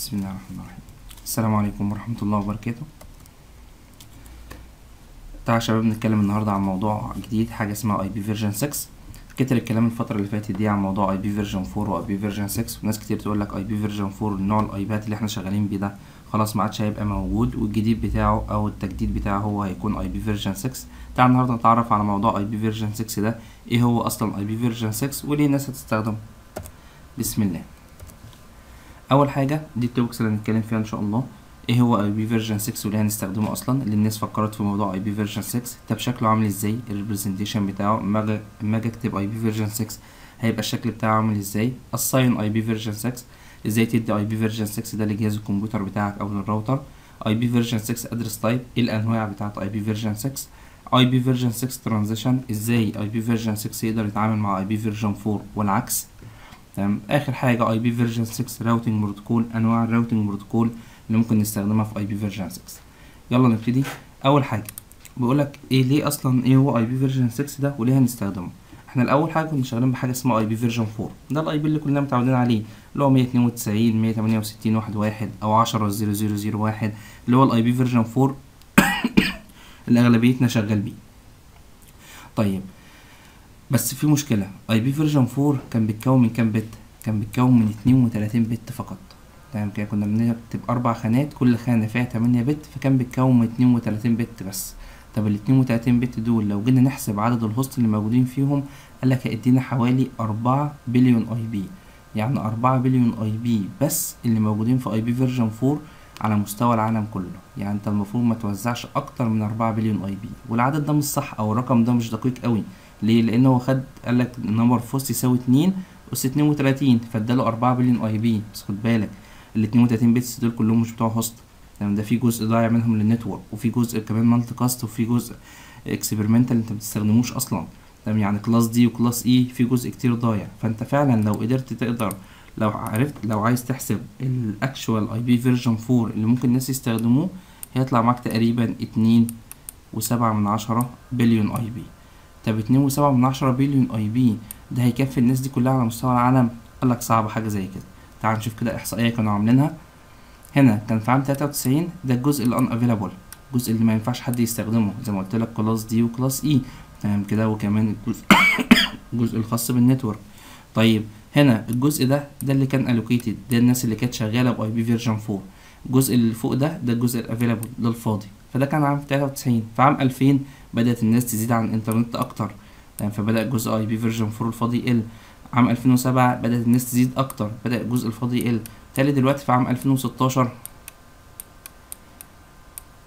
بسم الله الرحمن الرحيم السلام عليكم ورحمة الله وبركاته تعالى يا شباب نتكلم النهاردة عن موضوع جديد حاجة اسمها IP version 6 كتر الكلام الفترة اللي فاتت دي عن موضوع IP version 4 و IP version 6 وناس كتير تقول لك IP version 4 نوع ال IP ده اللي إحنا شغالين بيه ده. خلاص ما عادش هيبقى موجود والجديد بتاعه أو التجديد بتاعه هو هيكون IP version 6 تعال النهارده نتعرف على موضوع IP version 6 ده. إيه هو أصلا IP version 6 وليه الناس هتستخدمه؟ بسم الله. اول حاجة دي ال topics اللي هنتكلم فيها ان شاء الله إيه هو IP version 6 وليه هنستخدمه أصلا اللي الناس فكرت في موضوع IP version 6 طب شكله عامل إزاي ال representation بتاعه اما أجي اكتب IP version 6 هيبقى الشكل بتاعه عامل إزاي assign IP version 6 إزاي تدي IP version 6 ده لجهاز الكمبيوتر بتاعك أو لل router IP version 6 address type إيه الانواع بتاعه IP version 6 IP version 6 transition إزاي IP version 6 يقدر يتعامل مع IP version 4 والعكس تمام؟ آخر حاجة IP version 6 routing protocol أنواع ال routing protocol اللي ممكن نستخدمها في IP version 6 يلا نبتدي. أول حاجة بيقول لك إيه ليه أصلا إيه هو IP version 6 ده وليه هنستخدمه؟ إحنا الأول حاجة كنا شغالين بحاجة اسمها IP version 4 ده ال IP اللي كلنا متعودين عليه اللي هو 192 168 واحد واحد أو 10 0001 اللي هو ال IP version 4 اللي أغلبيتنا شغال بيه. طيب بس في مشكلة. IP version 4 كان بيتكون من كام bit كان بيتكون من 32 bit فقط. تمام كده؟ كنا بنكتب أربع خانات كل خانة فيها 8 bit فكان بيتكون من 32 bit بس. طب ال 32 bit دول لو جينا نحسب عدد ال host اللي موجودين فيهم قال لك هيدينا حوالي 4 billion IP يعني 4 billion IP بس اللي موجودين في IP version 4 على مستوى العالم كله. يعني انت المفروض ما توزعش أكتر من 4 billion IP والعدد ده مش صح أو الرقم ده مش دقيق قوي ليه؟ لأن هو خد قال لك number of host يساوي 2 اس 32 فاداله 4 billion IP بس خد بالك ال 32 bits دول كلهم مش بتوع host تمام؟ ده في جزء ضايع منهم لل network وفي جزء كمان multicast وفي جزء experimental انت بتستخدموش أصلا. تمام؟ يعني class D و class E في جزء كتير ضايع. فأنت فعلا لو قدرت تقدر لو عرفت لو عايز تحسب ال actual IP version 4 اللي ممكن الناس يستخدموه هيطلع معاك تقريبا اتنين وسبعة من عشرة بليون IP طب اتنين وسبعة من عشرة بليون IP ده هيكفي الناس دي كلها على مستوى العالم. قالك صعب حاجة زي كده. تعال نشوف كده إحصائية كانوا عاملينها. هنا كان في عام تلاتة وتسعين ده الجزء اللي unavailable الجزء اللي ما ينفعش حد يستخدمه. زي ما قلت لك class D و class E تمام كده؟ وكمان الجزء الجزء الخاص بال network طيب هنا الجزء ده ده اللي كان ال allocated ده الناس اللي كانت شغالة ب IP version 4 الجزء اللي فوق ده ده الجزء ال available ده الفاضي. فده كان عام 93 في عام 2000 بدأت الناس تزيد عن الإنترنت أكتر. تمام فبدأ جزء IP version 4 الفاضي يقل عام 2007 بدأت الناس تزيد أكتر. بدأ الجزء الفاضي يقل تاني دلوقتي في عام 2016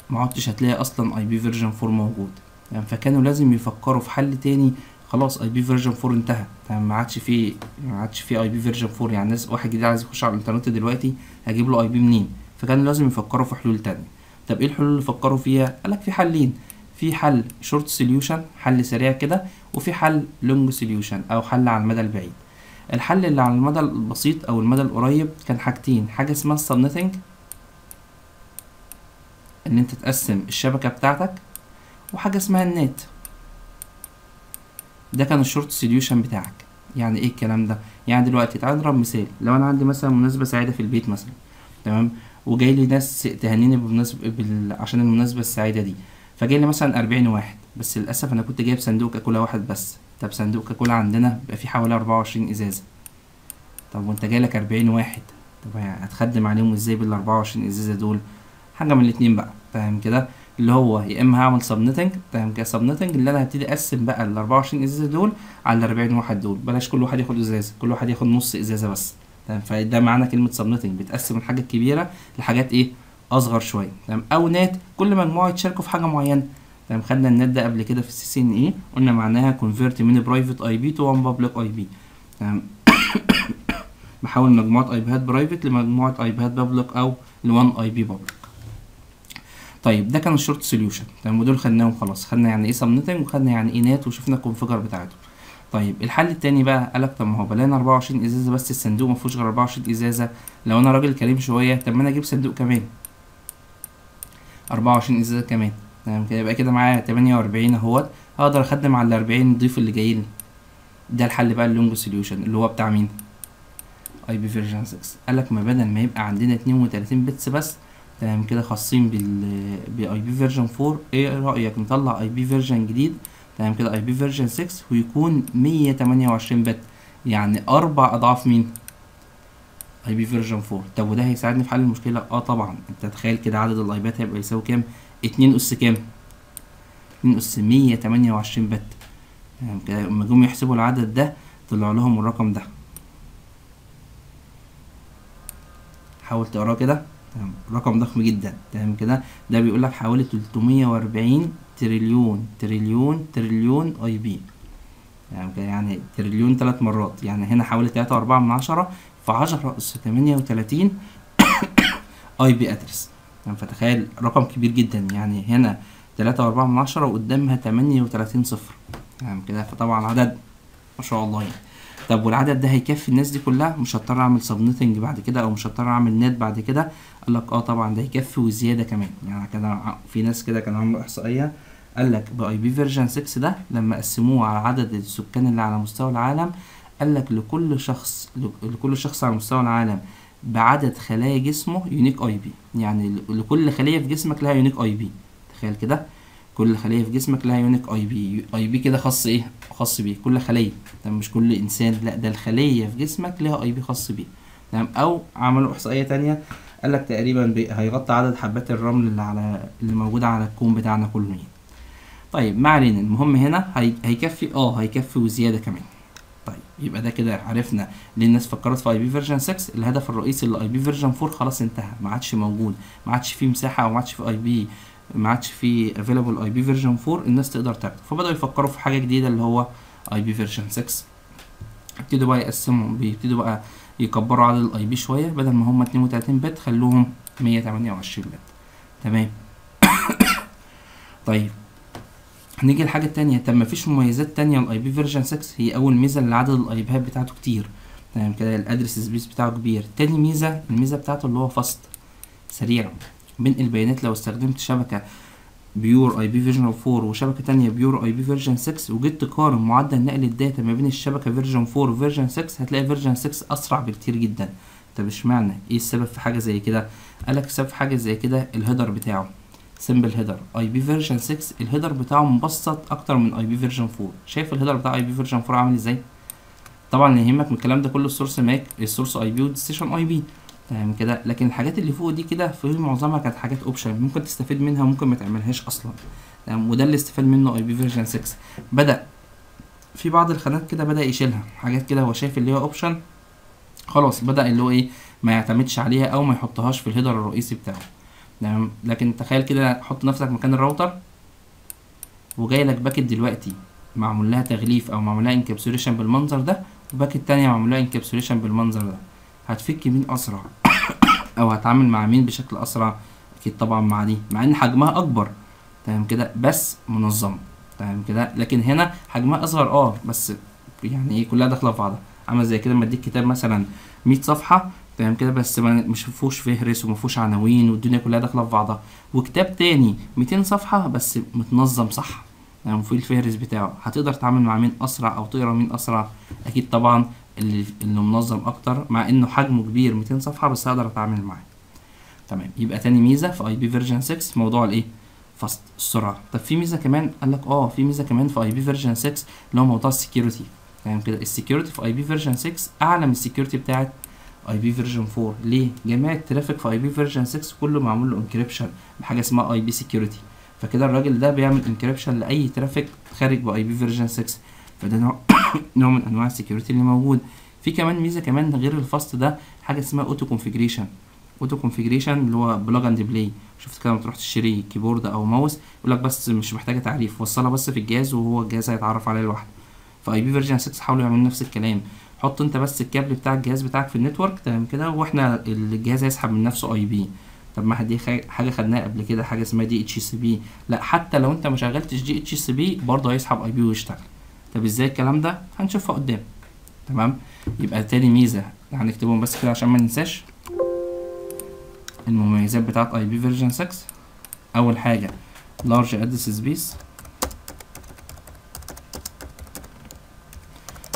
ما عدتش هتلاقي أصلا IP version 4 موجود. تمام فكانوا لازم يفكروا في حل تاني. خلاص IP version 4 انتهى. تمام ما عادش في ما عادش في IP version 4 يعني الناس واحد جديد عايز يخش على الإنترنت دلوقتي هجيب له IP منين؟ فكانوا لازم يفكروا في حلول تانية. طب إيه الحلول اللي فكروا فيها؟ قالك في حلين. في حل short solution حل سريع كده وفي حل long solution أو حل على المدى البعيد. الحل اللي على المدى البسيط أو المدى القريب كان حاجتين حاجة اسمها ال subnetting إن أنت تقسم الشبكة بتاعتك وحاجة اسمها ال NAT ده كان ال short solution بتاعك. يعني إيه الكلام ده؟ يعني دلوقتي تعال نضرب مثال. لو أنا عندي مثلا مناسبة سعيدة في البيت مثلا تمام؟ وجاي لي ناس تهنيني بمناسبة بال... عشان المناسبة السعيدة دي. فجاي لي مثلا أربعين واحد بس للأسف أنا كنت جايب صندوق كاكولا واحد بس. طب صندوق كاكولا عندنا بيبقى فيه حوالي أربعة وعشرين إزازة. طب وأنت جايلك أربعين واحد طب هتخدم عليهم إزاي بالأربعة وعشرين إزازة دول؟ حاجة من الاتنين بقى فاهم كده؟ اللي هو يا إما هعمل subnetting تمام كده؟ subnetting اللي أنا هبتدي أقسم بقى ال 24 إزازة دول على ال 40 واحد دول. بلاش كل واحد ياخد إزازة كل واحد ياخد نص إزازة بس فده معنى كلمة subnetting بتقسم الحاجة الكبيرة لحاجات إيه؟ أصغر شوية. تمام؟ أو NAT كل مجموعة يتشاركوا في حاجة معينة. تمام؟ خدنا ال NAT ده قبل كده في ال CCNA قلنا معناها convert من private IP to one public IP تمام؟ بحول مجموعة IP هات private لمجموعة IP هات public أو ل one IP public طيب ده كان ال short solution تمام؟ ودول خدناهم خلاص. خدنا يعني إيه subnetting وخدنا يعني إيه NAT وشفنا ال configure بتاعته. طيب الحل التاني بقى قالك طب ما هو بلانا 24 إزازة بس الصندوق ما فيهوش غير 24 إزازة. لو أنا راجل كريم شوية طب ما أنا أجيب صندوق كمان. 24 إزازة كمان. تمام؟ كده يبقى كده معايا 48 أهوت. أقدر أخدم على ال 40 ضيف اللي جايين. ده الحل بقى ال long solution اللي هو بتاع مين؟ IP version 6 قال لك ما بدل ما يبقى عندنا 32 bits بس تمام كده خاصين بال ب IP version 4 إيه رأيك نطلع IP version جديد؟ تمام كده IP version 6 ويكون 128 bit. يعني أربع أضعاف مين؟ IP version 4 طب وده هيساعدني في حل المشكلة؟ آه طبعا. أنت تخيل كده عدد ال IP ات هيبقى يساوي كام؟ 2 أس كام؟ 2 أس 128 bit. كده لما جم يحسبوا العدد ده طلع لهم الرقم ده. حاول تقراه كده. تمام. رقم ضخم جدا. تمام كده؟ ده بيقول لك حوالي 340 تريليون. تريليون تريليون IP. كده يعني تريليون ثلاث مرات. يعني هنا حوالي تلاتة وأربعة من عشرة في عشرة أس تمانية وتلاتين. IP address يعني فتخيل رقم كبير جدا. يعني هنا تلاتة وأربعة من عشرة وقدامها تمانية وتلاتين صفر. تمام كده فطبعا عدد ما شاء الله يعني. طب والعدد ده هيكفي الناس دي كلها؟ مش هضطر أعمل subnetting بعد كده أو مش هضطر أعمل NAT بعد كده؟ قال لك آه طبعا ده يكفي وزيادة كمان. يعني كده في ناس كده كانوا عملوا إحصائية. قال لك ب IP version 6 ده لما قسموه على عدد السكان اللي على مستوى العالم قال لك لكل شخص لكل شخص على مستوى العالم بعدد خلايا جسمه unique IP يعني لكل خلية في جسمك لها unique IP تخيل كده؟ كل خلية في جسمك لها unique IP IP كده خاص إيه؟ خاص بيه. كل خلية. تمام؟ مش كل إنسان. لا ده الخلية في جسمك لها IP خاص بيه. تمام؟ أو عملوا إحصائية تانية قال لك تقريبا هيغطي عدد حبات الرمل اللي على اللي موجودة على الكون بتاعنا كله يعني. طيب ما علينا. المهم هنا هي... هيكفي آه هيكفي وزيادة كمان. يبقى ده كده عرفنا ليه الناس فكرت في IP version 6 الهدف الرئيسي اللي IP version 4 خلاص انتهى ما عادش موجود ما عادش فيه مساحة أو ما عادش فيه IP ما عادش فيه available IP version 4 الناس تقدر تاخده. فبدأوا يفكروا في حاجة جديدة اللي هو IP version 6 ابتدوا بقى يقسموا بيبتدوا بقى يكبروا عدد ال IP شوية بدل ما هم 32 bit خلوهم 128 bit تمام؟ طيب. نيجي لحاجة تانية. طب مفيش مميزات تانية لل IP version 6 هي أول ميزة اللي عدد ال IP ات بتاعته كتير. تمام كده ال address space بتاعه كبير. تاني ميزة الميزة بتاعته اللي هو fast سريع. بنقل بيانات لو استخدمت شبكة pure IP version 4 وشبكة تانية pure IP version 6 وجيت تقارن معدل نقل ال data ما بين الشبكة version 4 و version 6 هتلاقي version 6 أسرع بكتير جدا. طب اشمعنى؟ إيه السبب في حاجة زي كده؟ قالك السبب في حاجة زي كده ال header بتاعه. simple header IP version 6 ال header بتاعه مبسط أكتر من IP version 4 شايف ال header بتاع IP version 4 عامل إزاي؟ طبعا اللي يهمك من الكلام ده كله ال source MAC ال source IP وال destination IP تمام كده؟ لكن الحاجات اللي فوق دي كده في معظمها كانت حاجات option ممكن تستفيد منها وممكن ما تعملهاش أصلا. تمام؟ وده اللي استفاد منه IP version 6 بدأ في بعض الخانات كده بدأ يشيلها. حاجات كده هو شايف اللي هي option خلاص بدأ اللي هو إيه ما يعتمدش عليها أو ما يحطهاش في ال header الرئيسي بتاعه. تمام لكن تخيل كده حط نفسك مكان الراوتر وجاي لك packet دلوقتي معمول لها تغليف أو معمول لها encapsulation بالمنظر ده و packet تانية معمول لها encapsulation بالمنظر ده. هتفك مين أسرع؟ أو هتعامل مع مين بشكل أسرع؟ أكيد طبعا مع دي مع إن حجمها أكبر. تمام كده؟ بس منظمه تمام كده؟ لكن هنا حجمها أصغر آه بس يعني إيه كلها داخلة في بعضها. عامل زي كده لما أديك كتاب مثلا 100 صفحة تمام كده؟ بس ما مش فيهوش فهرس وما فيهوش عناوين والدنيا كلها داخلة في بعضها. وكتاب تاني 200 صفحة بس متنظم صح. يعني في الفهرس بتاعه. هتقدر تتعامل مع مين أسرع أو تقرأ مين أسرع؟ أكيد طبعا اللي اللي منظم أكتر مع إنه حجمه كبير 200 صفحة بس هقدر أتعامل معاه. تمام؟ يبقى تاني ميزة في IP version 6 موضوع الإيه؟ fast السرعة. طب في ميزة كمان؟ قال لك آه في ميزة كمان في IP version 6 اللي هو موضوع ال security. تمام كده؟ ال security في IP version 6 أعلى من ال security بتاعت IP version 4 ليه؟ جميع ال traffic في IP version 6 كله معمول له encryption بحاجة اسمها IP security فكده الراجل ده بيعمل encryption لأي traffic خارج ب IP version 6 فده نوع نوع من أنواع ال security اللي موجود. في كمان ميزة كمان غير ال fast ده حاجة اسمها auto configuration auto configuration اللي هو plug and play شفت كده لما تروح تشتري keyboard أو ماوس يقول لك بس مش محتاجة تعريف وصلها بس في الجهاز وهو الجهاز هيتعرف عليه لوحده. ف IP version 6 حاولوا يعملوا نفس الكلام. حط انت بس الكابل بتاع الجهاز بتاعك في ال network تمام كده؟ وإحنا الجهاز هيسحب من نفسه IP طب ما دي حاجة خدناها قبل كده حاجة اسمها DHCP لا حتى لو انت ما شغلتش دي اتش سي بي برضه هيسحب اي بي ويشتغل. طب إزاي الكلام ده؟ هنشوفها قدام. تمام؟ يبقى تاني ميزة هنكتبهم بس كده عشان ما ننساش. المميزات بتاعت IP version 6 أول حاجة large address space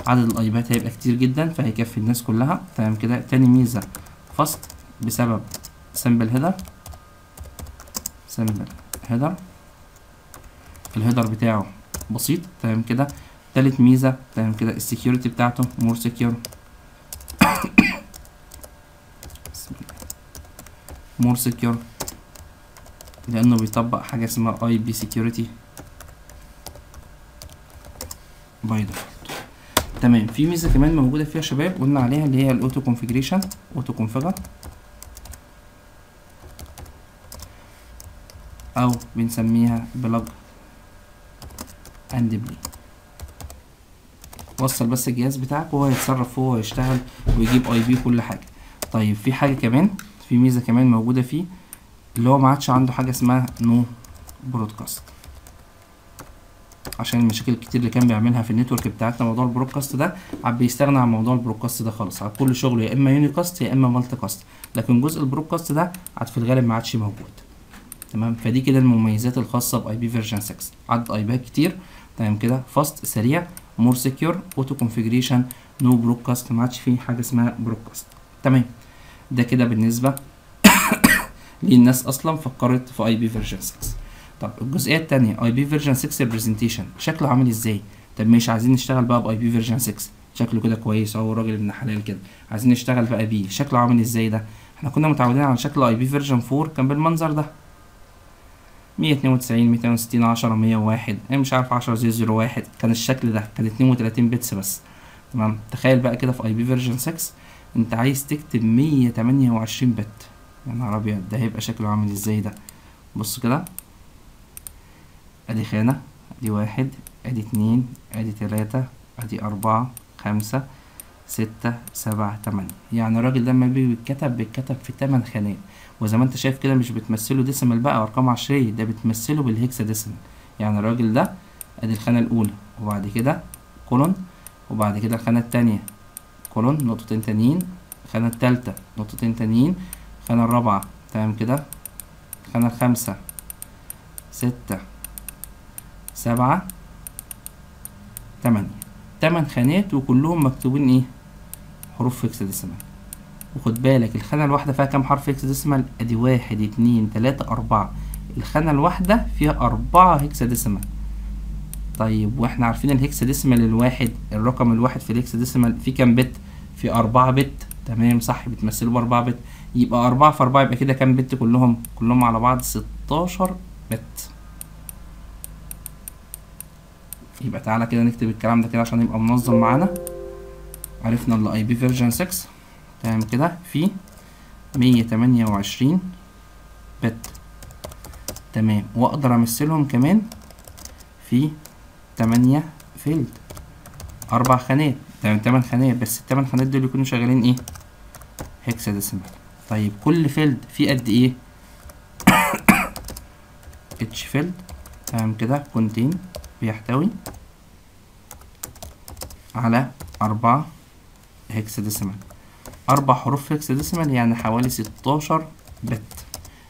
عدد ال IP ات هيبقى كتير جدا فهيكفي الناس كلها. تمام كده. تاني ميزة. fast بسبب simple header simple header ال header بتاعه بسيط. تمام كده. تالت ميزة. تمام كده. ال security بتاعته more secure more secure لأنه بيطبق حاجة اسمها IP security by default تمام. في ميزة كمان موجودة فيها شباب قلنا عليها اللي هي ال auto configuration auto configure أو بنسميها plug and play وصل بس الجهاز بتاعك وهو يتصرف وهو يشتغل ويجيب IP كل حاجة. طيب في حاجة كمان في ميزة كمان موجودة فيه اللي هو ما عادش عنده حاجة اسمها no broadcast عشان المشاكل الكتير اللي كان بيعملها في ال network بتاعتنا موضوع ال broadcast ده عم بيستغنى عن موضوع ال broadcast ده خالص على كل شغله يا إما unicast يا إما multicast لكن جزء ال broadcast ده عاد في الغالب ما عادش موجود. تمام؟ فدي كده المميزات الخاصة ب IP version 6 عدد IP يات كتير. تمام كده؟ fast سريع more secure auto configuration no broadcast ما عادش فيه حاجة اسمها broadcast تمام؟ ده كده بالنسبة للناس أصلا فكرت في IP version 6 طب الجزئية الثانية IP version 6 representation شكله عامل إزاي؟ طب مش عايزين نشتغل بقى ب IP version 6 شكله كده كويس أهو راجل ابن حلال كده. عايزين نشتغل بقى بيه. شكله عامل إزاي ده؟ إحنا كنا متعودين على شكل IP version 4 كان بالمنظر ده. مية اتنين وتسعين ميتين وستين عشرة مية وواحد أنا مش عارف عشرة zero zero واحد. كان الشكل ده كان اتنين وتلاتين bits بس. تمام؟ تخيل بقى كده في IP version 6 أنت عايز تكتب مية تمانية وعشرين bit يا نهار أبيض ده هيبقى شكله عامل إزاي ده؟ بص كده. أدي خانة أدي واحد أدي اتنين أدي تلاتة أدي أربعة خمسة ستة سبعة تمانية. يعني الراجل ده لما بيجي بيتكتب بيتكتب في تمن خانات. وزي ما انت شايف كده مش بتمثله decimal بقى أرقام عشرية ده بتمثله بال hexadecimal يعني الراجل ده أدي الخانة الأولى وبعد كده colon وبعد كده الخانة التانية colon نقطتين تانيين الخانة التالتة نقطتين تانيين الخانة الرابعة تمام كده الخانة الخامسة ستة. سبعة تمانية. تمن خانات وكلهم مكتوبين إيه؟ حروف decimal وخد بالك الخانة الواحدة فيها كام حرف decimal أدي واحد اتنين تلاتة أربعة. الخانة الواحدة فيها أربعة decimal طيب وإحنا عارفين decimal الواحد الرقم الواحد في decimal فيه كام bit في أربعة bit تمام صح بتمثلوا بأربعة bit يبقى أربعة في أربعة يبقى كده كام bit كلهم؟ كلهم على بعض ستاشر bit يبقى تعالى كده نكتب الكلام ده كده عشان يبقى منظم معانا. عرفنا ال IP version 6 تمام كده. في مية تمانية وعشرين bit تمام. واقدر امثلهم كمان. في تمانية field أربع خانات. تمام تمن خانات. بس التمن خانات دول يكونوا شغالين إيه؟ hexadecimal طيب كل field فيه قد إيه؟ each field تمام كده. contain بيحتوي على أربعة hexadecimal أربع حروف hexadecimal يعني حوالي ستاشر bit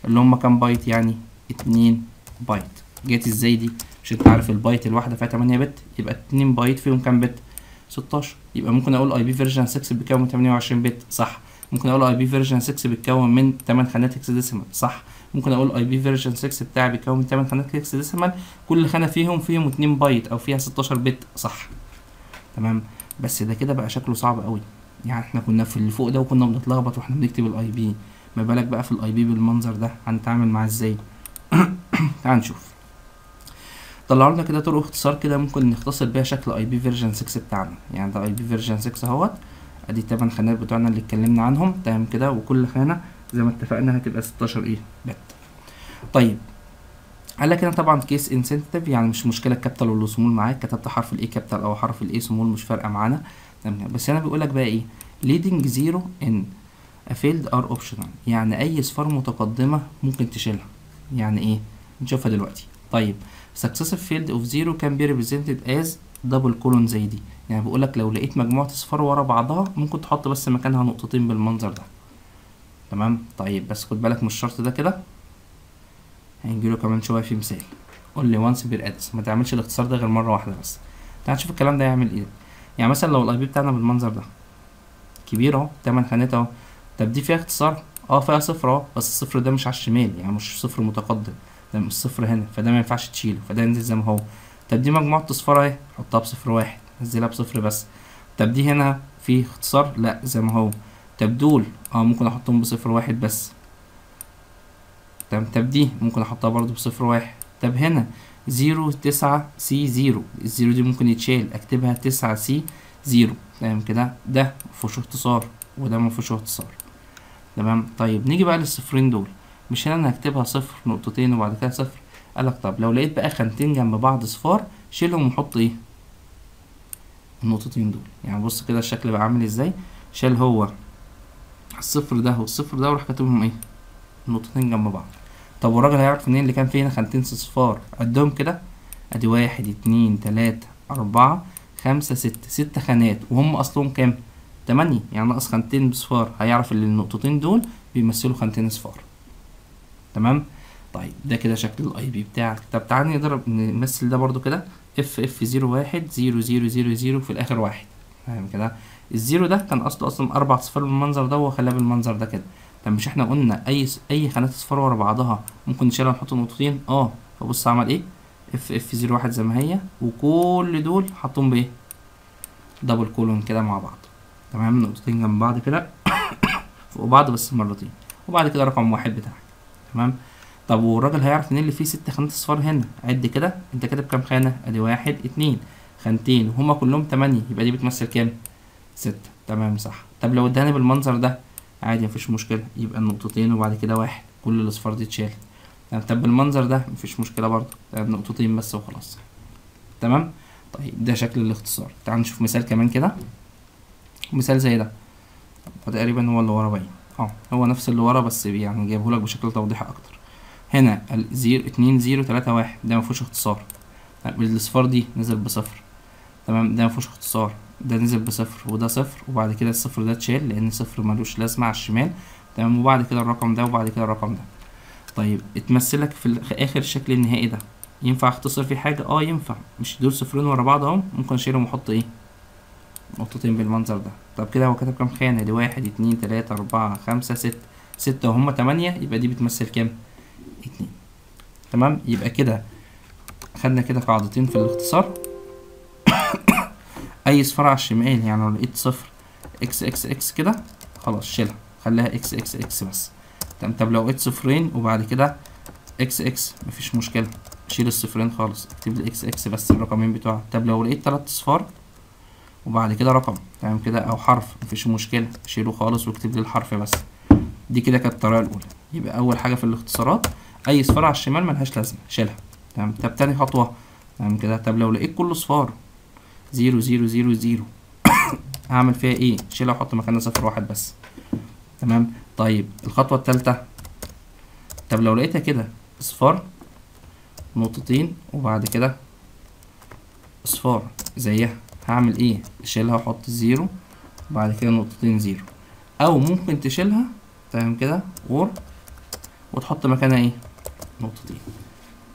اللي هما كام بايت يعني؟ اتنين بايت. جت إزاي دي؟ مش انت عارف البايت الواحدة فيها تمانية bit يبقى اتنين بايت فيهم كام bit؟ ستاشر. يبقى ممكن أقول IP version 6 بيتكون من تمانية وعشرين bit صح. ممكن أقول IP version 6 بيتكون من تمن خانات hexadecimal صح. ممكن أقول IP version 6 بتاعي بيتكون من 8 خانات هكسا ديسيمال كل خانة فيهم فيهم 2 بايت أو فيها 16 bit صح. تمام. بس ده كده بقى شكله صعب قوي يعني إحنا كنا في اللي فوق ده وكنا بنتلخبط وإحنا بنكتب ال IP ما بالك بقى في ال IP بالمنظر ده؟ هنتعامل معاه إزاي؟ تعال نشوف. طلعوا لنا كده طرق اختصار كده ممكن نختصر بيها شكل IP version 6 بتاعنا. يعني ده IP version 6 أهوت. أدي التمن خانات بتوعنا اللي اتكلمنا عنهم. تمام كده. وكل خانة زي ما اتفقنا هتبقى 16 إيه bit. طيب. قال لك هنا طبعا case insensitive يعني مش مشكلة ال capital ولا small معاك كتبت حرف ال A capital أو حرف الاي سمول مش فارقة معانا. بس هنا بيقول لك بقى إيه؟ zero in a field are optional. يعني أي صفار متقدمة ممكن تشيلها. يعني إيه؟ نشوفها دلوقتي. طيب. successive field of zero can be represented as double colon زي دي. يعني بيقول لك لو لقيت مجموعة اصفار ورا بعضها ممكن تحط بس مكانها نقطتين بالمنظر ده. تمام؟ طيب بس خد بالك من الشرط ده كده. هنجيله كمان شوية في مثال. قول لي once per address ما تعملش الاختصار ده غير مرة واحدة بس. تعال نشوف الكلام ده يعمل إيه. يعني مثلا لو ال IP بتاعنا بالمنظر ده. كبير أهو تمن خانات أهو. طب دي فيها اختصار؟ آه فيها صفر أهو بس الصفر ده مش على الشمال يعني مش صفر متقدم. ده مش صفر هنا فده ما ينفعش تشيله فده ينزل زي ما هو. طب دي مجموعة اصفار اهي حطها بصفر واحد نزلها بصفر بس. طب دي هنا في اختصار؟ لا زي ما هو. طب دول آه ممكن أحطهم بصفر واحد بس. طب طب دي ممكن أحطها برضو بصفر واحد. طب هنا zero تسعة C zero. ال zero دي ممكن يتشال أكتبها تسعة C zero. تمام كده ده مفيهوش اختصار وده مفيهوش اختصار. تمام طيب نيجي بقى للصفرين دول. مش هنا أنا هكتبها صفر نقطتين وبعد كده صفر. قالك طب لو لقيت بقى خانتين جنب بعض صفار شيلهم وحط إيه؟ النقطتين دول. يعني بص كده الشكل بقى عامل إزاي؟ شال هو الصفر ده والصفر ده وراح كاتبهم إيه؟ النقطتين جنب بعض. طب والراجل هيعرف منين اللي كان فيه هنا خانتين صفار. عدهم كده أدي واحد اتنين تلاتة أربعة خمسة ستة. ست خانات. وهم أصلهم كام؟ تمانية. يعني ناقص خانتين بصفار. هيعرف إن النقطتين دول بيمثلوا خانتين صفار. تمام؟ طيب ده كده شكل ال IP بتاعك. طب تعالى نضرب نمثل ده برضو كده. FF zero واحد zero zero zero zero في الآخر واحد. فاهم كده؟ ال zero ده كان أصله أصلا أربع صفار بالمنظر ده وخلاه بالمنظر ده كده. طب مش إحنا قلنا أي. أي خانات أصفار ورا بعضها ممكن نشيلها ونحط نقطتين؟ آه. فبص عمل إيه؟ FF zero واحد زي ما هي وكل دول حطهم بإيه؟ double colon كده مع بعض. تمام؟ نقطتين جنب بعض كده فوق بعض بس مرتين. وبعد كده رقم واحد بتاعك. تمام؟ طب والراجل هيعرف منين اللي فيه ست خانات أصفار هنا. عد كده. أنت كاتب كام خانة؟ أدي واحد اتنين. خانتين. وهما كلهم تمانية. يبقى دي بتمثل كام؟ ستة. تمام صح. طب لو اداني بالمنظر ده عادي مفيش مشكلة. يبقى النقطتين وبعد كده واحد. كل الأصفار دي اتشال طب بالمنظر ده مفيش مشكلة برضه. نقطتين بس وخلاص. تمام؟ طيب ده شكل الاختصار. تعال نشوف مثال كمان كده. مثال زي ده. تقريبا هو اللي ورا باين. آه هو نفس اللي ورا بس يعني جايبهولك بشكل توضيحي أكتر. هنا ال zero اتنين zero تلاتة واحد. ده مفيهوش اختصار. الأصفار دي نزل بصفر. تمام؟ ده مفيهوش اختصار. ده نزل بصفر وده صفر وبعد كده الصفر ده اتشال لأن صفر ملوش لازمة على الشمال. تمام؟ وبعد كده الرقم ده وبعد كده الرقم ده. طيب اتمثلك في آخر الشكل النهائي ده. ينفع اختصر فيه حاجة؟ آه ينفع. مش دول صفرين ورا بعض أهو؟ ممكن أشيلهم وأحط إيه؟ نقطتين بالمنظر ده. طب كده هو كتب كام خانة؟ دي واحد اتنين تلاتة أربعة خمسة ستة. ستة وهما تمانية يبقى دي بتمثل كام؟ اتنين. تمام؟ يبقى كده خدنا كده قاعدتين في الاختصار. أي صفر على الشمال يعني لو لقيت صفر X X X كده خلاص شيلها خليها X X X بس. تمام طب لو لقيت صفرين وبعد كده X X مفيش مشكلة. شيل الصفرين خالص اكتب لي X X بس الرقمين بتوعها. طب لو لقيت تلات اصفار وبعد كده رقم تمام كده؟ أو حرف مفيش مشكلة. شيله خالص واكتب لي الحرف بس. دي كده كانت الطريقة الأولى. يبقى أول حاجة في الاختصارات أي صفار على الشمال ملهاش لازمة شيلها. تمام؟ طب تاني خطوة. تمام كده؟ طب لو لقيت كل صفار zero zero zero zero. هعمل فيها إيه؟ شيلها وأحط مكانها صفر واحد بس. تمام؟ طيب الخطوة التالتة. طب لو لقيتها كده إصفار نقطتين وبعد كده إصفار زيها. هعمل إيه؟ اشيلها وأحط zero وبعد كده نقطتين zero. أو ممكن تشيلها تمام كده or وتحط مكانها إيه؟ نقطتين.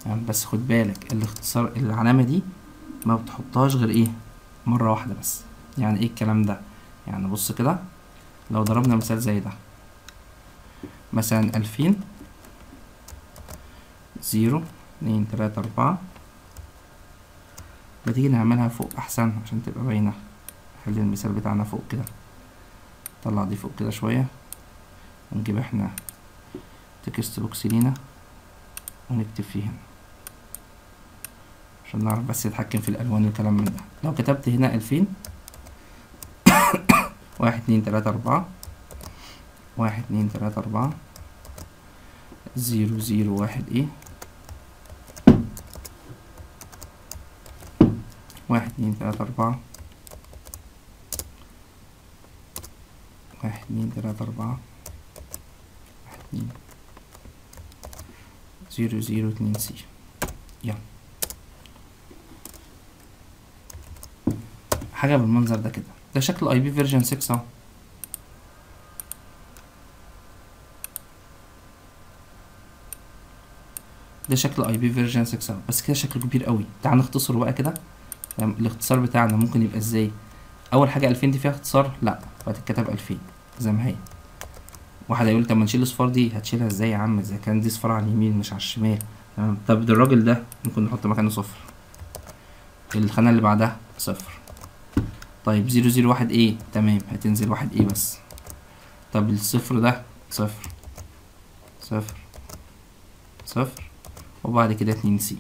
تمام؟ بس خد بالك الاختصار العلامة دي ما بتحطهاش غير إيه؟ مرة واحدة بس. يعني إيه الكلام ده؟ يعني بص كده لو ضربنا مثال زي ده. مثلا ألفين zero اتنين تلاتة أربعة. بتيجي نعملها فوق أحسن عشان تبقى باينة. خلي المثال بتاعنا فوق كده. نطلع دي فوق كده شوية. ونجيب إحنا text box لينا ونكتب فيه هنا عشان نعرف بس نتحكم في الألوان والكلام من ده لو كتبت هنا ألفين واحد اتنين تلاتة أربعة. واحد اتنين تلاتة أربعة. zero zero واحد إيه؟ واحد اتنين تلاتة أربعة. واحد اتنين تلاتة أربعة. واحد اتنين. zero zero اتنين C. يلا. حاجة بالمنظر ده كده. ده شكل IP version 6 اهو. ده شكل IP version 6 اهو. بس كده شكله كبير قوي. تعال نختصره بقى كده. الاختصار بتاعنا ممكن يبقى إزاي؟ أول حاجة 2000 دي فيها اختصار؟ لا. فهتتكتب 2000 زي ما هي. واحد هيقول طب ما نشيل الاصفار دي. هتشيلها إزاي يا عم؟ إذا كان دي اصفار على اليمين مش على الشمال. تمام؟ طب ده الراجل ده ممكن نحط مكانه صفر. الخانة اللي بعدها صفر. طيب zero zero واحد A؟ تمام هتنزل واحد A بس. طب الصفر ده؟ صفر. صفر. صفر. وبعد كده اتنين C.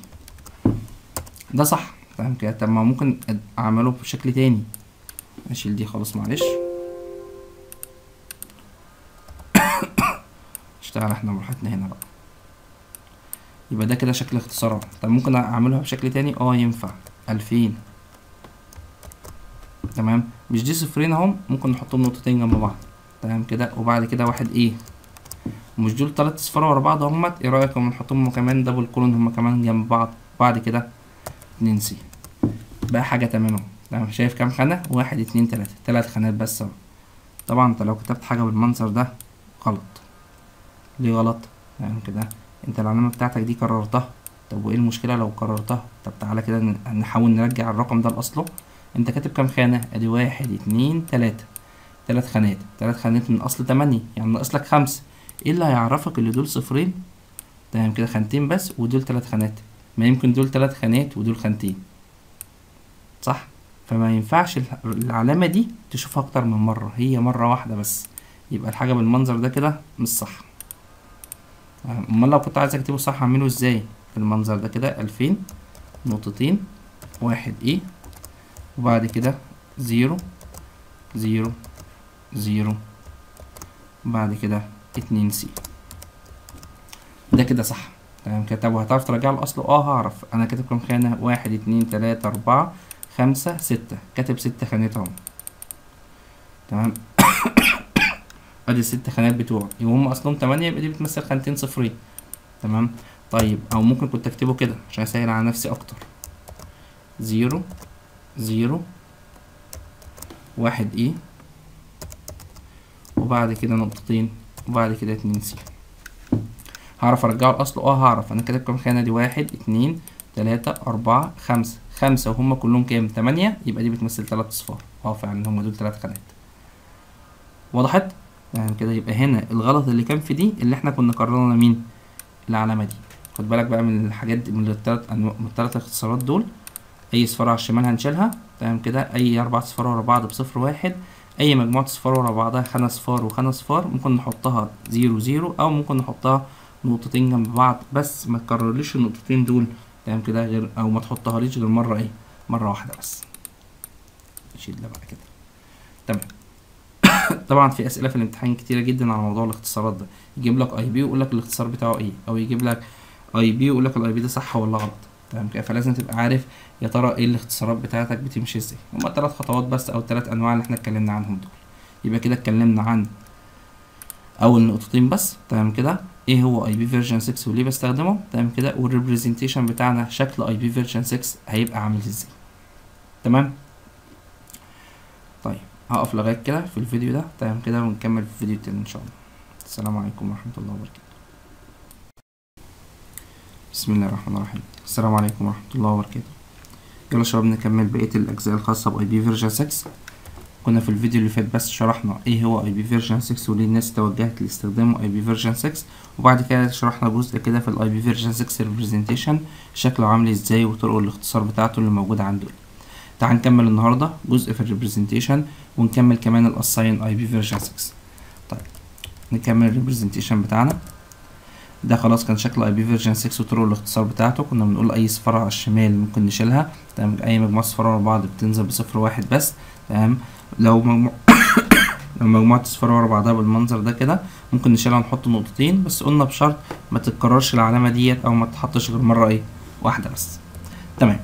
ده صح. تمام كده. طب ما ممكن أعمله بشكل تاني. أشيل دي خالص معلش. اشتغل إحنا براحتنا هنا بقى. يبقى ده كده شكل اختصارات طب ممكن أعملها بشكل تاني؟ آه ينفع. ألفين. تمام؟ مش دي صفرين اهم ممكن نحطهم نقطتين جنب بعض. تمام كده؟ وبعد كده واحد إيه مش دول تلات اصفار ورا بعض اهمت إيه رأيك لما نحطهم كمان دبل كولون هما كمان جنب بعض؟ بعد كده اتنين سي بقى حاجة تمام تمام؟ شايف كام خانة؟ واحد اتنين تلاتة. تلات خانات بس طبعا انت لو كتبت حاجة بالمنظر ده غلط. ليه غلط؟ يعني كده؟ انت العلامة بتاعتك دي كررتها. طب وايه المشكلة لو كررتها؟ طب تعالى كده نحاول نرجع الرقم ده لأصله. انت كاتب كام خانة؟ ادي واحد اتنين تلاتة. تلات خانات. تلات خانات من اصل تمانية يعني ناقص لك خمسة. إيه اللي هيعرفك اللي دول صفرين؟ تمام كده خانتين بس ودول تلات خانات. ما يمكن دول تلات خانات ودول خانتين. صح؟ فما ينفعش الع- العلامة دي تشوفها أكتر من مرة. هي مرة واحدة بس. يبقى الحاجة بالمنظر ده كده مش صح. أمال لو كنت عايز أكتبه صح أعمله إزاي؟ بالمنظر ده كده ألفين نقطتين واحد A؟ وبعد كده zero zero zero. بعد كده اتنين C. ده كده صح. تمام كده. طب وهتعرف ترجع له آه هعرف. أنا كاتب كام خانة؟ واحد اتنين تلاتة أربعة خمسة ستة. كاتب ست خانات أهو. تمام. أدي الست خانات بتوعه. هم أصلهم تمانية يبقى دي بتمثل خانتين صفرين. تمام؟ طيب أو ممكن كنت أكتبه كده عشان أسهل على نفسي أكتر. zero zero. واحد A. وبعد كده نقطتين وبعد كده اتنين C. هعرف أرجعه لاصله آه هعرف. أنا كاتب كام خانة؟ دي واحد اتنين تلاتة أربعة خمسة. خمسة وهم كلهم كام؟ تمانية. يبقى دي بتمثل تلات أصفار. آه فعلا هم دول تلات خانات. وضحت يعني كده يبقى هنا الغلط اللي كان في دي اللي إحنا كنا قررنا مين؟ العلامة دي. خد بالك بقى من الحاجات دي من التلات أنواع- من التلات اختصارات دول. أي صفار على الشمال هنشيلها تمام كده؟ أي أربع صفار ورا بعض بصفر واحد أي مجموعة صفار ورا بعضها خمس صفار وخمس صفار ممكن نحطها zero zero أو ممكن نحطها نقطتين جنب بعض بس ما تكررليش النقطتين دول تمام كده؟ غير أو ما تحطها ليش غير مرة إيه؟ مرة واحدة بس. نشيل ده بقى كده. تمام. طبعا في أسئلة في الامتحان كتيرة جدا على موضوع الاختصارات ده. يجيب لك IP ويقول لك الاختصار بتاعه إيه؟ أو يجيب لك IP ويقول لك ال IP ده صح ولا غلط. تمام كده؟ فلازم تبقى عارف يا ترى إيه الاختصارات بتاعتك بتمشي إزاي. هما ثلاث خطوات بس أو ثلاث انواع اللي إحنا اتكلمنا عنهم دول. يبقى كده اتكلمنا عن أول نقطتين بس تمام كده؟ إيه هو IP version 6 وليه بستخدمه؟ تمام كده؟ وال representation بتاعنا شكل IP version 6 هيبقى عامل إزاي. تمام؟ طيب هقف لغاية كده في الفيديو ده. تمام كده؟ ونكمل في الفيديو التاني إن شاء الله. السلام عليكم ورحمة الله وبركاته. بسم الله الرحمن الرحيم. السلام عليكم ورحمة الله وبركاته. يلا يا شباب نكمل بقية الأجزاء الخاصة ب IP version 6 كنا في الفيديو اللي فات بس شرحنا إيه هو IP version 6 وليه الناس توجهت لاستخدامه IP version 6 وبعد كده شرحنا جزء كده في ال IP version 6 representation شكله عامل إزاي وطرق الاختصار بتاعته اللي موجودة عنده تعال نكمل النهارده جزء في ال representation ونكمل كمان ال assign IP version 6 طيب نكمل ال representation بتاعنا. ده خلاص كان شكل IP version 6 وطرق الاختصار بتاعته. كنا بنقول أي صفر على الشمال ممكن نشيلها. تمام؟ أي مجموعة صفار ورا بعض بتنزل بصفر واحد بس. تمام؟ لو مجموع لو مجموعة صفار ورا بعضها بالمنظر ده كده ممكن نشيلها نحط نقطتين. بس قلنا بشرط ما تتكررش العلامة ديت أو ما تتحطش غير مرة إيه؟ واحدة بس. تمام.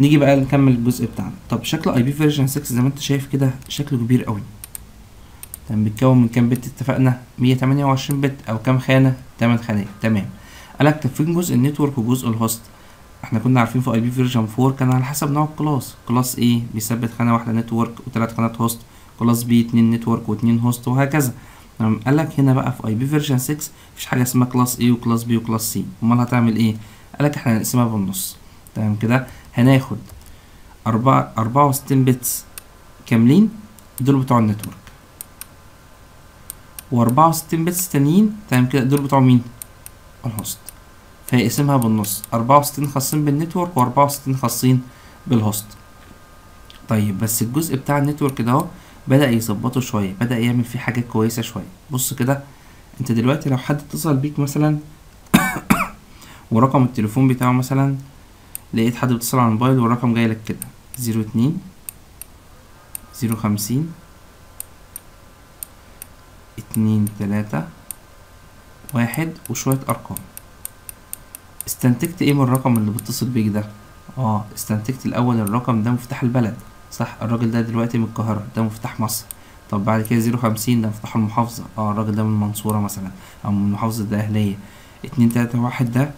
نيجي بقى نكمل الجزء بتاعنا. طب شكل IP version 6 زي ما أنت شايف كده شكله كبير قوي تمام بيتكون من كام bit اتفقنا؟ 128 bit أو كام خانة؟ 8 خانات. تمام. قالك طب فين جزء ال network وجزء ال host. إحنا كنا عارفين في IP version 4 كان على حسب نوع ال class. class A بيثبت خانة واحدة network وثلاث خانات host. class B اتنين network واتنين host وهكذا. تمام. قالك هنا بقى في IP version 6 مفيش حاجة اسمها class A و class B و class C. امال هتعمل إيه؟ قالك إحنا هنقسمها بالنص. تمام كده؟ هناخد أربعة أربعة وستين bits كاملين. دول بتوع ال network. وأربعة وستين bits تانيين تمام كده؟ دول بتوع مين؟ ال host. فيقسمها بالنص. أربعة وستين خاصين بال network وأربعة وستين خاصين بال host. طيب بس الجزء بتاع ال network ده بدأ يظبطه شوية بدأ يعمل فيه حاجات كويسة شوية. بص كده انت دلوقتي لو حد اتصل بيك مثلا ورقم التليفون بتاعه مثلا لقيت حد بيتصل على الموبايل والرقم جاي لك كده zero اتنين zero خمسين اتنين تلاتة واحد وشوية أرقام. استنتجت إيه من الرقم اللي بيتصل بيك ده؟ آه استنتجت الأول الرقم ده مفتاح البلد. صح الراجل ده دلوقتي من القاهرة ده مفتاح مصر. طب بعد كده zero خمسين ده مفتاح المحافظة. آه الراجل ده من المنصورة مثلا أو من محافظة الدقهلية اتنين تلاتة واحد ده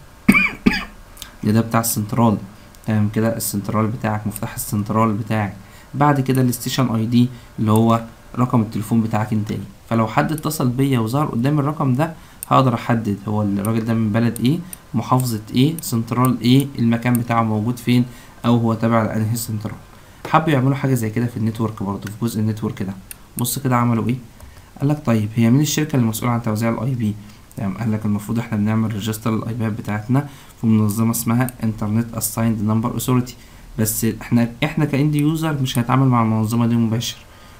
ده ده بتاع السنترال. تمام كده؟ السنترال بتاعك مفتاح السنترال بتاعك. بعد كده ال station ID اللي هو رقم التليفون بتاعك انت إيه؟ فلو حد اتصل بيا وظهر قدام الرقم ده هقدر احدد هو الراجل ده من بلد إيه محافظة إيه سنترال إيه المكان بتاعه موجود فين أو هو تابع لانهي سنترال. حبوا يعملوا حاجة زي كده في ال network برضه في جزء ال network ده. بص كده عملوا إيه. قال لك طيب هي مين الشركة المسؤولة عن توزيع ال IP تمام. قال لك المفروض إحنا بنعمل register لل IP يات بتاعتنا في منظمة اسمها Internet Assigned Number Authority بس إحنا إحنا ك end user مش هنتعامل مع المنظمة دي مباشر.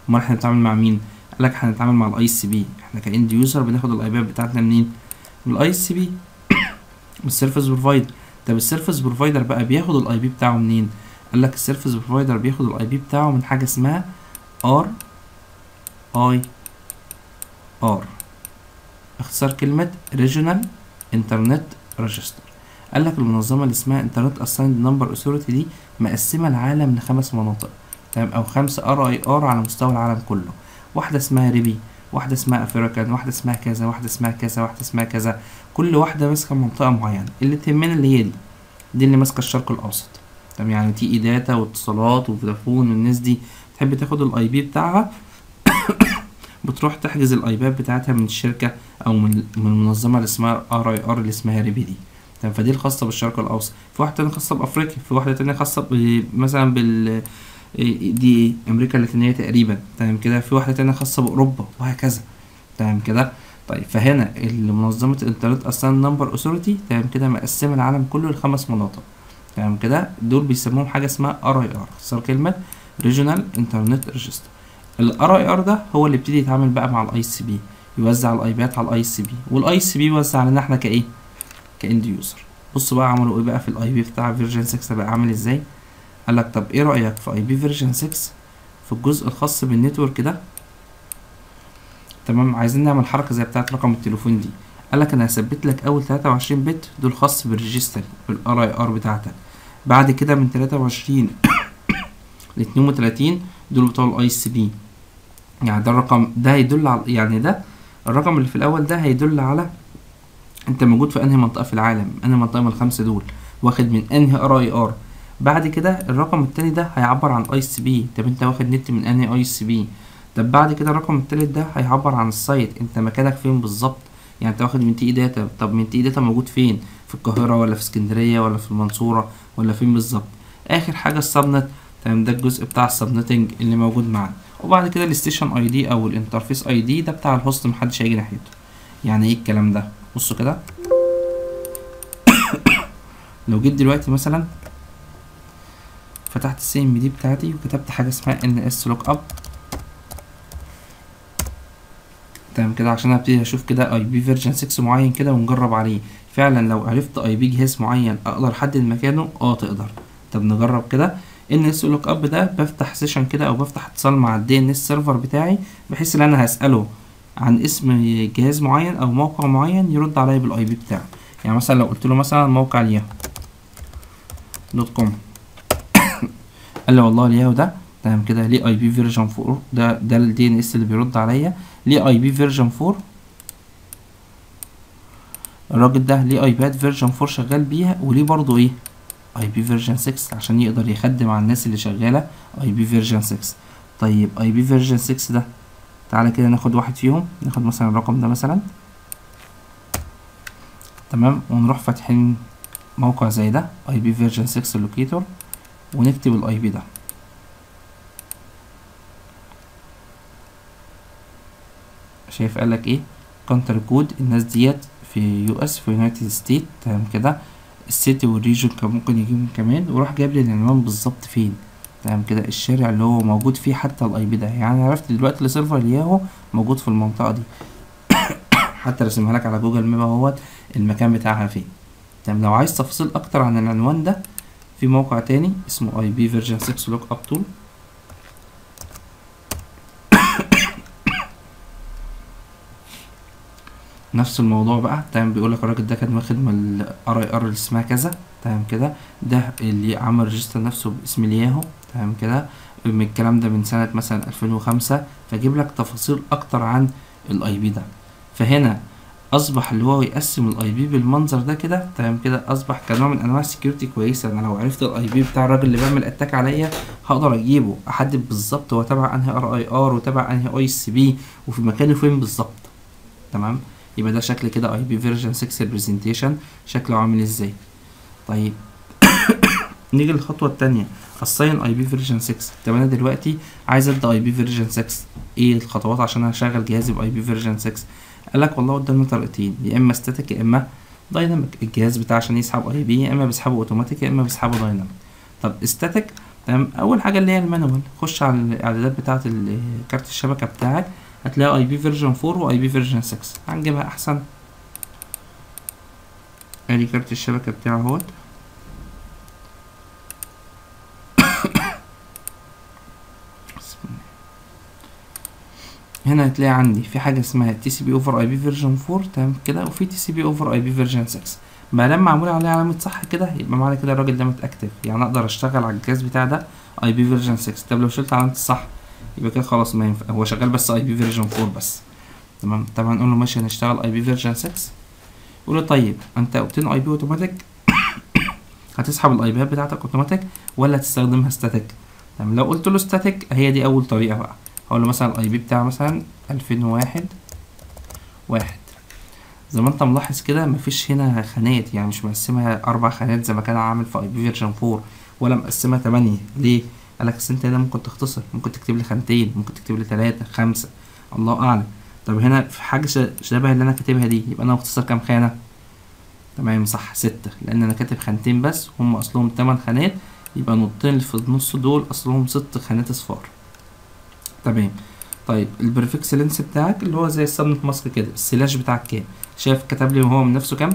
أمال إحنا هنتعامل مع مين؟ قال لك هنتعامل مع ال ISP إحنا ك end user بناخد ال IP يات بتاعتنا منين؟ من ال ISP من ال service provider طب ال service provider بقى بياخد ال IP بتاعه منين؟ قال لك ال service provider بياخد ال IP بتاعه من حاجة اسمها RIR اختصار كلمة Regional Internet Register قال لك المنظمة اللي اسمها Internet Assigned Number Authority دي مقسمة العالم لخمس مناطق تمام؟ أو خمسة RIR على مستوى العالم كله. واحدة اسمها RIPE واحدة اسمها AfriNIC واحدة اسمها كذا واحدة اسمها كذا واحدة اسمها كذا. كل واحدة ماسكة منطقة معينة. اللي تهمنا اللي هي دي. دي اللي ماسكة الشرق الأوسط. تمام؟ يعني TE Data واتصالات وفودافون والناس دي. تحب تاخد ال IP بتاعها؟ بتروح تحجز ال IP بتاعتها من الشركة أو من من المنظمة اللي اسمها RIR اللي اسمها RIPE دي. تمام؟ فدي الخاصة بالشرق الأوسط. في واحدة تانية خاصة بأفريقيا في واحدة تانية خاصة ب- مثلا بال دي أمريكا اللاتينية تقريبا. تمام كده؟ في واحدة تانية خاصة بأوروبا وهكذا. تمام كده؟ طيب فهنا منظمة ال Internet Assigned Number Authority تمام كده مقسمة العالم كله لخمس مناطق. تمام كده؟ دول بيسموهم حاجة اسمها RIR اختصار كلمة Regional Internet Register ال RIR ده هو اللي يبتدي يتعامل بقى مع ال ISP يوزع ال IP يات على ال ISP وال ISP يوزع علينا إحنا كإيه؟ ك end user. بصوا بقى عملوا إيه بقى في ال IP بتاع version 6 بقى عامل إزاي؟ قال لك طب إيه رأيك في IP version 6 في الجزء الخاص بال network ده؟ تمام عايزين نعمل حركة زي بتاعه رقم التليفون دي. قال لك أنا هثبت لك أول 23 bit دول خاص بال register بال RIR بتاعتك. بعد كده من 23 ل 32 دول بتوع ال ISP يعني ده الرقم ده هيدل على يعني ده الرقم اللي في الأول ده هيدل على أنت موجود في أنهي منطقة في العالم أنهي منطقة من الخمسة دول. واخد من أنهي RIR بعد كده الرقم التاني ده هيعبر عن ISP طب انت واخد نت من أنهي ISP طب بعد كده الرقم التالت ده هيعبر عن ال site انت مكانك فين بالظبط؟ يعني انت واخد من TE Data طب من TE Data موجود فين؟ في القاهرة ولا في اسكندرية ولا في المنصورة ولا فين بالظبط؟ آخر حاجة ال subnet. تمام ده الجزء بتاع ال subnetting اللي موجود معانا. وبعد كده ال station ID أو ال interface ID ده بتاع ال host محدش هيجي ناحيته. يعني إيه الكلام ده؟ بصوا كده. لو جيت دلوقتي مثلا فتحت ال CMD بتاعتي وكتبت حاجة اسمها nslookup تمام كده عشان ابتدي أشوف كده IP version 6 معين كده ونجرب عليه. فعلا لو عرفت IP جهاز معين أقدر أحدد مكانه آه تقدر. طب نجرب كده. nslookup ده بفتح session كده أو بفتح اتصال مع ال DNS server بتاعي بحيث إن أنا هسأله عن اسم جهاز معين أو موقع معين يرد عليا بال IP بتاعه. يعني مثلا لو قلت له مثلا موقع ال Yahoo dot com. قال لي والله الياهو ده تمام كده ليه IP version 4 ده ده ال DNS اللي بيرد عليا. ليه IP version 4 الراجل ده ليه IP version 4 شغال بيها وليه برضو إيه؟ IP version 6 عشان يقدر يخدم على الناس اللي شغالة IP version 6 طيب IP version 6 ده تعالى كده ناخد واحد فيهم. ناخد مثلا الرقم ده مثلا. تمام ونروح فاتحين موقع زي ده IP version 6 locator ونكتب ال IP ده. شايف قالك إيه؟ country code الناس ديت في US في United State تمام كده؟ ال city وال region كان ممكن يجيبهم كمان وراح جاب لي العنوان بالظبط فين؟ تمام كده؟ الشارع اللي هو موجود فيه حتى ال IP ده. يعني عرفت دلوقتي ال server Yahoo موجود في المنطقة دي. حتى رسمها لك على Google Map أهوت المكان بتاعها فين. تمام؟ لو عايز تفاصيل أكتر عن العنوان ده في موقع تاني اسمه IP version 6 lookup tool نفس الموضوع بقى. تمام بيقول لك الراجل ده كان واخد من ال RIR اللي اسمها كذا. تمام كده. ده اللي عمل register نفسه باسم الياهو تمام كده. من الكلام ده من سنة مثلا 2005 فجيب لك تفاصيل أكتر عن ال IP ده. فهنا أصبح اللي هو يقسم ال IP بالمنظر ده كده تمام كده؟ أصبح كنوع من أنواع ال security كويسة. أنا لو عرفت ال IP بتاع الراجل اللي بيعمل attack عليا هقدر أجيبه. أحدد بالظبط هو تبع أنهي ار اي ار وتبع أنهي اي اس بي وفي مكانه فين بالظبط. تمام؟ يبقى ده شكل كده IP version 6 representation شكله عامل إزاي؟ طيب. نيجي للخطوة التانية. Assign IP version 6 طب أنا دلوقتي عايز أبدأ IP version 6 إيه الخطوات عشان أشغل جهازي ب IP version 6 قال لك والله قدامنا طريقتين يا إما static يا إما dynamic الجهاز بتاعي عشان يسحب IP يا إما بيسحبه اوتوماتيك يا إما بيسحبه dynamic طب static تمام؟ أول حاجة اللي هي ال manual. خش على الإعدادات بتاعة كارت الشبكة بتاعك هتلاقي IP version 4 و IP version 6 هنجيبها أحسن. ادي كارت الشبكة بتاعه أهوت. هنا هتلاقي عندي في حاجة اسمها TCP over IP version 4 تمام كده؟ وفي TCP over IP version 6 ما دام معمول عليه علامة صح كده يبقى معنى كده الراجل ده متأكتف. يعني أقدر أشتغل على الجهاز بتاعي ده IP version 6 طب لو شلت علامة الصح يبقى كده خلاص ما ينفع. هو شغال بس IP version 4 بس. تمام؟ طبعا نقول له ماشي هنشتغل IP version 6 يقول له طيب أنت قلت IP automatic هتسحب ال IP ات بتاعتك اوتوماتيك ولا تستخدمها static تمام؟ لو قلت له static هي دي أول طريقة بقى. هقول له مثلا ال IP بتاعه مثلا 2001 واحد. زي ما انت ملاحظ كده مفيش هنا خانات يعني مش مقسمها أربع خانات زي ما كان عامل في IP version 4 ولا مقسمها تمانية. ليه؟ قالك أصل أنت هنا ممكن تختصر ممكن تكتب لي خانتين ممكن تكتب لي تلاتة خمسة. الله أعلم. طب هنا في حاجة شبه اللي أنا كاتبها دي يبقى أنا مختصر كام خانة؟ تمام صح ستة. لأن أنا كاتب خانتين بس هم أصلهم تمن خانات يبقى النقطتين اللي في النص دول أصلهم ست خانات أصفار. تمام. طيب ال prefix length بتاعك اللي هو زي ال subnet mask كده ال slash بتاعك كام؟ شايف كتب لي هو من نفسه كام؟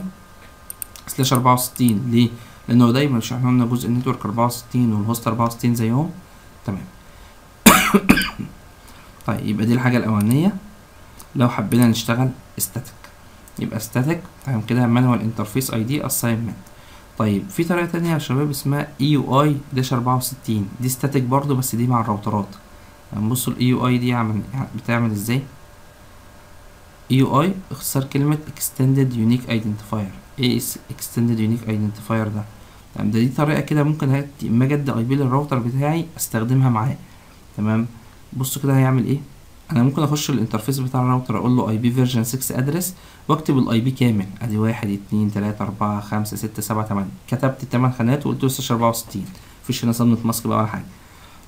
slash أربعة وستين. ليه؟ لأنه دايما مش إحنا قلنا جزء ال network أربعة وستين وال host أربعة وستين زيهم تمام. طيب يبقى دي الحاجة الأولانية. لو حبينا نشتغل static. يبقى static تمام كده manual interface ID assignment. طيب في طريقة تانية يا شباب اسمها EUI dash أربعة وستين. دي static برضو بس دي مع الراوترات. هنبصوا ال EUI دي عمل بتعمل إزاي؟ EUI اختصار كلمة Extended Unique Identifier. إيه Extended Unique Identifier ده؟ تمام ده دي طريقة كده ممكن اما أجي ادي IP لل router بتاعي أستخدمها معاه. تمام بصوا كده هيعمل إيه؟ أنا ممكن أخش ال interface بتاع الراوتر أقول له IP version 6 address وأكتب ال IP كامل. أدي واحد اتنين تلاتة أربعة خمسة ستة سبعة تمانية. كتبت التمن خانات وقلت له slash أربعة وستين. مفيش هنا subnet mask بقى ولا حاجة.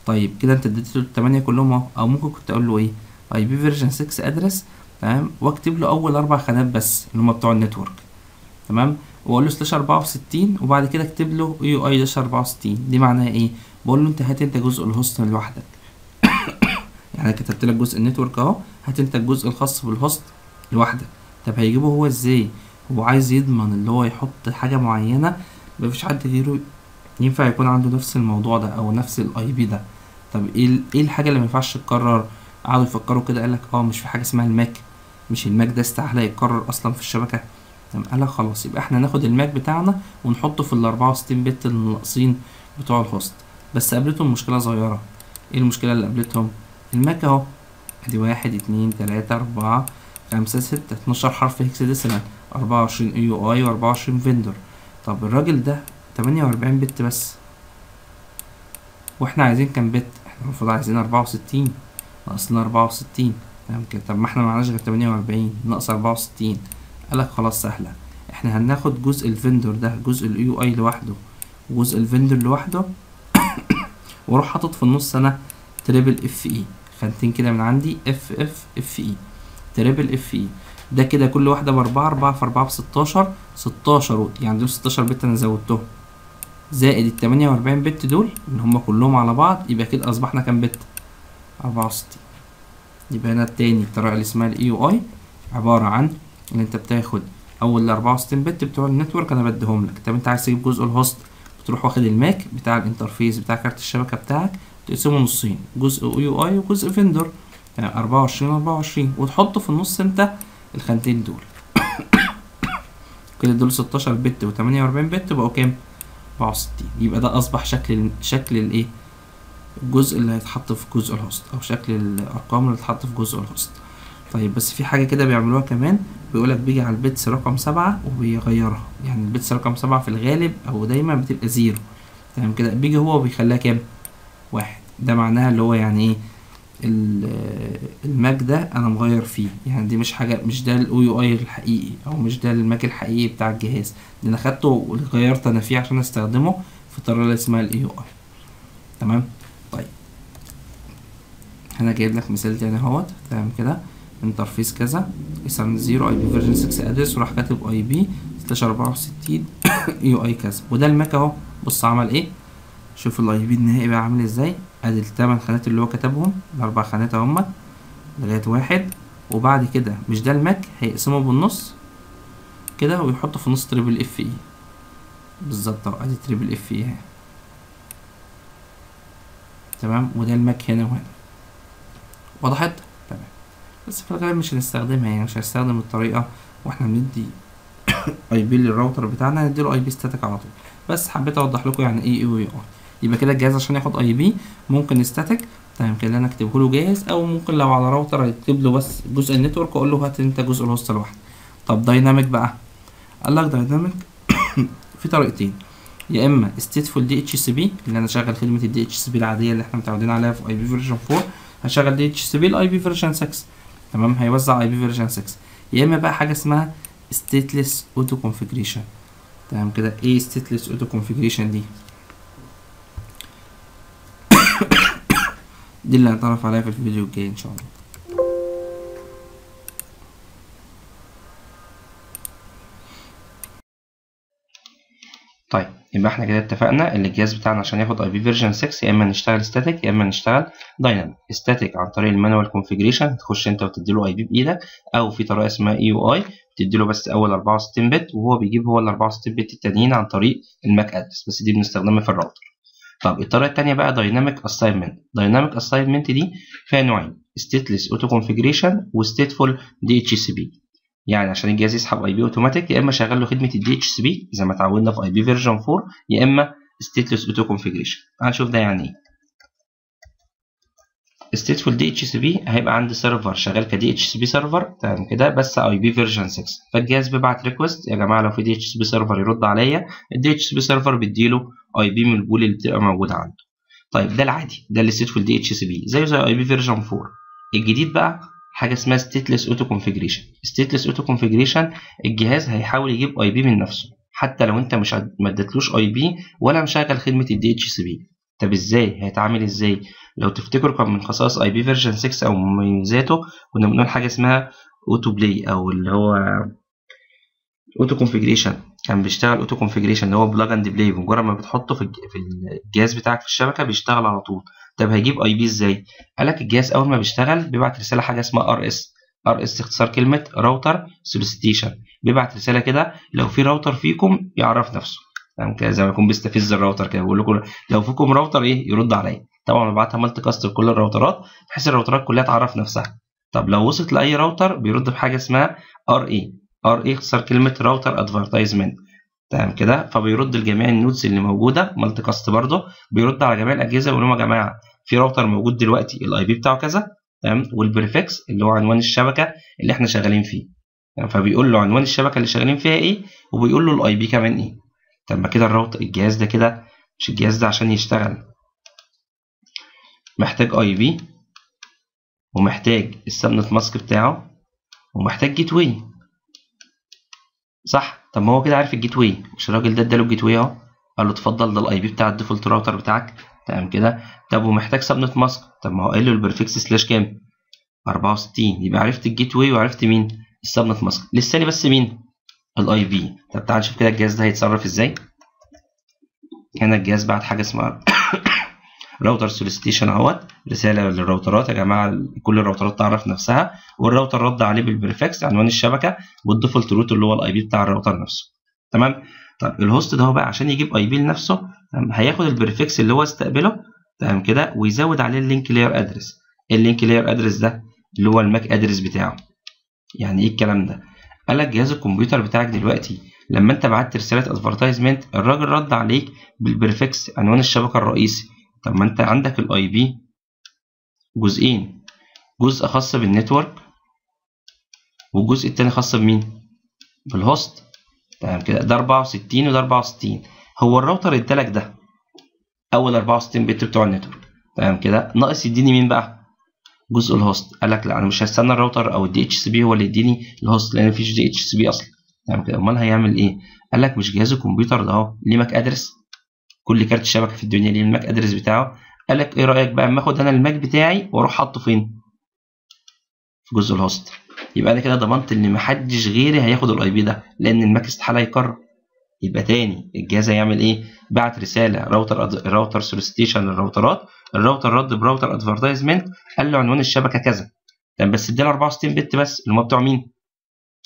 طيب كده انت اديت له التمانية كلهم اهو. أو ممكن كنت أقول له إيه؟ IP version 6 address تمام؟ واكتب له أول أربع خانات بس اللي هم بتوع ال network تمام؟ وأقول له slash أربعة وستين وبعد كده اكتب له EUI dash أربعة وستين. دي معناها إيه؟ بقول له أنت هات أنت جزء ال host لوحدك. يعني كتبت لك جزء ال network أهو هات أنت الجزء الخاص بال host لوحدك. طب هيجيبه هو إزاي؟ هو عايز يضمن اللي هو يحط حاجة معينة مفيش حد غيره ينفع يكون عنده نفس الموضوع ده أو نفس ال IP ده. طب إيه إيه الحاجة اللي مينفعش تتكرر؟ قعدوا يفكروا كده قالك آه مش في حاجة اسمها ال MAC. مش ال MAC ده استحالة يتكرر أصلا في الشبكة. تمام قالك خلاص يبقى إحنا ناخد ال MAC بتاعنا ونحطه في ال 64 bit الناقصين بتوع ال host. بس قابلتهم مشكلة صغيرة. إيه المشكلة اللي قابلتهم؟ ال MAC أهو. أدي واحد اتنين تلاتة أربعة خمسة ستة اتناشر حرف hexadecimal أربعة وعشرين OUI وأربعة وعشرين vendor. طب الراجل ده تمانية وأربعين bit بس. وإحنا عايزين كام bit؟ إحنا المفروض عايزين أربعة وستين. ناقصنا أربعة وستين. تمام كده. طب ما إحنا معناش غير تمانية وأربعين. ناقص أربعة وستين. قالك خلاص سهلة. إحنا هناخد جزء ال vendor ده جزء ال OUI لوحده وجزء ال vendor لوحده وأروح حاطط في النص أنا triple F E خانتين كده من عندي F F F E triple F E ده كده كل واحدة بأربعة أربعة في أربعة بستاشر ستاشر. يعني دول ستاشر bit أنا زودتهم. زائد ال 48 bit دول اللي هم كلهم على بعض يبقى كده أصبحنا كام bit؟ 64 يبقى هنا التاني الطريقة اللي اسمها ال EUI عبارة عن إن أنت بتاخد أول ال 64 bit بتوع ال network أنا بديهم لك. طب أنت عايز تجيب جزء ال host بتروح واخد ال MAC بتاع ال interface بتاع كارت الشبكة بتاعك تقسمه نصين جزء OUI وجزء vendor يعني 24 24 وتحط في النص أنت الخانتين دول. كده دول 16 bit و48 bit بقوا كام؟ 64 يبقى ده أصبح شكل شكل الايه الجزء اللي هيتحط في جزء ال host أو شكل الأرقام اللي هتتحط في جزء ال host طيب بس في حاجة كده بيعملوها كمان بيقولك بيجي على ال bits رقم سبعة وبيغيرها. يعني ال bits رقم سبعة في الغالب أو دايما بتبقى zero. تمام كده؟ بيجي هو وبيخليها كام؟ واحد. ده معناها اللي هو يعني إيه؟ ال MAC ده أنا مغير فيه. يعني دي مش حاجة مش ده ال OUI الحقيقي أو مش ده ال MAC الحقيقي بتاع الجهاز. ده أنا خدته وغيرت أنا فيه عشان أستخدمه في الطريقة اللي اسمها ال EUI. تمام؟ طيب. هنا جايب لك مثال تاني أهوت. تمام كده؟ interface كذا. ايثرنت 0 IP version 6 address وراح كاتب IP 1664 EUI كذا. وده ال MAC أهو. بص عمل إيه؟ شوف ال IP النهائي بقى عامل إزاي. ادي التمن خانات اللي هو كتبهم الأربع خانات اهمت لغايه واحد. وبعد كده مش ده ال MAC هيقسمه بالنص كده ويحطه في النص triple F E بالظبط أهو أدي triple F E أهي. تمام؟ وده ال MAC هنا وهنا. وضحت؟ تمام. بس في الغالب مش هنستخدمها يعني مش هنستخدم الطريقة وإحنا بندي IP لل router بتاعنا نديله IP static على طول. بس حبيت أوضح لكم يعني إيه EUI يبقى كده الجهاز عشان ياخد IP ممكن static تمام كده أنا اكتبه له جاهز أو ممكن لو على راوتر هيكتب له بس جزء ال network أقول له هات أنت جزء ال host لوحده طب dynamic بقى. قال لك dynamic في طريقتين. يا إما stateful DHCP اللي أنا شغل خدمة ال DHCP العادية اللي إحنا متعودين عليها في IP version 4 هشغل DHCP ال IP version 6 تمام هيوزع IP version 6 يا إما بقى حاجة اسمها stateless auto configuration. تمام كده إيه stateless auto configuration دي؟ دي اللي هنتعرف عليها في الفيديو الجاي إن شاء الله. طيب يبقى إحنا كده اتفقنا إن الجهاز بتاعنا عشان ياخد IP version 6 يا إما نشتغل static يا إما نشتغل dynamic static عن طريق ال manual configuration تخش أنت وتديله IP بإيدك أو في طريقة اسمها EUI بتديله بس أول 64 bit وهو بيجيب هو ال 64 bit التانيين عن طريق ال MAC address. بس دي بنستخدمها في الراوتر. طب الطريقة الثانية بقى dynamic assignment dynamic assignment دي فيها نوعين stateless auto configuration و stateful DHCP يعني عشان الجهاز يسحب IP automatic يا إما شغال له خدمة ال DHCP زي ما اتعودنا في IP version 4 يا إما stateless auto configuration هنشوف ده يعني إيه. stateful DHCP هيبقى عندي server شغال ك DHCP server تمام كده بس IP version 6 فالجهاز بيبعت request يا جماعة لو في DHCP server يرد عليا ال DHCP server بيديله IP من ال pool اللي بتبقى موجودة عنده. طيب ده العادي ده ال stateful DHCP زيه زي IP version 4 الجديد بقى حاجة اسمها stateless auto configuration stateless auto configuration الجهاز هيحاول يجيب IP من نفسه حتى لو انت مش ما اديتلوش IP ولا مشغل خدمة ال DHCP طب إزاي؟ هيتعامل إزاي؟ لو تفتكروا كان من خصائص IP version 6 أو مميزاته كنا بنقول حاجة اسمها auto play أو اللي هو auto configuration كان بيشتغل auto configuration اللي هو plug and play مجرد ما بتحطه في الجهاز بتاعك في الشبكة بيشتغل على طول. طب هيجيب IP إزاي؟ قال لك الجهاز أول ما بيشتغل بيبعت رسالة حاجة اسمها RS RS اختصار كلمة router solicitation بيبعت رسالة كده لو في راوتر فيكم يعرف نفسه. كده زي ما يكون بيستفز الراوتر كده. بيقول لكم لو فيكم راوتر إيه؟ يرد عليا. طبعا ببعتها multicast لكل ال routerات بحيث ال routerات كلها تعرف نفسها. طب لو وصلت لأي راوتر بيرد بحاجة اسمها RA الـ اختصار كلمة router advertisement تمام كده؟ فبيرد لجميع ال nodes اللي موجودة multicast برضه بيرد على جميع الأجهزة ويقول لهم يا جماعة في راوتر موجود دلوقتي ال IP بتاعه كذا تمام؟ وال prefix اللي هو عنوان الشبكة اللي إحنا شغالين فيه. تمام؟ فبيقول له عنوان الشبكة اللي شغالين فيها إيه؟ وبيقول له ال IP كمان إيه. ما كده الراوتر الجهاز ده كده مش الجهاز ده عشان يشتغل. محتاج IP ومحتاج ال subnet mask بتاعه ومحتاج gateway صح؟ طب ما هو كده عارف ال gateway. مش الراجل ده اداله ال gateway اهو؟ قال له اتفضل ده ال IP بتاع ال default router بتاعك. تمام كده؟ طب ومحتاج subnet mask طب ما هو قال له ال prefix slash كام 64 يبقى عرفت ال gateway وعرفت مين؟ ال subnet mask لسه لي بس مين؟ ال IP. طب تعال نشوف كده الجهاز ده هيتصرف إزاي. هنا الجهاز بعت حاجة اسمها router solicitation اهوت رسالة لل routerات يا جماعة كل ال routerات تعرف نفسها والراوتر رد عليه بال prefix عنوان الشبكة وال default route اللي هو ال IP بتاع الراوتر نفسه. تمام؟ طب ال host ده هو بقى عشان يجيب IP لنفسه هياخد ال prefix اللي هو استقبله تمام كده؟ ويزود عليه ال link layer address ال link layer address ده؟ اللي هو ال MAC address بتاعه. يعني إيه الكلام ده؟ قال لك جهاز الكمبيوتر بتاعك دلوقتي لما أنت بعت رسالة advertisement الراجل رد عليك بال prefix عنوان الشبكة الرئيسي. طب ما انت عندك ال IP جزئين جزء خاص بال network والجزء التاني خاص بمين؟ بال host. تمام كده ده 64 وده 64 هو الراوتر ادالك ده أول 64 bit بتوع ال network. تمام كده ناقص يديني مين بقى؟ جزء ال host. قال لك لا أنا مش هستنى الراوتر أو ال DHCP هو اللي يديني ال host لأن مفيش DHCP أصلا. تمام كده أمال هيعمل إيه؟ قال لك مش جهاز الكمبيوتر ده أهو ليه MAC address كل كارت شبكة في الدنيا ليه ال MAC address بتاعه. قال لك إيه رأيك بقى أما آخد أنا ال MAC بتاعي وأروح حاطه فين؟ في جزء ال host. يبقى أنا كده ضمنت إن محدش غيري هياخد ال IP ده لأن ال MAC استحاله يكرر يبقى تاني الجهاز هيعمل إيه؟ بعت رسالة router ad... router solicitation لل routerات. الراوتر رد ب router advertisement قال له عنوان الشبكة كذا. طب بس اديله 64 bit بس. اللي هم بتوع مين؟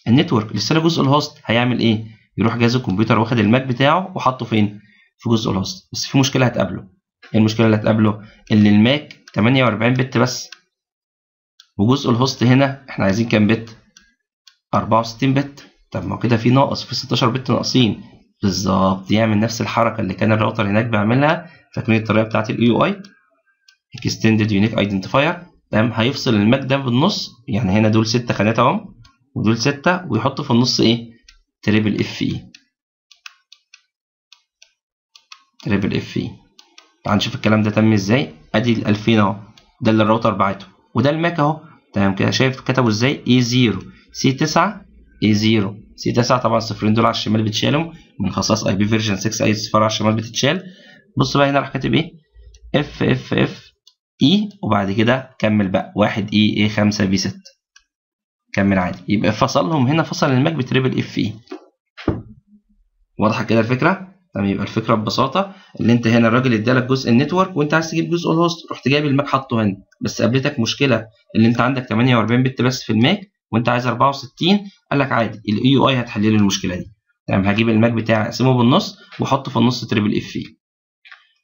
ال network. لسه جزء ال host. هيعمل إيه؟ يروح جهاز الكمبيوتر واخد ال MAC بتاعه وحطه فين؟ في جزء ال host بس في مشكلة هتقابله. إيه المشكلة اللي هتقابله؟ إن ال MAC 48 bit بس. وجزء ال host هنا إحنا عايزين كام bit؟ 64 bit. طب ما كده في ناقص في 16 bit ناقصين. بالظبط يعمل نفس الحركة اللي كان الراوتر هناك بيعملها. فاكرين الطريقة بتاعت ال EUI extended unique identifier تمام؟ هيفصل ال MAC ده بالنص. يعني هنا دول ست خانات اهم ودول ستة ويحط في النص إيه؟ triple F E triple F E. تعال نشوف الكلام ده تم إزاي. أدي ال 2000 أهو. ده اللي الراوتر بعته. وده ال MAC أهو. تمام كده. شايف كتبه إزاي؟ إي 0 سي 9 إي 0 سي 9 طبعا الصفرين دول على الشمال بتشالهم من خصائص IP version 6 أي صفر على الشمال بتتشال. بص بقى هنا راح كاتب إيه؟ F F F E. وبعد كده كمل بقى. 1 E E 5 B 6 كمل عادي. يبقى فصلهم هنا. فصل ال MAC ب triple F E. واضحة كده الفكرة؟ تمام يبقى الفكرة ببساطة اللي انت هنا الراجل ادالك جزء ال network وانت عايز تجيب جزء ال host رحت جايب ال MAC حاطه هنا بس قابلتك مشكلة اللي انت عندك 48 bit بس في ال MAC وانت عايز 64 قال لك عادي ال EUI هتحل لي المشكلة دي. تمام هجيب ال MAC بتاعي اقسمه بالنص واحطه في النص triple F E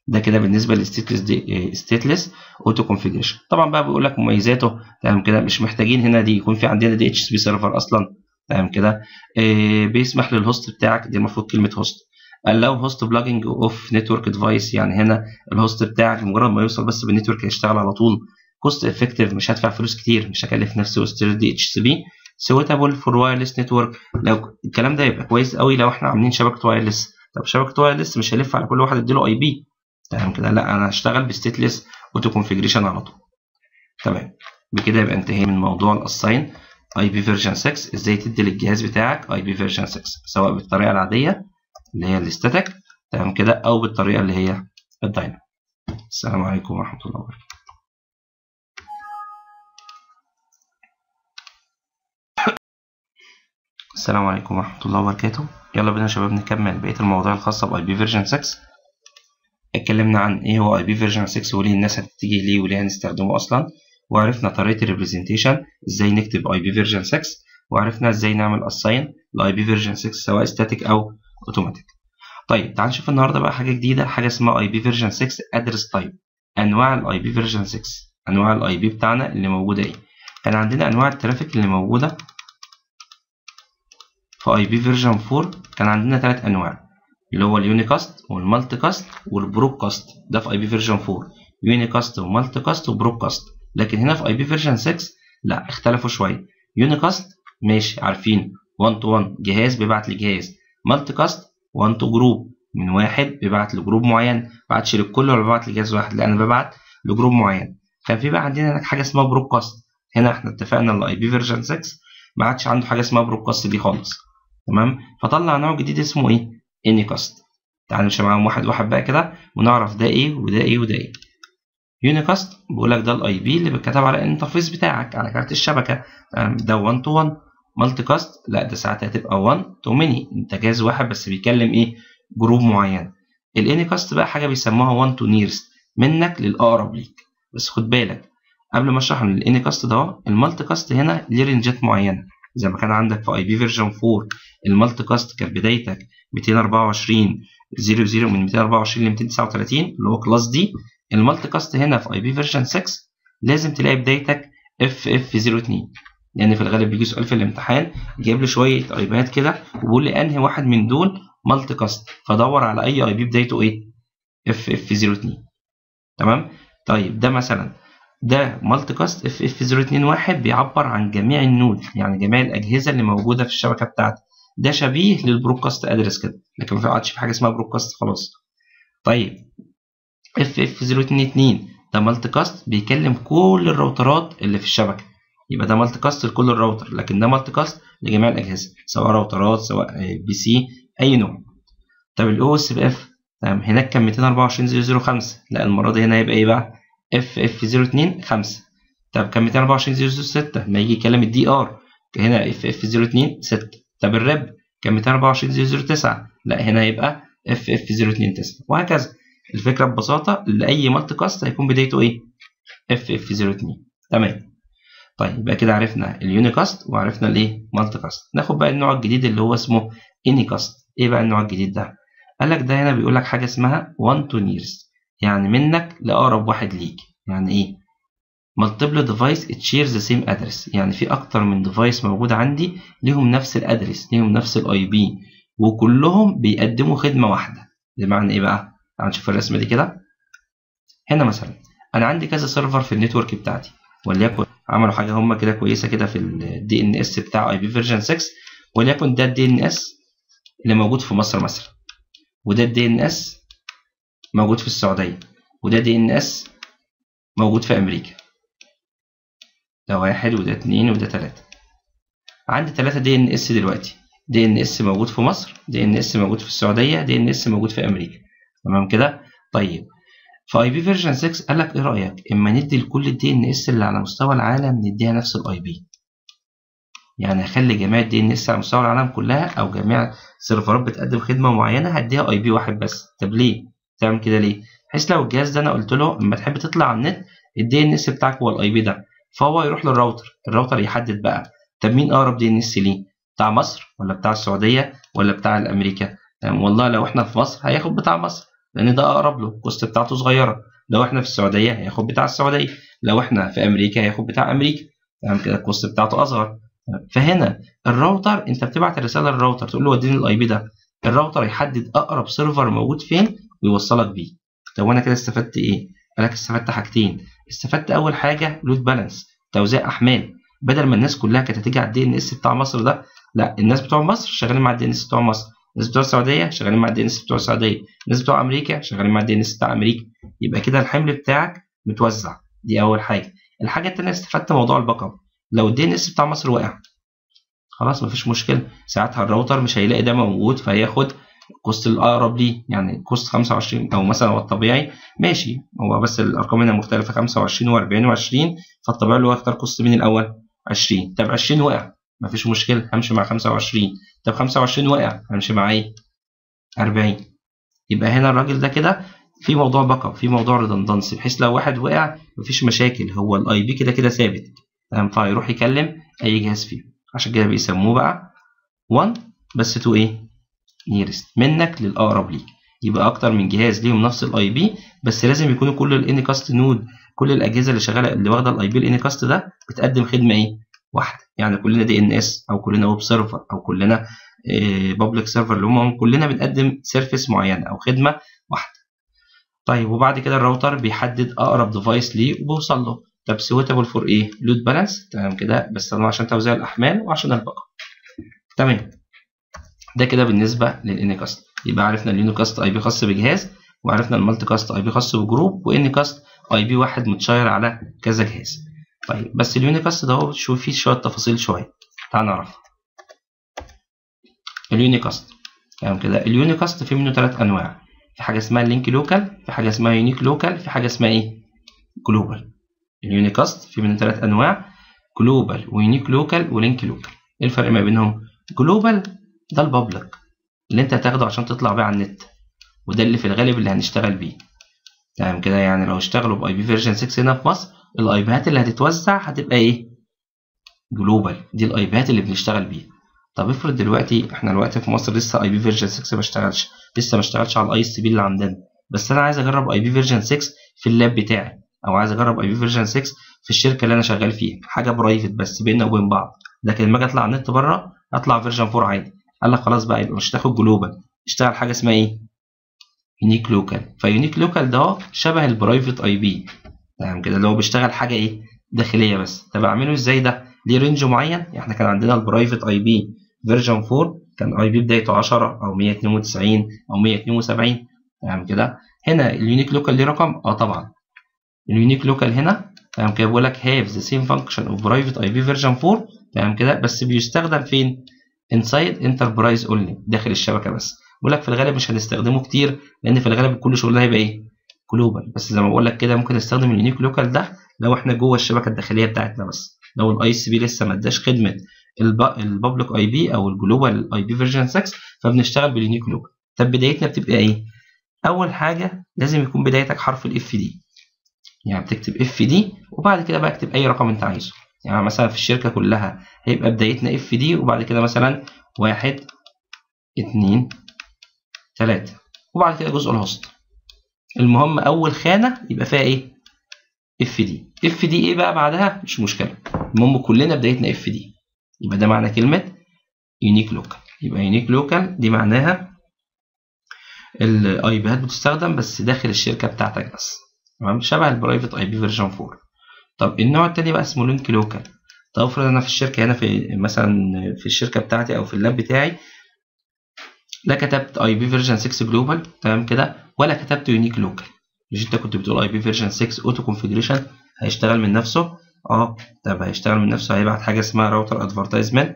ده كده بالنسبة لل stateless دي stateless auto configuration طبعا بقى بيقول لك مميزاته تمام كده مش محتاجين هنا دي يكون في عندنا DHCP server أصلا. تمام كده إيه بيسمح لل host بتاعك دي المفروض كلمة host. Allow host plugging of network device يعني هنا ال host بتاعك مجرد ما يوصل بس بال network هيشتغل على طول. cost effective مش هدفع فلوس كتير مش هكلف نفسي واشتري DHCP suitable for wireless network لو الكلام ده يبقى كويس قوي لو إحنا عاملين شبكة wireless طب شبكة wireless مش هلف على كل واحد اديله IP تمام كده؟ لا أنا هشتغل ب stateless auto configuration على طول. تمام. بكده يبقى انتهينا من موضوع ال assign IP version 6 إزاي تدي للجهاز بتاعك IP version 6 سواء بالطريقة العادية اللي هي ال static تمام كده؟ أو بالطريقة اللي هي ال dynamic. السلام عليكم ورحمة الله وبركاته. السلام عليكم ورحمة الله وبركاته. يلا بينا يا شباب نكمل بقية المواضيع الخاصة ب IP version 6 اتكلمنا عن إيه هو IP version 6 وليه الناس هتتجه ليه وليه هنستخدمه أصلا. وعرفنا طريقة ال representation إزاي نكتب IP version 6 وعرفنا إزاي نعمل assign ل IP version 6 سواء static أو اوتوماتيك طيب تعال نشوف النهارده بقى حاجة جديدة حاجة اسمها IP version 6 address type أنواع ال IP version 6 أنواع ال IP بتاعنا اللي موجودة إيه؟ كان عندنا أنواع ال traffic اللي موجودة في IP version 4 كان عندنا ثلاث أنواع اللي هو ال unicast وال multicast وال broadcast. ده في IP version 4 unicast و multicast و broadcast. لكن هنا في IP version 6 لا اختلفوا شوية. unicast ماشي عارفين. 1 to 1 جهاز بيبعت لجهاز. multicast 1 to group من واحد بيبعت ل group معين. بعتش للكل ولا ببعت لجهاز واحد؟ لا أنا ببعت ل group معين. كان في بقى عندنا حاجة اسمها broadcast هنا إحنا اتفقنا ال IP version 6 ما عادش عنده حاجة اسمها broadcast دي خالص. تمام؟ فطلع نوع جديد اسمه إيه؟ anycast تعالوا نمشي معاهم واحد واحد بقى كده ونعرف ده إيه وده إيه وده إيه. unicast بيقول لك ده ال IP اللي بيتكتب على ال interface بتاعك على كارت الشبكة. ده 1 to 1 multicast؟ لا ده ساعات هتبقى 1 to many انت جهاز واحد بس بيكلم إيه؟ group معين. ال anycast بقى حاجة بيسموها 1 to nearest منك للأقرب ليك. بس خد بالك قبل ما اشرح ان ال anycast ده ال multicast هنا ليه range ات معينة. زي ما كان عندك في IP version 4 ال multicast كانت بدايتك 224 00 من 224 ل 239 اللي هو class D ال multicast هنا في IP version 6 لازم تلاقي بدايتك FF 02 لأن في الغالب بيجي سؤال في الامتحان جايب لي شوية IP ات كده وبيقول لي أنهي واحد من دول multicast فدور على أي IP بدايته إيه؟ FF 02 تمام؟ طيب ده مثلا ده multicast FF 021 بيعبر عن جميع ال node يعني جميع الأجهزة اللي موجودة في الشبكة بتاعتي. ده شبيه لل broadcast address كده لكن ما عادش في حاجة اسمها broadcast خلاص. طيب FF 022 ده multicast بيكلم كل الراوترات اللي في الشبكة. يبقى ده multicast لكل الراوتر لكن ده multicast لجميع الأجهزة سواء راوترات سواء PC أي نوع. طب ال OSPF تمام هناك كان 224005 لا المرة دي هنا هيبقى إيه بقى؟ FF 02 5 طب كان 224006 ما يجي يكلم ال DR هنا FF 02 6 طب ال RIP كان 224009 لا هنا هيبقى FF 02 9 وهكذا. الفكرة ببساطة لأي multicast هيكون بدايته إيه؟ FF 02 تمام. طيب يبقى كده عرفنا ال unicast وعرفنا الايه؟ multicast ناخد بقى النوع الجديد اللي هو اسمه anycast. إيه بقى النوع الجديد ده؟ قال لك ده هنا بيقول لك حاجة اسمها 1 to nearest يعني منك لأقرب واحد ليك. يعني إيه؟ device it shares the same address. يعني في أكتر من device موجود عندي ليهم نفس ال address ليهم نفس ال IP وكلهم بيقدموا خدمة واحدة. بمعنى إيه بقى؟ تعال نشوف الرسمة دي كده. هنا مثلا أنا عندي كذا server في ال network بتاعتي وليكن عملوا حاجة هم كده كويسة كده في ال DNS بتاع IP version 6 وليكن ده ال DNS اللي موجود في مصر مثلا وده ال DNS موجود في السعودية وده DNS موجود في أمريكا. ده واحد وده اتنين وده تلاتة. عندي تلاتة DNS دلوقتي. DNS موجود في مصر DNS موجود في السعودية DNS موجود في أمريكا. تمام كده؟ طيب. في IP version 6 قال لك إيه رأيك؟ إما ندي لكل ال DNS اللي على مستوى العالم نديها نفس ال IP يعني أخلي جميع ال DNS على مستوى العالم كلها أو جميع server ات بتقدم خدمة معينة هديها IP واحد بس. طب ليه؟ تعمل كده ليه؟ بحيث لو الجهاز ده أنا قلت له اما تحب تطلع على النت ال DNS بتاعك هو ال IP ده. فهو يروح لل router ال router يحدد بقى طب مين أقرب DNS ليه؟ بتاع مصر ولا بتاع السعودية ولا بتاع الأمريكا؟ والله لو إحنا في مصر هياخد بتاع مصر. لأن ده أقرب له ال cost بتاعته صغيرة. لو إحنا في السعودية هياخد بتاع السعوديه لو إحنا في أمريكا هياخد بتاع أمريكا. تمام كده ال cost بتاعته أصغر. فهنا الراوتر أنت بتبعت الرسالة للراوتر تقول له وديني ال IP ده. الراوتر يحدد أقرب server موجود فين ويوصلك بيه. طب وأنا كده استفدت إيه؟ لك استفدت حاجتين. استفدت أول حاجة load balance توزيع أحمال. بدل ما الناس كلها كانت هتيجي على ال DNS بتاع مصر ده لا الناس بتوع مصر شغالين مع ال DNS بتوع مصر. الناس بتوع السعودية شغالين مع ال DNS بتوع السعودية الناس بتوع أمريكا شغالين مع ال DNS بتاع أمريكا. يبقى كده الحمل بتاعك متوزع. دي أول حاجة. الحاجة الثانية استفدت موضوع ال backup لو ال DNS بتاع مصر وقع خلاص مفيش مشكلة. ساعتها الراوتر مش هيلاقي ده موجود فهياخد ال cost الأقرب ليه يعني cost 25 أو مثلا هو الطبيعي. ماشي. هو بس الأرقام هنا مختلفة 25 و40 و20 فالطبيعي اللي هو يختار cost مين الأول؟ 20 طب 20 وقع مفيش مشكلة. همشي مع 25 طب 25 وقع همشي مع إيه؟ 40 يبقى هنا الراجل ده كده في موضوع backup في موضوع redundancy بحيث لو واحد وقع مفيش مشاكل هو ال IP كده كده ثابت. تمام فيروح يكلم أي جهاز فيه عشان كده بيسموه بقى one's to إيه nearest منك للأقرب ليك. يبقى أكتر من جهاز ليهم نفس ال IP بس لازم يكونوا كل ال anycast node كل الأجهزة اللي شغالة اللي واخدة ال IP ال anycast ده بتقدم خدمة إيه؟ واحدة. يعني كلنا DNS أو كلنا web server أو كلنا public server اللي هم كلنا بنقدم service معينه أو خدمة واحدة. طيب وبعد كده الراوتر بيحدد أقرب device ليه وبيوصل له. طب suitable for إيه؟ load balance تمام كده. بستخدمه عشان توزيع الأحمال وعشان ال backup تمام. ده كده بالنسبة لل anycast يبقى عرفنا ال unicast IP خاص بجهاز وعرفنا ال multicast IP خاص ب group و anycast IP واحد مت share على كذا جهاز. طيب بس ال unicast ده هو فيه شوية تفاصيل شوية. تعال نعرف. ال unicast تمام كده. ال unicast في منه ثلاث أنواع. في حاجة اسمها link local في حاجة اسمها unique local في حاجة اسمها إيه؟ global. ال unicast في منه ثلاث أنواع global و unique local و link local. إيه الفرق ما بينهم؟ global ده ال public اللي أنت هتاخده عشان تطلع بيه على النت وده اللي في الغالب اللي هنشتغل بيه. تمام كده يعني لو اشتغلوا ب IP version 6 هنا في مصر ال IPات اللي هتتوزع هتبقى إيه؟ global دي ال IPات اللي بنشتغل بيها. طب افرض دلوقتي إحنا دلوقتي في مصر لسه IP version 6 ما اشتغلش. لسه ما اشتغلش على ال ISP اللي عندنا. بس أنا عايز أجرب IP version 6 في ال lab بتاعي. أو عايز أجرب IP version 6 في الشركة اللي أنا شغال فيها. حاجة private بس بيننا وبين بعض. لكن لما أجي أطلع على النت بره أطلع version 4 عادي. قال لك خلاص بقى يبقى مش تاخد global اشتغل حاجة اسمها إيه؟ unique local ف unique local ده شبه ال private IP تمام كده. اللي هو بيشتغل حاجة إيه؟ داخلية بس. طب أعمله إزاي ده؟ ليه range معين؟ إحنا كان عندنا ال private IP version 4 كان IP بدايته 10 أو 192 أو 172 تمام كده. هنا ال unique local ليه رقم؟ آه طبعا. ال unique local هنا. تمام كده. بيقول لك have the same function of private IP version 4 تمام كده. بس بيستخدم فين؟ inside enterprise only داخل الشبكة بس. بيقول لك في الغالب مش هنستخدمه كتير لأن في الغالب كل شغلنا هيبقى إيه؟ global بس زي ما بقول لك كده ممكن نستخدم ال unique local ده لو إحنا جوه الشبكة الداخلية بتاعتنا بس. لو ال ISP لسه ما اداش خدمة ال public IP أو ال global IP version 6 فبنشتغل بال unique local. طب بدايتنا بتبقى إيه؟ أول حاجة لازم يكون بدايتك حرف ال FD يعني بتكتب FD وبعد كده بقى اكتب أي رقم أنت عايزه. يعني مثلا في الشركة كلها هيبقى بدايتنا FD وبعد كده مثلا واحد اتنين تلاتة. وبعد كده جزء ال host المهم أول خانة يبقى فيها إيه؟ FD FD إيه بقى بعدها؟ مش مشكلة. المهم كلنا بدايتنا FD يبقى ده معنى كلمة unique local يبقى unique local دي معناها ال IPات بتستخدم بس داخل الشركة بتاعتك بس. تمام؟ شبه ال private IP version 4 طب النوع التاني بقى اسمه link local طب افرض أنا في الشركة هنا في مثلا في الشركة بتاعتي أو في ال lab بتاعي لا كتبت IP version 6 global تمام كده؟ ولا كتبت unique local مش انت كنت بتقول IP version 6 auto configuration هيشتغل من نفسه؟ آه طب هيشتغل من نفسه هيبعت حاجة اسمها router advertisement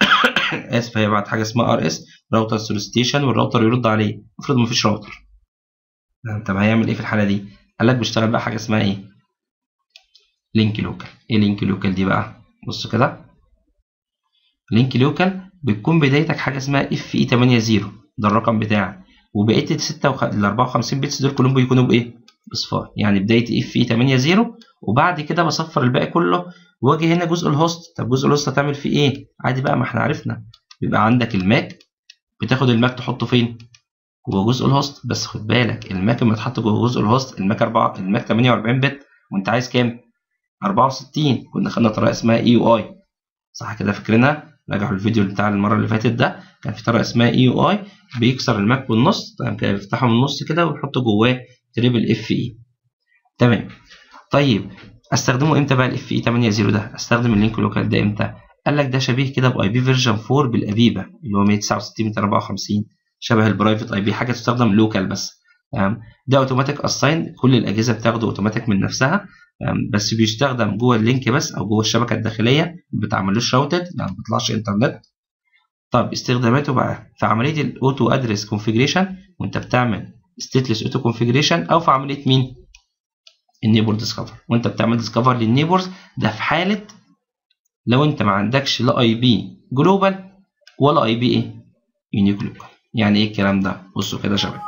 آسف هيبعت حاجة اسمها RS router solicitation وال router يرد عليه. افرض مفيش راوتر طب هيعمل إيه في الحالة دي؟ قال لك بيشتغل بقى حاجة اسمها إيه؟ link local إيه link local دي بقى؟ بص كده. link local بتكون بدايتك حاجة اسمها FE80 ده الرقم بتاعك. وبقية ال 6 ال 54 bits دول كلهم بيكونوا بإيه؟ بصفار يعني بداية FE80 وبعد كده بصفر الباقي كله واجي هنا جزء ال host طب جزء ال host هتعمل فيه إيه؟ عادي بقى ما إحنا عرفنا. بيبقى عندك ال MAC بتاخد ال MAC تحطه فين؟ جوه جزء ال host بس خد بالك ال MAC لما يتحط جوه جزء ال host ال MAC 4 ال MAC 48 bit وأنت عايز كام؟ 64 كنا خدنا طريقة اسمها EUI صح كده فاكرينها؟ راجعوا الفيديو بتاع المرة اللي فاتت ده. كان في طريقة اسمها EUI بيكسر ال MAC بالنص تمام كده بيفتحه من النص كده ويحط جواه triple F E تمام. طيب أستخدمه إمتى بقى ال FE 80 ده؟ أستخدم ال link local ده إمتى؟ قال لك ده شبيه كده ب IP version 4 بال APIPA اللي هو 169 254 شبه ال private IP حاجة تستخدم local بس تمام؟ ده automatic assign كل الأجهزة بتاخده اوتوماتيك من نفسها. بس بيستخدم جوه ال link بس أو جوه الشبكة الداخلية ما بتعملوش routed يعني ما بيطلعش انترنت طب استخداماته بقى في عملية ال auto address configuration وأنت بتعمل stateless auto configuration أو في عملية مين؟ ال neighbor discover وأنت بتعمل discover لل neighbors ده في حالة لو أنت ما عندكش لا IP global ولا IP إيه؟ unique local يعني إيه الكلام ده؟ بصوا كده يا شباب.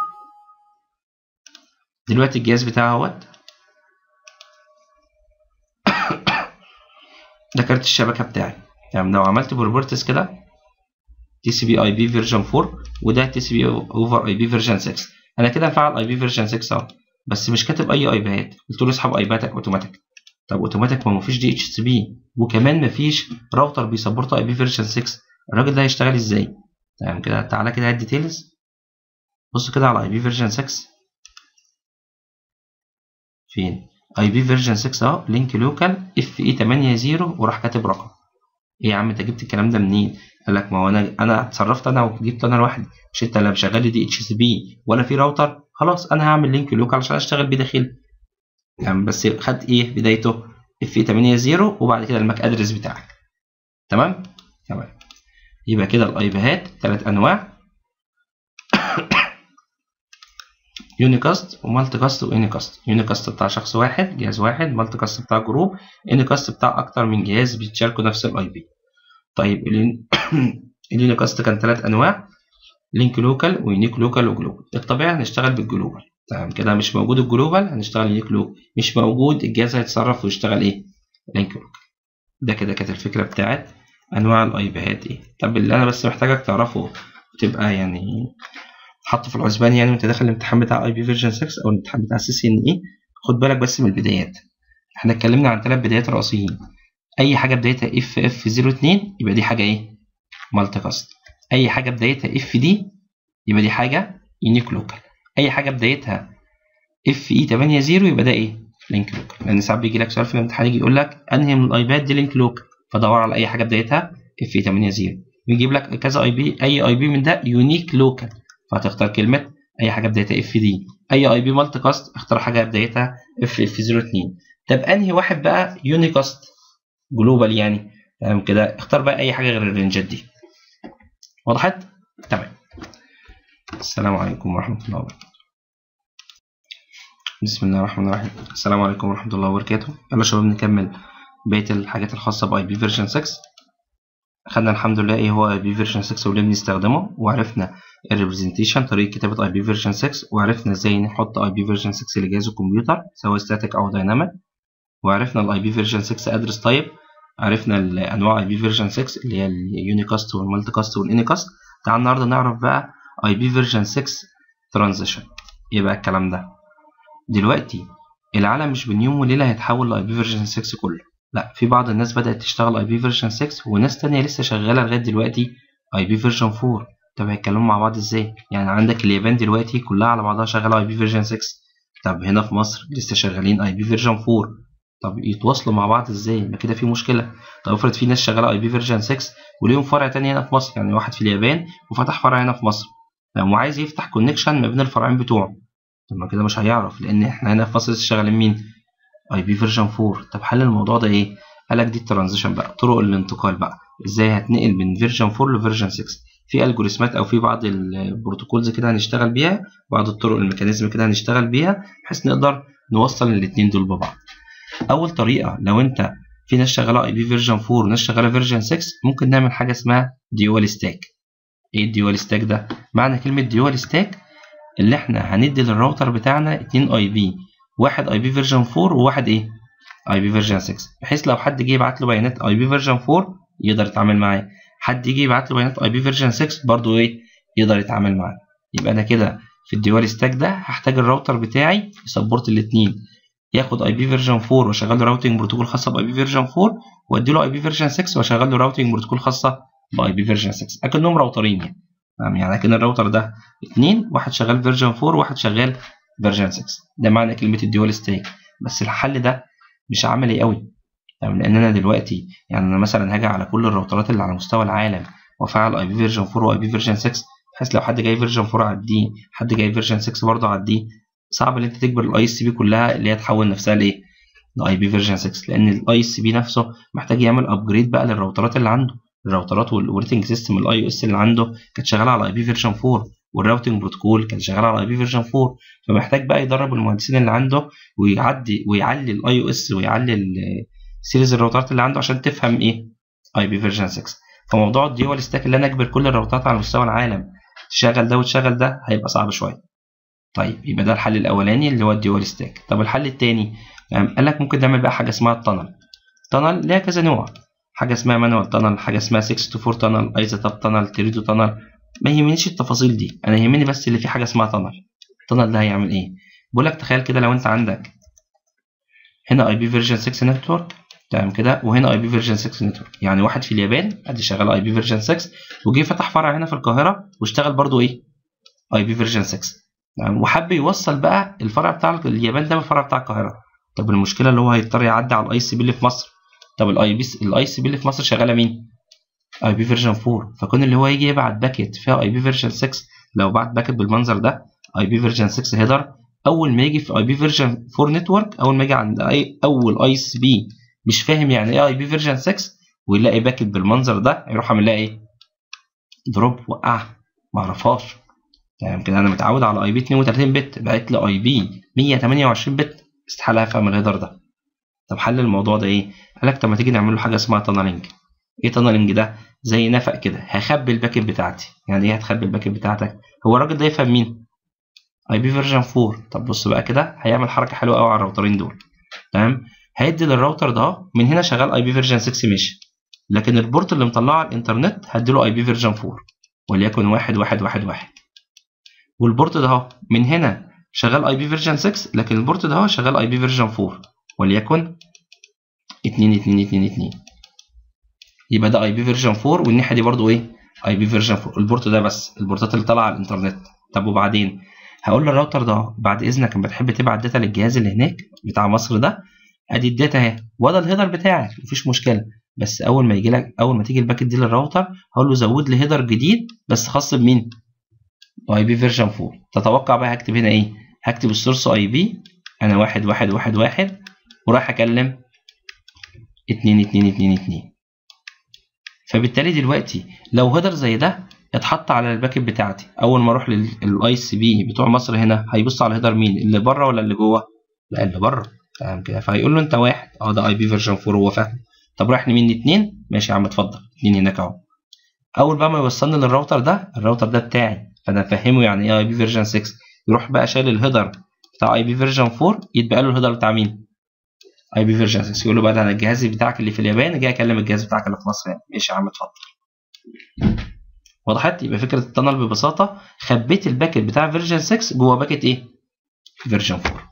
دلوقتي الجهاز بتاعي أهوت. ده كارت الشبكة بتاعي. يعني لو عملت properties كده تي سي بي اي بي فيرجن 4 وده TCP over IP version 6 أنا كده مفعل IP version 6 أهو. بس مش كاتب أي IP ات قلت له اسحب IP اتك automatic طب اوتوماتيك ما مفيش DHCP وكمان مفيش راوتر بيسبورت اي بي support IP version 6 الراجل ده هيشتغل إزاي؟ تمام كده؟ تعالى كده على ال details بص كده على IP version 6 فين؟ IP version 6 اهو link local FE 80 وراح كاتب رقم. إيه يا عم أنت جبت الكلام ده منين؟ قال لك ما هو أنا أنا اتصرفت أنا وجبت أنا لوحدي. مش أنت لا مشغل DHCP ولا في راوتر خلاص أنا هعمل link local عشان أشتغل بيه داخلي يعني بس خد إيه بدايته؟ FE 80 وبعد كده ال MAC address بتاعك. تمام؟ تمام. يبقى كده ال IP هات ثلاث أنواع. unicast و multicast و anycast unicast بتاع شخص واحد جهاز واحد. multicast بتاع group anycast بتاع أكتر من جهاز بيتشاركوا نفس ال IP طيب ال unicast كان ثلاث أنواع. link local و unique local و global الطبيعي هنشتغل بال global تمام كده مش موجود ال global هنشتغل unique local مش موجود الجهاز هيتصرف ويشتغل إيه؟ link local ده كده كانت الفكرة بتاعت أنواع ال IP ات إيه. طب اللي أنا بس محتاجك تعرفه وتبقى يعني حطه في الحسبان يعني وانت داخل الامتحان بتاع IP version 6 أو الامتحان بتاع CCNA خد بالك بس من البدايات. إحنا اتكلمنا عن ثلاث بدايات رئيسيين. أي حاجة بدايتها FF 02 يبقى دي حاجة إيه؟ multicast أي حاجة بدايتها FD يبقى دي حاجة unique local أي حاجة بدايتها FE 80 يبقى ده إيه؟ link local لأن ساعات بيجي لك سؤال في الامتحان يجي يقول لك أنهي من ال IP ات دي link local فدور على أي حاجة بدايتها FE 80 ويجيب لك كذا IP أي IP من ده unique local فهتختار كلمة أي حاجة بدايتها FD أي IP multicast اختار حاجة بدايتها FF 02 طب أنهي واحد بقى unicast global يعني؟ تمام كده. اختار بقى أي حاجة غير ال range ات دي. وضحت؟ تمام. السلام عليكم ورحمة الله وبركاته. بسم الله الرحمن الرحيم. السلام عليكم ورحمة الله وبركاته. يلا شباب نكمل بقية الحاجات الخاصة ب IP version 6 خدنا الحمد لله إيه هو IP version 6 وليه بنستخدمه وعرفنا ال representation طريقة كتابة IP version 6 وعرفنا إزاي نحط IP version 6 لجهاز الكمبيوتر سواء static أو dynamic وعرفنا ال IP version 6 address type عرفنا أنواع IP version 6 اللي هي ال unicast وال multicast وال anycast تعال النهارده نعرف بقى IP version 6 transition إيه بقى الكلام ده؟ دلوقتي العالم مش بين يوم وليلة هيتحول ل IP version 6 كله. لا في بعض الناس بدأت تشتغل IP version 6 وناس تانية لسه شغالة لغاية دلوقتي IP version 4 طب هيتكلموا مع بعض إزاي؟ يعني عندك اليابان دلوقتي كلها على بعضها شغالة IP version 6 طب هنا في مصر لسه شغالين IP version 4 طب يتواصلوا مع بعض إزاي؟ ما كده في مشكلة. طب افرض في ناس شغالة IP version 6 وليهم فرع تاني هنا في مصر يعني واحد في اليابان وفتح فرع هنا في مصر. لو عايز يفتح connection ما بين الفرعين بتوعه. طب ما كده مش هيعرف لأن إحنا هنا في مصر شغالين مين؟ IP version 4 طب حل الموضوع ده إيه؟ قالك دي ال transition بقى طرق الانتقال بقى. إزاي هتنقل من version 4 ل version 6 في algorithm ات أو في بعض ال protocols كده هنشتغل بيها بعض الطرق ال mechanism كده هنشتغل بيها بحيث نقدر نوصل الاثنين دول ببعض. أول طريقة لو أنت في ناس شغالة IP version 4 وناس شغالة version 6 ممكن نعمل حاجة اسمها dual stack إيه ال dual stack ده؟ معنى كلمة dual stack اللي إحنا هندي للراوتر بتاعنا اتنين IP واحد IP version 4 وواحد إيه؟ IP version 6 بحيث لو حد جه يبعت له بيانات IP version 4 يقدر يتعامل معاه. حد يجي يبعت له بيانات IP version 6 برضه إيه يقدر يتعامل معاه. يبقى أنا كده في ال dual stack ده هحتاج الراوتر بتاعي ي support الاثنين ياخد IP version 4 وأشغل له routing protocol خاصة ب IP version 4 وادي له IP version 6 وأشغل له routing protocol خاصة ب IP version 6 أكنهم راوترين يعني. يعني أكن الراوتر ده اثنين واحد شغال version 4 وواحد شغال version 6 ده معنى كلمة ال dual stack بس الحل ده مش عملي قوي. لأن أنا دلوقتي يعني أنا مثلا هاجي على كل الراوترات اللي على مستوى العالم وافعل IP version 4 و IP version 6 بحيث لو حد جاي version 4 عديه حد جاي version 6 برضه عديه صعب إن أنت تجبر ال ISP كلها اللي هي تحول نفسها لإيه؟ ل IP version 6 لأن ال ISP نفسه محتاج يعمل upgrade بقى للراوترات اللي عنده. الراوترات وال operating system ال IOS اللي عنده كانت شغالة على IP version 4 وال routing protocol كان شغال على IP version 4 فمحتاج بقى يدرب المهندسين اللي عنده ويعدي ويعلي ال IOS ويعلي series الراوترات اللي عنده عشان تفهم إيه IP version 6 فموضوع ال dual stack اللي أنا أجبر كل الراوترات على مستوى العالم تشغل ده وتشغل ده هيبقى صعب شوية. طيب يبقى ده الحل الأولاني اللي هو ال dual stack طب الحل الثاني قال لك ممكن نعمل بقى حاجة اسمها ال tunnel tunnel ليها كذا نوع. حاجة اسمها manual tunnel حاجة اسمها 6 to 4 tunnel ISATAP tunnel Teredo tunnel ما يهمنيش التفاصيل دي أنا يهمني بس اللي فيه حاجة اسمها tunnel ال tunnel ده هيعمل إيه؟ بقول لك تخيل كده لو أنت عندك هنا IP version 6 network تمام كده؟ وهنا IP version 6 network يعني واحد في اليابان ادي شغال IP version 6 وجه فتح فرع هنا في القاهرة واشتغل برضو إيه؟ IP version 6 تمام؟ وحب يوصل بقى الفرع بتاع اليابان ده بالفرع بتاع القاهرة. طب المشكلة اللي هو هيضطر يعدي على ال ISP اللي في مصر. طب ال IP ال ISP اللي في مصر شغالة مين؟ IP version 4 فكون اللي هو يجي يبعت packet فيها IP version 6 لو بعت packet بالمنظر ده IP version 6 header أول ما يجي في IP version 4 network أول ما يجي عند اي أول ISP مش فاهم يعني إيه IP version 6 ويلاقي packet بالمنظر ده يروح عامل لها إيه؟ drop وقعها ما عرفهاش تمام كده أنا متعود على IP 32 bit بقت لي IP 128 bit استحالة أفهم ال header ده. طب حل الموضوع ده إيه؟ قال لك طب ما تيجي نعمل له حاجة اسمها tunneling إيه tunneling ده؟ زي نفق كده. هخبي ال packet بتاعتي. يعني إيه هتخبي ال packet بتاعتك؟ هو الراجل ده يفهم مين؟ IP version 4 طب بص بقى كده هيعمل حركة حلوة قوي على الراوترين دول. تمام؟ هيدي للراوتر ده من هنا شغال IP version 6 ماشي لكن ال port اللي مطلعه على الإنترنت هديله IP version 4 وليكن 1 1 1 1 وال port ده اهو من هنا شغال IP version 6 لكن ال port ده اهو شغال IP version 4 وليكن 2 2 2 2 يبقى ده IP version 4 والناحية دي برضو إيه؟ IP version 4 ال port ده بس البورتات اللي طالعة على الإنترنت. طب وبعدين؟ هقول للراوتر ده بعد إذنك لما تحب تبعت data للجهاز اللي هناك بتاع مصر ده ادي ال data اهي. وده ال header بتاعك مفيش مشكلة. بس أول ما يجي لك أول ما تيجي ال packet دي للراوتر هقول له زود لي header جديد بس خاص بمين؟ IP version 4 تتوقع بقى هكتب هنا إيه؟ هكتب ال source IP. أنا واحد واحد واحد واحد. ورايح أكلم اتنين اتنين اتنين اتنين. فبالتالي دلوقتي لو header زي ده اتحط على ال packet بتاعتي. أول ما أروح لل ISP بتوع مصر هنا هيبص على ال header مين؟ اللي بره ولا اللي جوه؟ لا اللي بره. تمام كده. فهيقول له انت واحد. آه ده IP version 4 هو فاهم. طب رايح لمين؟ اتنين. ماشي يا عم اتفضل. اتنين هناك اهو. أول بقى ما يوصلني للراوتر ده الراوتر ده بتاعي. فأنا افهمه يعني إيه IP version 6 يروح بقى شايل ال header بتاع IP version 4 يتبقى له ال header بتاع مين؟ IP version 6 يقول له بقى ده أنا الجهاز بتاعك اللي في اليابان جاي أكلم الجهاز بتاعك اللي في مصر يعني. ماشي يا عم اتفضل. وضحت؟ يبقى فكرة ال tunnel ببساطة خبيت ال packet بتاع version 6 جوه packet إيه؟ version 4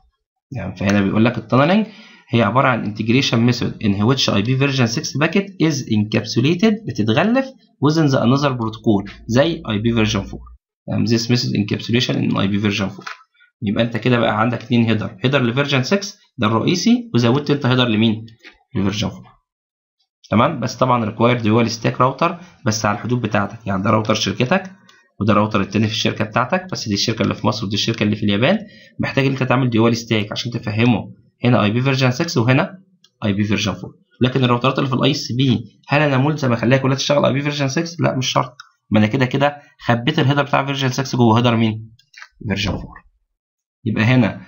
يعني فهنا بيقول لك ال tunneling هي عبارة عن integration method in which IP version 6 packet is encapsulated بتتغلف within the another protocol زي IP version 4 يعني this method encapsulation in IP version 4 يبقى انت كده بقى عندك اتنين header header ل version 6 ده الرئيسي وزودت انت header لمين ل version 4 تمام؟ بس طبعا required dual stack router بس على الحدود بتاعتك. يعني ده راوتر شركتك وده الراوتر التاني في الشركة بتاعتك بس دي الشركة اللي في مصر ودي الشركة اللي في اليابان. محتاج إن أنت تعمل dual stack عشان تفهمه. هنا IP version 6 وهنا IP version 4 لكن الراوترات اللي في ال ISP هل أنا ملزم أخليها كلها تشتغل IP version 6 لا مش شرط. ما أنا كده كده خبيت ال header بتاع version 6 جوه header مين؟ version 4 يبقى هنا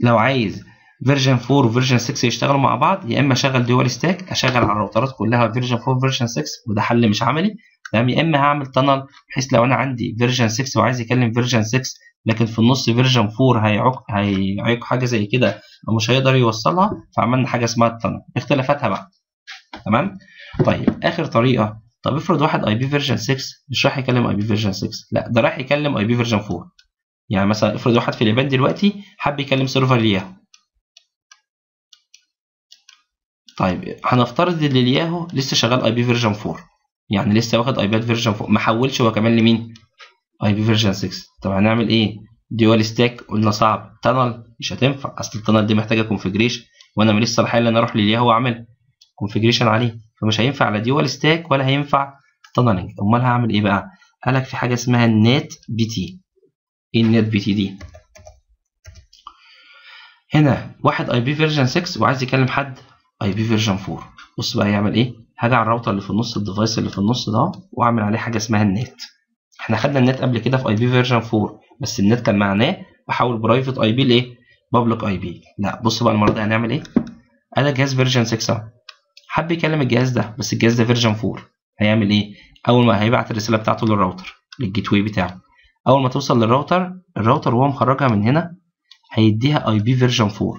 لو عايز version 4 و version 6 يشتغلوا مع بعض يا إما أشغل dual stack أشغل على الراوترات كلها version 4 و version 6 وده حل مش عملي. تمام؟ يا إما هعمل tunnel بحيث لو أنا عندي version 6 وعايز يكلم version 6 لكن في النص version 4 هيعوق هيعيق حاجة زي كده ومش هيقدر يوصلها فعملنا حاجة اسمها ال tunnel اختلافاتها بقى. تمام؟ طيب آخر طريقة. طب افرض واحد IP version 6 مش رايح يكلم IP version 6 لا ده رايح يكلم IP version 4 يعني مثلا افرض واحد في اليابان دلوقتي حب يكلم server ال Yahoo طيب هنفترض إن الياهو لسه شغال IP version 4 يعني لسه واخد IP version 4 ما حولش هو كمان لمين؟ IP version 6 طب هنعمل إيه؟ dual stack قلنا صعب. tunnel مش هتنفع. أصل ال tunnel دي محتاجة configuration وأنا ماليش صلاحيه إن أنا أروح للياهو واعمل configuration عليه. فمش هينفع لا dual stack ولا هينفع tunneling أمال هعمل إيه بقى؟ قالك في حاجة اسمها ال NAT-PT إيه ال NAT-PT دي؟ هنا واحد IP version 6 وعايز يكلم حد IP version 4 بص بقى يعمل إيه؟ هاجي على الراوتر اللي في النص ال device اللي في النص ده واعمل عليه حاجة اسمها ال NAT. إحنا خدنا ال NAT قبل كده في IP version 4 بس ال NAT كان معناه بحول private IP لايه public IP لا بص بقى المرة دي هنعمل إيه؟ أنا جهاز version 6 أهو. حب يكلم الجهاز ده بس الجهاز ده version 4 هيعمل إيه؟ أول ما هيبعت الرسالة بتاعته للراوتر لل gateway بتاعه. أول ما توصل للراوتر الراوتر وهو مخرجها من هنا هيديها IP version 4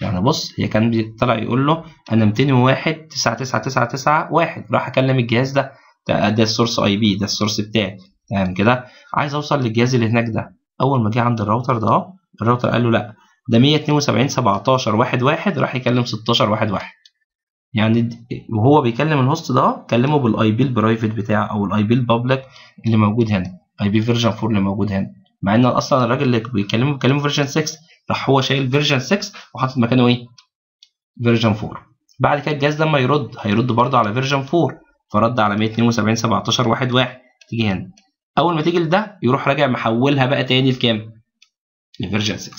يعني بص هي كان طلع يقول له أنا 201 99991 واحد راح أكلم الجهاز ده ده, ده ال source IP ده ال source بتاعي تمام كده؟ عايز أوصل للجهاز اللي هناك ده. أول ما جه عند الراوتر ده أهو الراوتر قال له لأ ده 172 17 واحد واحد راح يكلم 16 واحد واحد. يعني وهو بيكلم ال host ده كلمه بال IP ال private بتاعه أو ال IP ال public اللي موجود هنا IP version 4 اللي موجود هنا. مع إن أصلا الراجل اللي بيكلمه بيكلمه version 6 راح هو شايل version 6 وحاطط مكانه إيه؟ version 4 بعد كده الجهاز لما يرد هيرد برضه على version 4 فرد على 172 17 واحد واحد. تيجي هنا. أول ما تيجي لده يروح راجع محولها بقى تاني لكام؟ ل version 6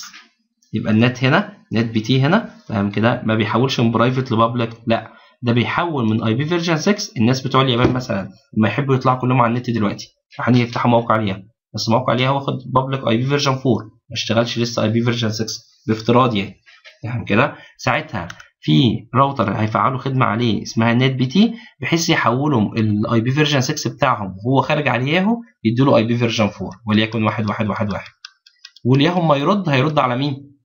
يبقى ال NAT هنا NAT PT هنا. فاهم كده. ما بيحولش من private ل public لا. ده بيحول من IP version 6 الناس بتوع اليابان مثلا لما يحبوا يطلعوا كلهم على النت دلوقتي رايحين يفتحوا موقع اليابان بس موقع ليها واخد public IP version 4 ما اشتغلش لسه IP version 6 بافتراض يعني يعني كده ساعتها في راوتر هيفعلوا خدمة عليه اسمها NAT PT بحيث يحولوا ال IP version 6 بتاعهم وهو خارج على ياهو يدوا له IP version 4 وليكن 1 1 1 1 والياهو ما يرد هيرد على مين؟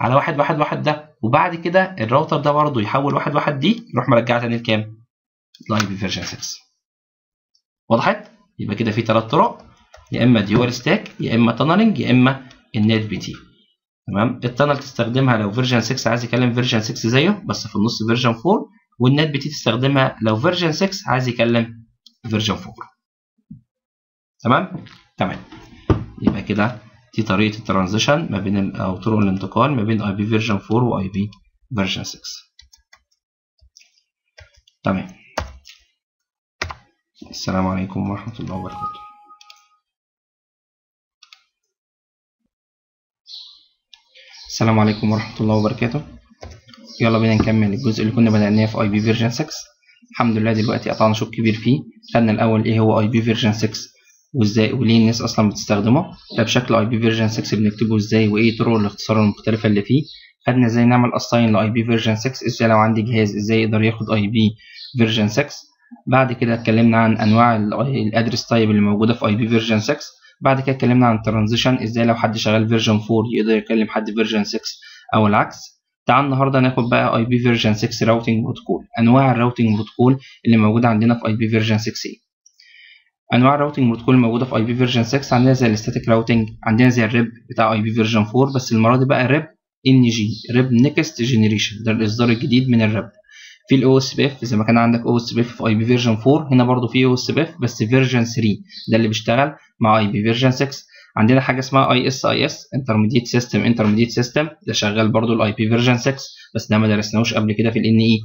على 1 1 1 ده وبعد كده الراوتر ده برضه يحول 1 1 دي يروح مرجعها تاني لكام؟ ال IP version 6 وضحت؟ يبقى كده في ثلاث طرق يا إما dual stack يا إما tunneling يا إما ال NAT PT. تمام؟ ال tunnel تستخدمها لو version 6 عايز يكلم version 6 زيه بس في النص version 4 وال NAT PT تستخدمها لو version 6 عايز يكلم version 4 تمام؟ تمام. يبقى كده دي طريقة ال transition ما بين أو طرق الانتقال ما بين IP version 4 و IP version 6 تمام. السلام عليكم ورحمة الله وبركاته. السلام عليكم ورحمة الله وبركاته. يلا بينا نكمل الجزء اللي كنا بدأناه في IP version 6 الحمد لله دلوقتي قطعنا شوط كبير فيه. خدنا الأول إيه هو IP version 6 وإزاي وليه الناس أصلا بتستخدمه. ده بشكل IP version 6 بنكتبه إزاي وإيه طرق الاختصار المختلفة اللي فيه. خدنا إزاي نعمل assign ل IP version 6 إزاي لو عندي جهاز إزاي يقدر ياخد IP version 6 بعد كده اتكلمنا عن أنواع ال address type اللي موجودة في IP version 6 بعد كده اتكلمنا عن ال transition إزاي لو حد شغال version 4 يقدر يكلم حد version 6 أو العكس. تعال النهارده ناخد بقى IP version 6 routing protocol أنواع ال routing protocol اللي موجودة عندنا في IP version 6 إيه؟ أنواع ال routing protocol الموجوده في IP version 6 عندنا زي ال static routing عندنا زي ال RIP بتاع IP version 4 بس المرة دي بقى RIPng RIP next generation ده الإصدار الجديد من ال RIP في ال OSPF زي ما كان عندك أو اس بي اف في اي بي فيرجن 4 هنا برضو في OSPF بس version 3 ده اللي بيشتغل. مع IP version 6 عندنا حاجة اسمها IS-IS intermediate system intermediate system ده شغال برضو ال IP version 6 بس ده ما درسناهوش قبل كده في ال NA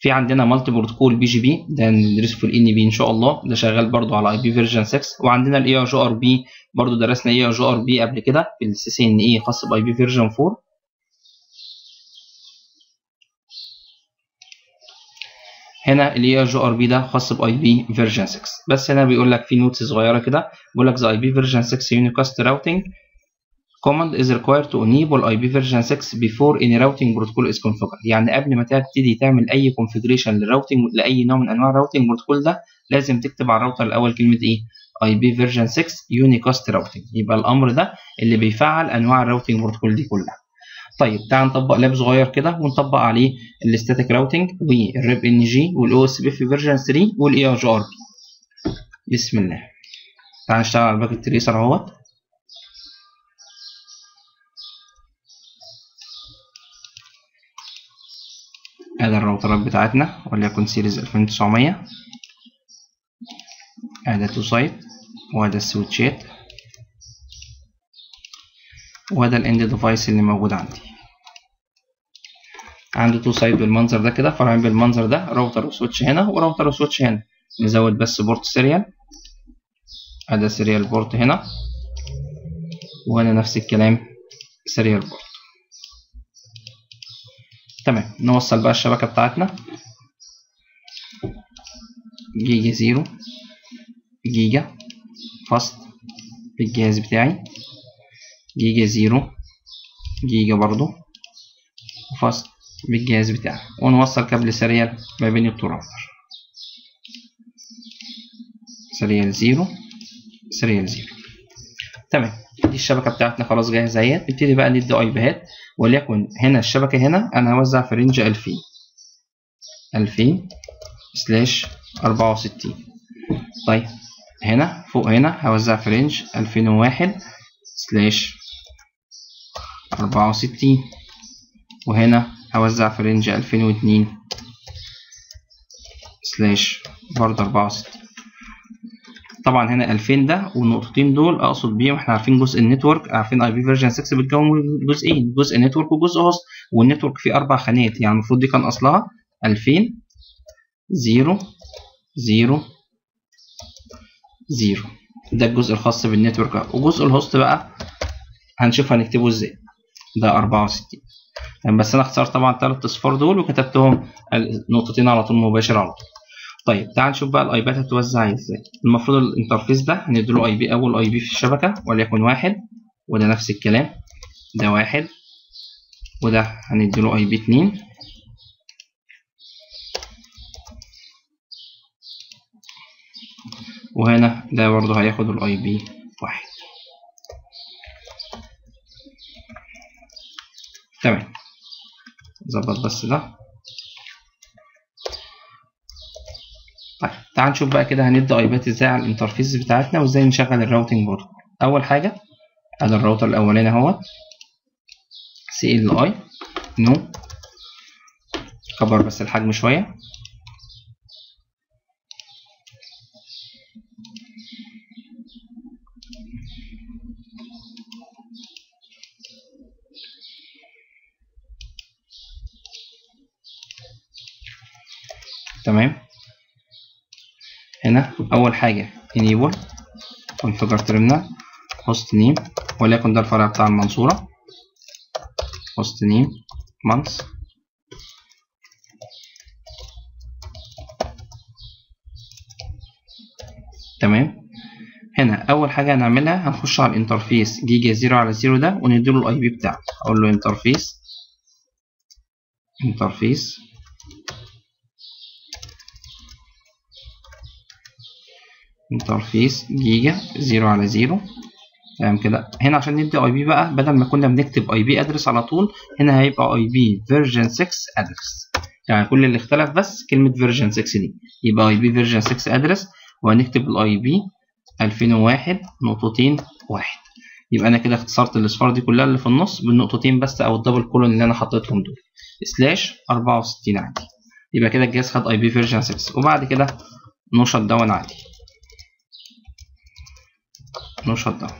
في عندنا multi protocol BGP ده ندرسه في ال NP إن شاء الله. ده شغال برضو على IP version 6 وعندنا ال EIGRP برضو درسنا EIGRP قبل كده في ال CCNA خاص ب IP version 4 هنا ال EIGRP ده خاص ب IP version 6 بس هنا بيقول لك في notes صغيرة كده بيقول لك the IP version 6 unicast routing command is required to enable IP version 6 before any routing protocol is configured. يعني قبل ما تبتدي تعمل أي configuration لل routing لأي نوع من أنواع ال routing protocol ده لازم تكتب على الراوتر الأول كلمة إيه؟ IP version 6 unicast routing. يبقى الأمر ده اللي بيفعل أنواع ال routing protocol دي كلها. طيب تعال نطبق lab صغير كده ونطبق عليه ال static routing وال RIPng وال OSPF version 3 وال EIGRP بسم الله. تعال نشتغل على ال Packet Tracer اهوت. ادي الراوترات بتاعتنا وليكن series 2900 ادي two site وادي السويتشات وده ال end device اللي موجود عندي. عندي two side بالمنظر ده كده فرعين بالمنظر ده راوتر و switch هنا وراوتر و switch هنا. نزود بس port serial ادي serial port هنا. وهنا نفس الكلام serial port تمام نوصل بقى الشبكة بتاعتنا. Giga zero Giga fast بالجهاز بتاعي. Giga zero Giga برضو و fast بالجهاز بتاعي ونوصل كابل serial ما بين ال two router serial zero serial zero تمام. دي الشبكة بتاعتنا خلاص جاهزة اهيت نبتدي بقى ندي IP هات وليكن هنا الشبكة هنا أنا هوزع في range ألفين. ألفين slash أربعة وستين. طيب. هنا فوق هنا هوزع في range ألفين وواحد slash أربعة وستين. وهنا هوزع في range ألفين واتنين slash برضه أربعة وستين. طبعا هنا 2000 ده والنقطتين دول أقصد بيهم إحنا عارفين جزء ال network عارفين IP version 6 بيتكون من جزئين جزء network وجزء host وال network فيه أربع خانات يعني المفروض دي كان أصلها 2000 0 0 0 ده الجزء الخاص بال network وجزء ال host بقى هنشوف هنكتبه إزاي. ده 64 بس أنا اخترت طبعا الثلاث أصفار دول وكتبتهم النقطتين على طول مباشر على طول. طيب تعال نشوف بقى ال IPات هتوزع إزاي. المفروض ال interface ده هنديله IP أول IP في الشبكة وليكن واحد وده نفس الكلام. ده واحد وده هنديله IP اتنين. وهنا ده برضه هياخد ال IP واحد. تمام. نظبط بس ده. طيب تعال نشوف بقى كده هندي IPات إزاي على ال interface بتاعتنا وإزاي نشغل ال routing protocol أول حاجة ادي الراوتر الأولاني أهوت. CLI no. كبر بس الحجم شوية تمام أول حاجة enable. configure terminal. host name. وليكن ده الفرع بتاع المنصورة. host name. Mans تمام. هنا أول حاجة هنعملها هنخش على ال interface. giga zero على zero ده ونديله ال IP بتاعه. أقول له interface. interface. interface giga zero على zero. تمام كده. هنا عشان ندي IP بقى بدل ما كنا بنكتب IP address على طول هنا هيبقى IP version 6 address يعني كل اللي اختلف بس كلمة version 6 دي. يبقى IP version 6 address وهنكتب ال IP 2001 نقطتين واحد. يبقى أنا كده اختصرت الإصفار دي كلها اللي في النص بالنقطتين بس أو ال double colon اللي أنا حطيتهم دول. slash 64 عادي. يبقى كده الجهاز خد IP version 6 وبعد كده no shutdown عادي. no shutdown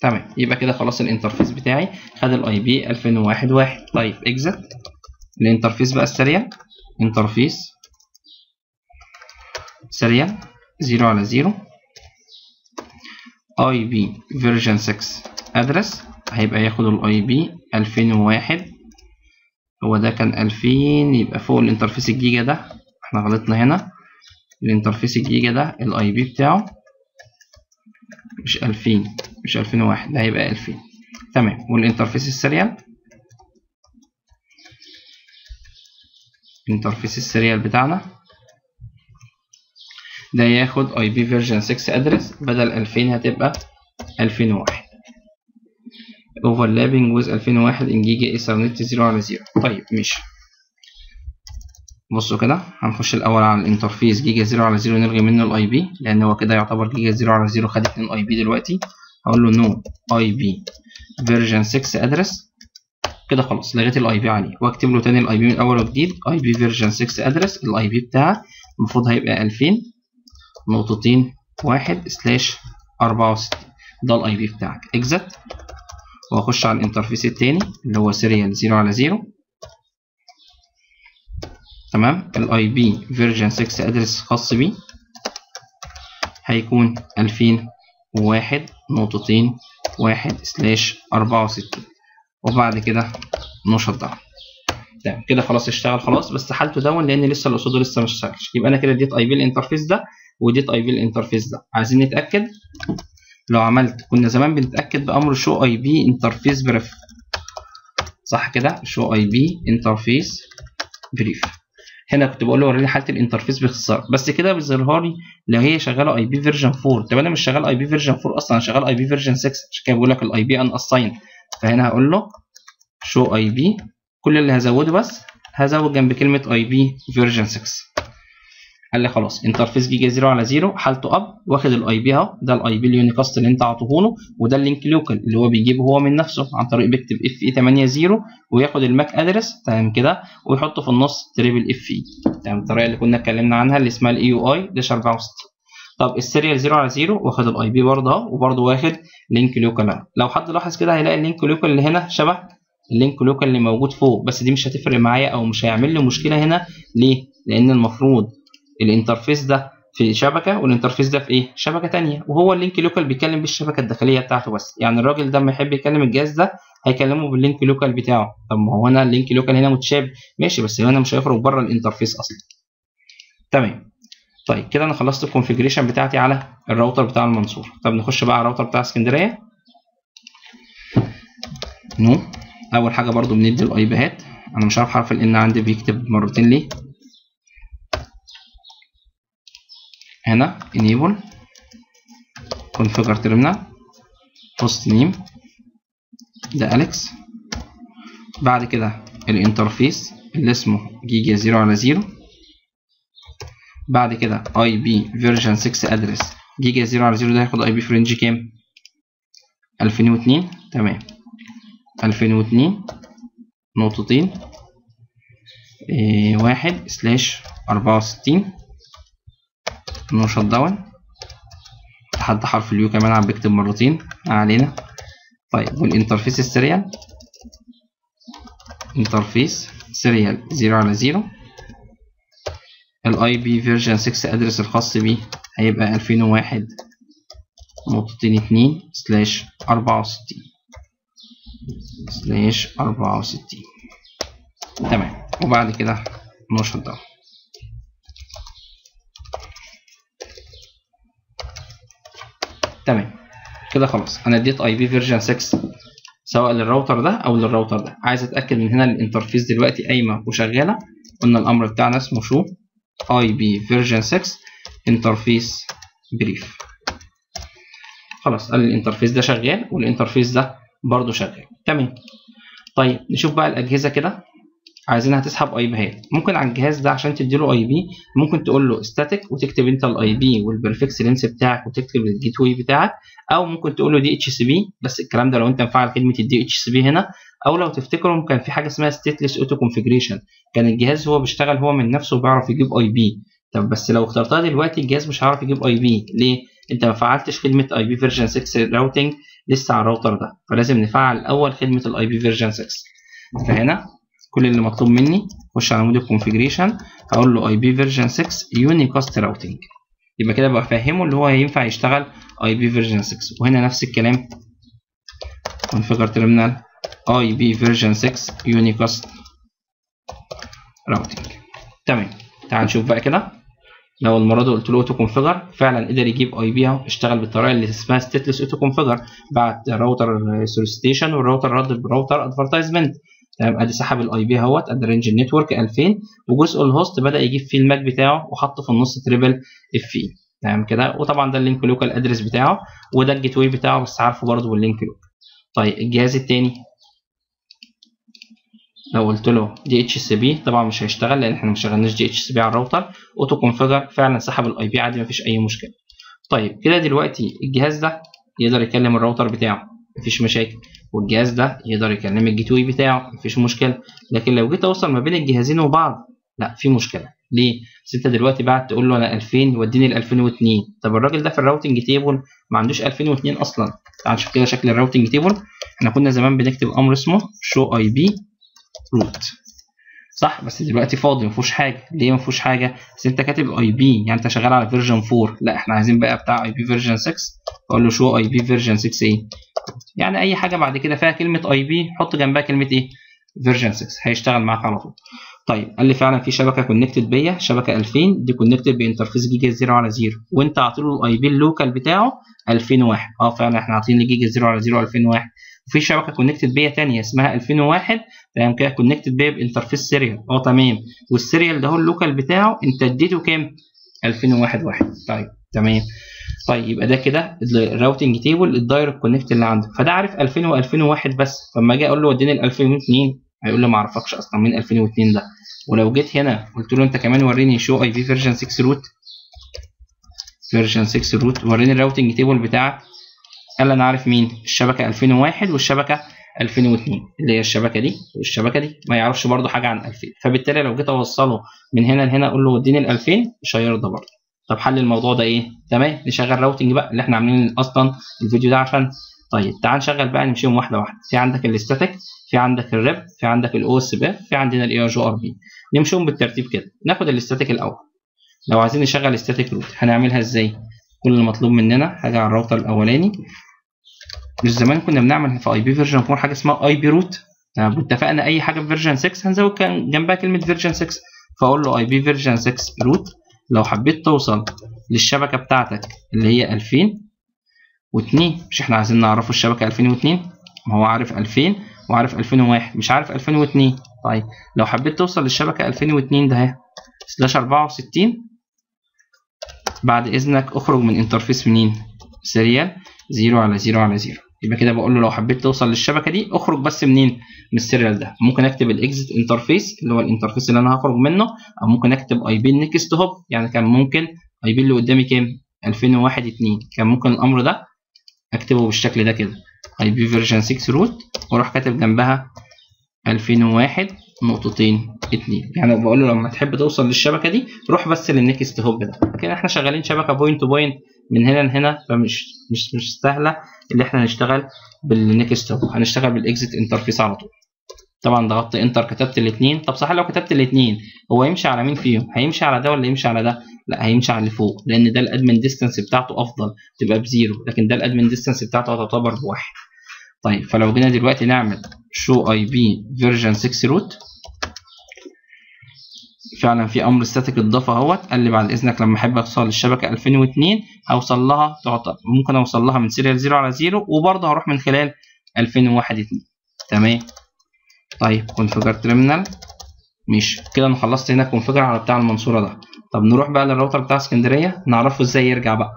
تمام. يبقى كده خلاص ال interface بتاعي. خد ال IP 2001 واحد. طيب exit ال interface بقى ال serial. interface. serial. 0 على 0 IP version 6 address هيبقى ياخد ال IP 2001 هو ده كان 2000 يبقى فوق ال interface ال giga ده. إحنا غلطنا هنا. ال interface ال giga ده ال IP بتاعه. مش 2000 مش 2001 ده هيبقى 2000 تمام. وال interface ال serial؟ ال interface ال serial بتاعنا؟ ده ياخد IP version 6 address بدل 2000 هتبقى 2001 overlapping with 2001 in Gigabit Ethernet 0 على 0 طيب ماشي. بصوا كده هنخش الأول على ال interface giga 0 على 0 نلغي منه ال IP لأن هو كده يعتبر جيجا 0 على 0 خد 2 IP دلوقتي. هقول له no IP version 6 address كده خلاص لغيت ال IP عليه. واكتب له تاني ال IP من أول وجديد. IP version 6 address ال IP بتاعه. المفروض هيبقى 2000 نقطتين واحد slash 64 ده ال IP بتاعك. exit وأخش على ال interface التاني اللي هو serial 0 على 0 تمام؟ ال IP version 6 address خاص بيه. هيكون 2001 نقطتين واحد slash 64 وبعد كده no shutdown تمام كده خلاص اشتغل خلاص. بس حالته down لأن لسه القصاد لسه مش اشتغلش. يبقى أنا كده اديت IP ال interface ده واديت IP ال interface ده. عايزين نتأكد؟ لو عملت كنا زمان بنتأكد بأمر show IP interface brief صح كده؟ show IP interface brief هنا كنت بقول له وريني حالة ال interface باختصار. بس كده بيظهرها لي لو هي شغالة IP version 4 طب أنا مش شغال IP version 4 أصلا أنا شغال IP version 6 عشان كده بقول لك ال IP unassigned فهنا هقول له show IP كل اللي هزوده بس هزود جنب كلمة IP version 6 قال لي خلاص interface giga 0 على 0 حالته up واخد ال IP اهو ده ال IP ال unicast اللي انت عطوه له وده ال link local اللي هو بيجيبه هو من نفسه عن طريق بيكتب FE80 وياخد ال MAC address تمام كده ويحطه في النص triple FE تمام الطريقة اللي كنا اتكلمنا عنها اللي اسمها ال EUI dash 64 طب ال serial 0 على 0 واخد ال IP برضه اهو وبرضه واخد link local لو حد لاحظ كده هيلاقي ال link local اللي هنا شبه ال link local اللي موجود فوق بس دي مش هتفرق معايا أو مش هيعمل لي مشكلة هنا ليه؟ لأن المفروض ال interface ده في شبكة وال interface ده في إيه؟ شبكة تانية. وهو ال link local بيتكلم بالشبكة الداخلية بتاعته بس. يعني الراجل ده لما يحب يكلم الجهاز ده هيكلمه بال link local بتاعه. طب ما هو أنا ال link local هنا متشابه ماشي بس هنا مش هيخرج بره ال interface أصلا. تمام. طيب كده أنا خلصت ال configuration بتاعتي على الراوتر بتاع المنصور. طب نخش بقى على الراوتر بتاع اسكندرية. No. أول حاجة برضو بندي ال IP هات أنا مش عارف حرف ال N عندي بيكتب مرتين ليه. هنا enable configure terminal host name ده اليكس بعد كده ال interface اللي اسمه جيجا 0 على 0 بعد كده IP version 6 address Giga 0 على 0 ده هياخد IP في range كام 2002 تمام. 2002 نقطتين. إيه واحد slash أربعة وستين. no shutdown لحد حرف ال U كمان عم بكتب مرتين. علينا. طيب وال interface ال serial interface serial 0 على 0 ال IP version 6 address الخاص بيه هيبقى 2001 نقطتين اتنين slash أربعة وستين. slash أربعة وستين. تمام. وبعد كده نشط ده تمام كده خلاص. أنا اديت IP version 6 سواء للراوتر ده أو للراوتر ده. عايز أتأكد من هنا ال interface دلوقتي قايمة وشغالة. قلنا الأمر بتاعنا اسمه show؟ IP version 6 interface brief خلاص قال ال interface ده شغال وال interface ده برضو شغال. تمام. طيب نشوف بقى الأجهزة كده. عايزينها تسحب IP هات ممكن على الجهاز ده عشان تديله IP ممكن تقول له static وتكتب انت ال IP وال prefix length بتاعك وتكتب ال gateway بتاعك أو ممكن تقول له DHCP بس الكلام ده لو انت مفعل خدمه ال DHCP هنا أو لو تفتكروا كان في حاجة اسمها stateless auto configuration كان الجهاز هو بيشتغل هو من نفسه وبيعرف يجيب IP طب بس لو اخترتها دلوقتي الجهاز مش هيعرف يجيب IP ليه؟ انت ما فعلتش خدمه IP version 6 routing لسه على الراوتر ده فلازم نفعل الأول خدمه ال IP version 6 فهنا كل اللي مطلوب مني اخش على mode ال configuration هقول له IP version 6 unicast routing يبقى كده بفهمه اللي هو ينفع يشتغل IP version 6 وهنا نفس الكلام. configure terminal IP version 6 unicast routing تمام. تعال نشوف بقى كده. لو المرة دي قلت له auto configure فعلا قدر يجيب IP أهو اشتغل بالطريقة اللي اسمها stateless auto configure بعت router solicitation والراوتر رد ب router advertisement تمام؟ ادي سحب ال IP اهوت ادي range ال network 2000 وجزء ال host بدأ يجيب فيه ال MAC بتاعه وحط في النص triple F E تمام كده؟ وطبعا ده ال link local address بتاعه وده ال gateway بتاعه بس عارفه برضه بال link local طيب الجهاز التاني. لو قلت له DHCP طبعا مش هيشتغل لأن إحنا ما شغلناش DHCP على الراوتر auto configure فعلا سحب ال IP عادي مفيش أي مشكلة. طيب كده دلوقتي الجهاز ده يقدر يكلم الراوتر بتاعه مفيش مشاكل. والجهاز ده يقدر يكلم ال gateway بتاعه مفيش مشكلة. لكن لو جيت أوصل ما بين الجهازين وبعض لا في مشكلة. ليه؟ بس أنت دلوقتي بعد تقول له أنا 2000 وديني ل 2002 طب الراجل ده في ال routing table ما عندوش 2002 أصلا. تعال نشوف كده شكل ال routing table. إحنا كنا زمان بنكتب أمر اسمه show IP route صح؟ بس دلوقتي فاضي ما فيهوش حاجة. ليه ما فيهوش حاجة؟ بس انت كاتب IP يعني انت شغال على version 4 لا إحنا عايزين بقى بتاع IP version 6 أقول له show IP version 6 إيه يعني أي حاجة بعد كده فيها كلمة IP حط جنبها كلمة إيه؟ version 6 هيشتغل معاك على طول. طيب قال لي فعلا في شبكة connected بيا شبكة 2000 دي connected ب interface Giga 0 على 0 وأنت عاطي له ال IP ال local بتاعه 2001 آه فعلا إحنا عاطين لجيجا 0 على 0 2001 وفي شبكة connected بيا ثانية اسمها 2001 تمام كده connected بيا ب interface serial آه تمام. وال serial ده هو ال local بتاعه. انت اديته كام؟ 2001 واحد. طيب تمام. طيب يبقى ده كده ال routing table ال direct connect اللي عنده فده عارف 2000 و2001 بس. فلما أجي أقول له وديني ال 2002 هيقول لي ما أعرفكش أصلا مين 2002 ده. ولو جيت هنا قلت له أنت كمان وريني show IP version 6 route version 6 route وريني ال routing table بتاعك. قال أنا عارف مين؟ الشبكة 2001 والشبكة 2002 اللي هي الشبكة دي والشبكة دي ما يعرفش برده حاجة عن 2000 فبالتالي لو جيت أوصله من هنا لهنا أقول له وديني ال 2000 مش هيرضى برده طب حل الموضوع ده إيه؟ تمام؟ نشغل routing بقى اللي إحنا عاملين أصلا الفيديو ده عشان طيب تعال نشغل بقى نمشيهم واحدة واحدة. في عندك ال static في عندك ال RIP في عندك ال OSPF في عندنا ال EIGRP نمشيهم بالترتيب كده. ناخد ال static الأول. لو عايزين نشغل static route هنعملها إزاي؟ كل المطلوب مننا حاجة على الراوتر الأولاني. مش زمان كنا بنعمل في IP version 4 حاجة اسمها IP route اتفقنا أي حاجة في version 6 هنزود جنبها كلمة version 6 فأقول له IP version 6 route لو حبيت توصل للشبكة بتاعتك اللي هي 2002 مش إحنا عايزين نعرفه الشبكة 2002 ما هو عارف 2000 وعارف 2001 مش عارف 2002 طيب لو حبيت توصل للشبكة 2002 ده أهي. slash 64 بعد إذنك أخرج من interface منين؟ serial 0 على 0 على 0 يبقى كده بقول له لو حبيت توصل للشبكة دي اخرج بس منين؟ من ال serial ده. ممكن اكتب ال exit interface اللي هو ال interface اللي أنا هخرج منه أو ممكن اكتب IP next hop يعني كان ممكن IP اللي قدامي كام؟ 2001 2 كان ممكن الأمر ده أكتبه بالشكل ده كده. IP version 6 route وأروح كاتب جنبها 2001 نقطتين اتنين. يعني بقول له لما تحب توصل للشبكة دي روح بس لل next hop ده. لكن إحنا شغالين شبكة point to point من هنا لهنا فمش مش مش سهلة اللي إحنا نشتغل بال next hop هنشتغل بال exit interface على طول. طبعا ضغطت enter كتبت الاثنين طب صح لو كتبت الاثنين هو يمشي على مين فيهم؟ هيمشي على ده ولا يمشي على ده؟ لا هيمشي على اللي فوق لأن ده ال admin distance بتاعته أفضل تبقى ب zero لكن ده ال admin distance بتاعته هتعتبر بواحد. طيب فلو جينا دلوقتي نعمل show IP version 6 route فعلا في أمر static اتضاف أهوت قال لي بعد إذنك لما أحب اوصل للشبكة 2002 هوصل لها ممكن أوصل لها من serial 0 على 0 وبرضه هروح من خلال 2001 2 تمام؟ طيب configure terminal ماشي. كده أنا خلصت هنا configure على بتاع المنصورة ده. طب نروح بقى للراوتر بتاع اسكندرية نعرفه إزاي يرجع بقى.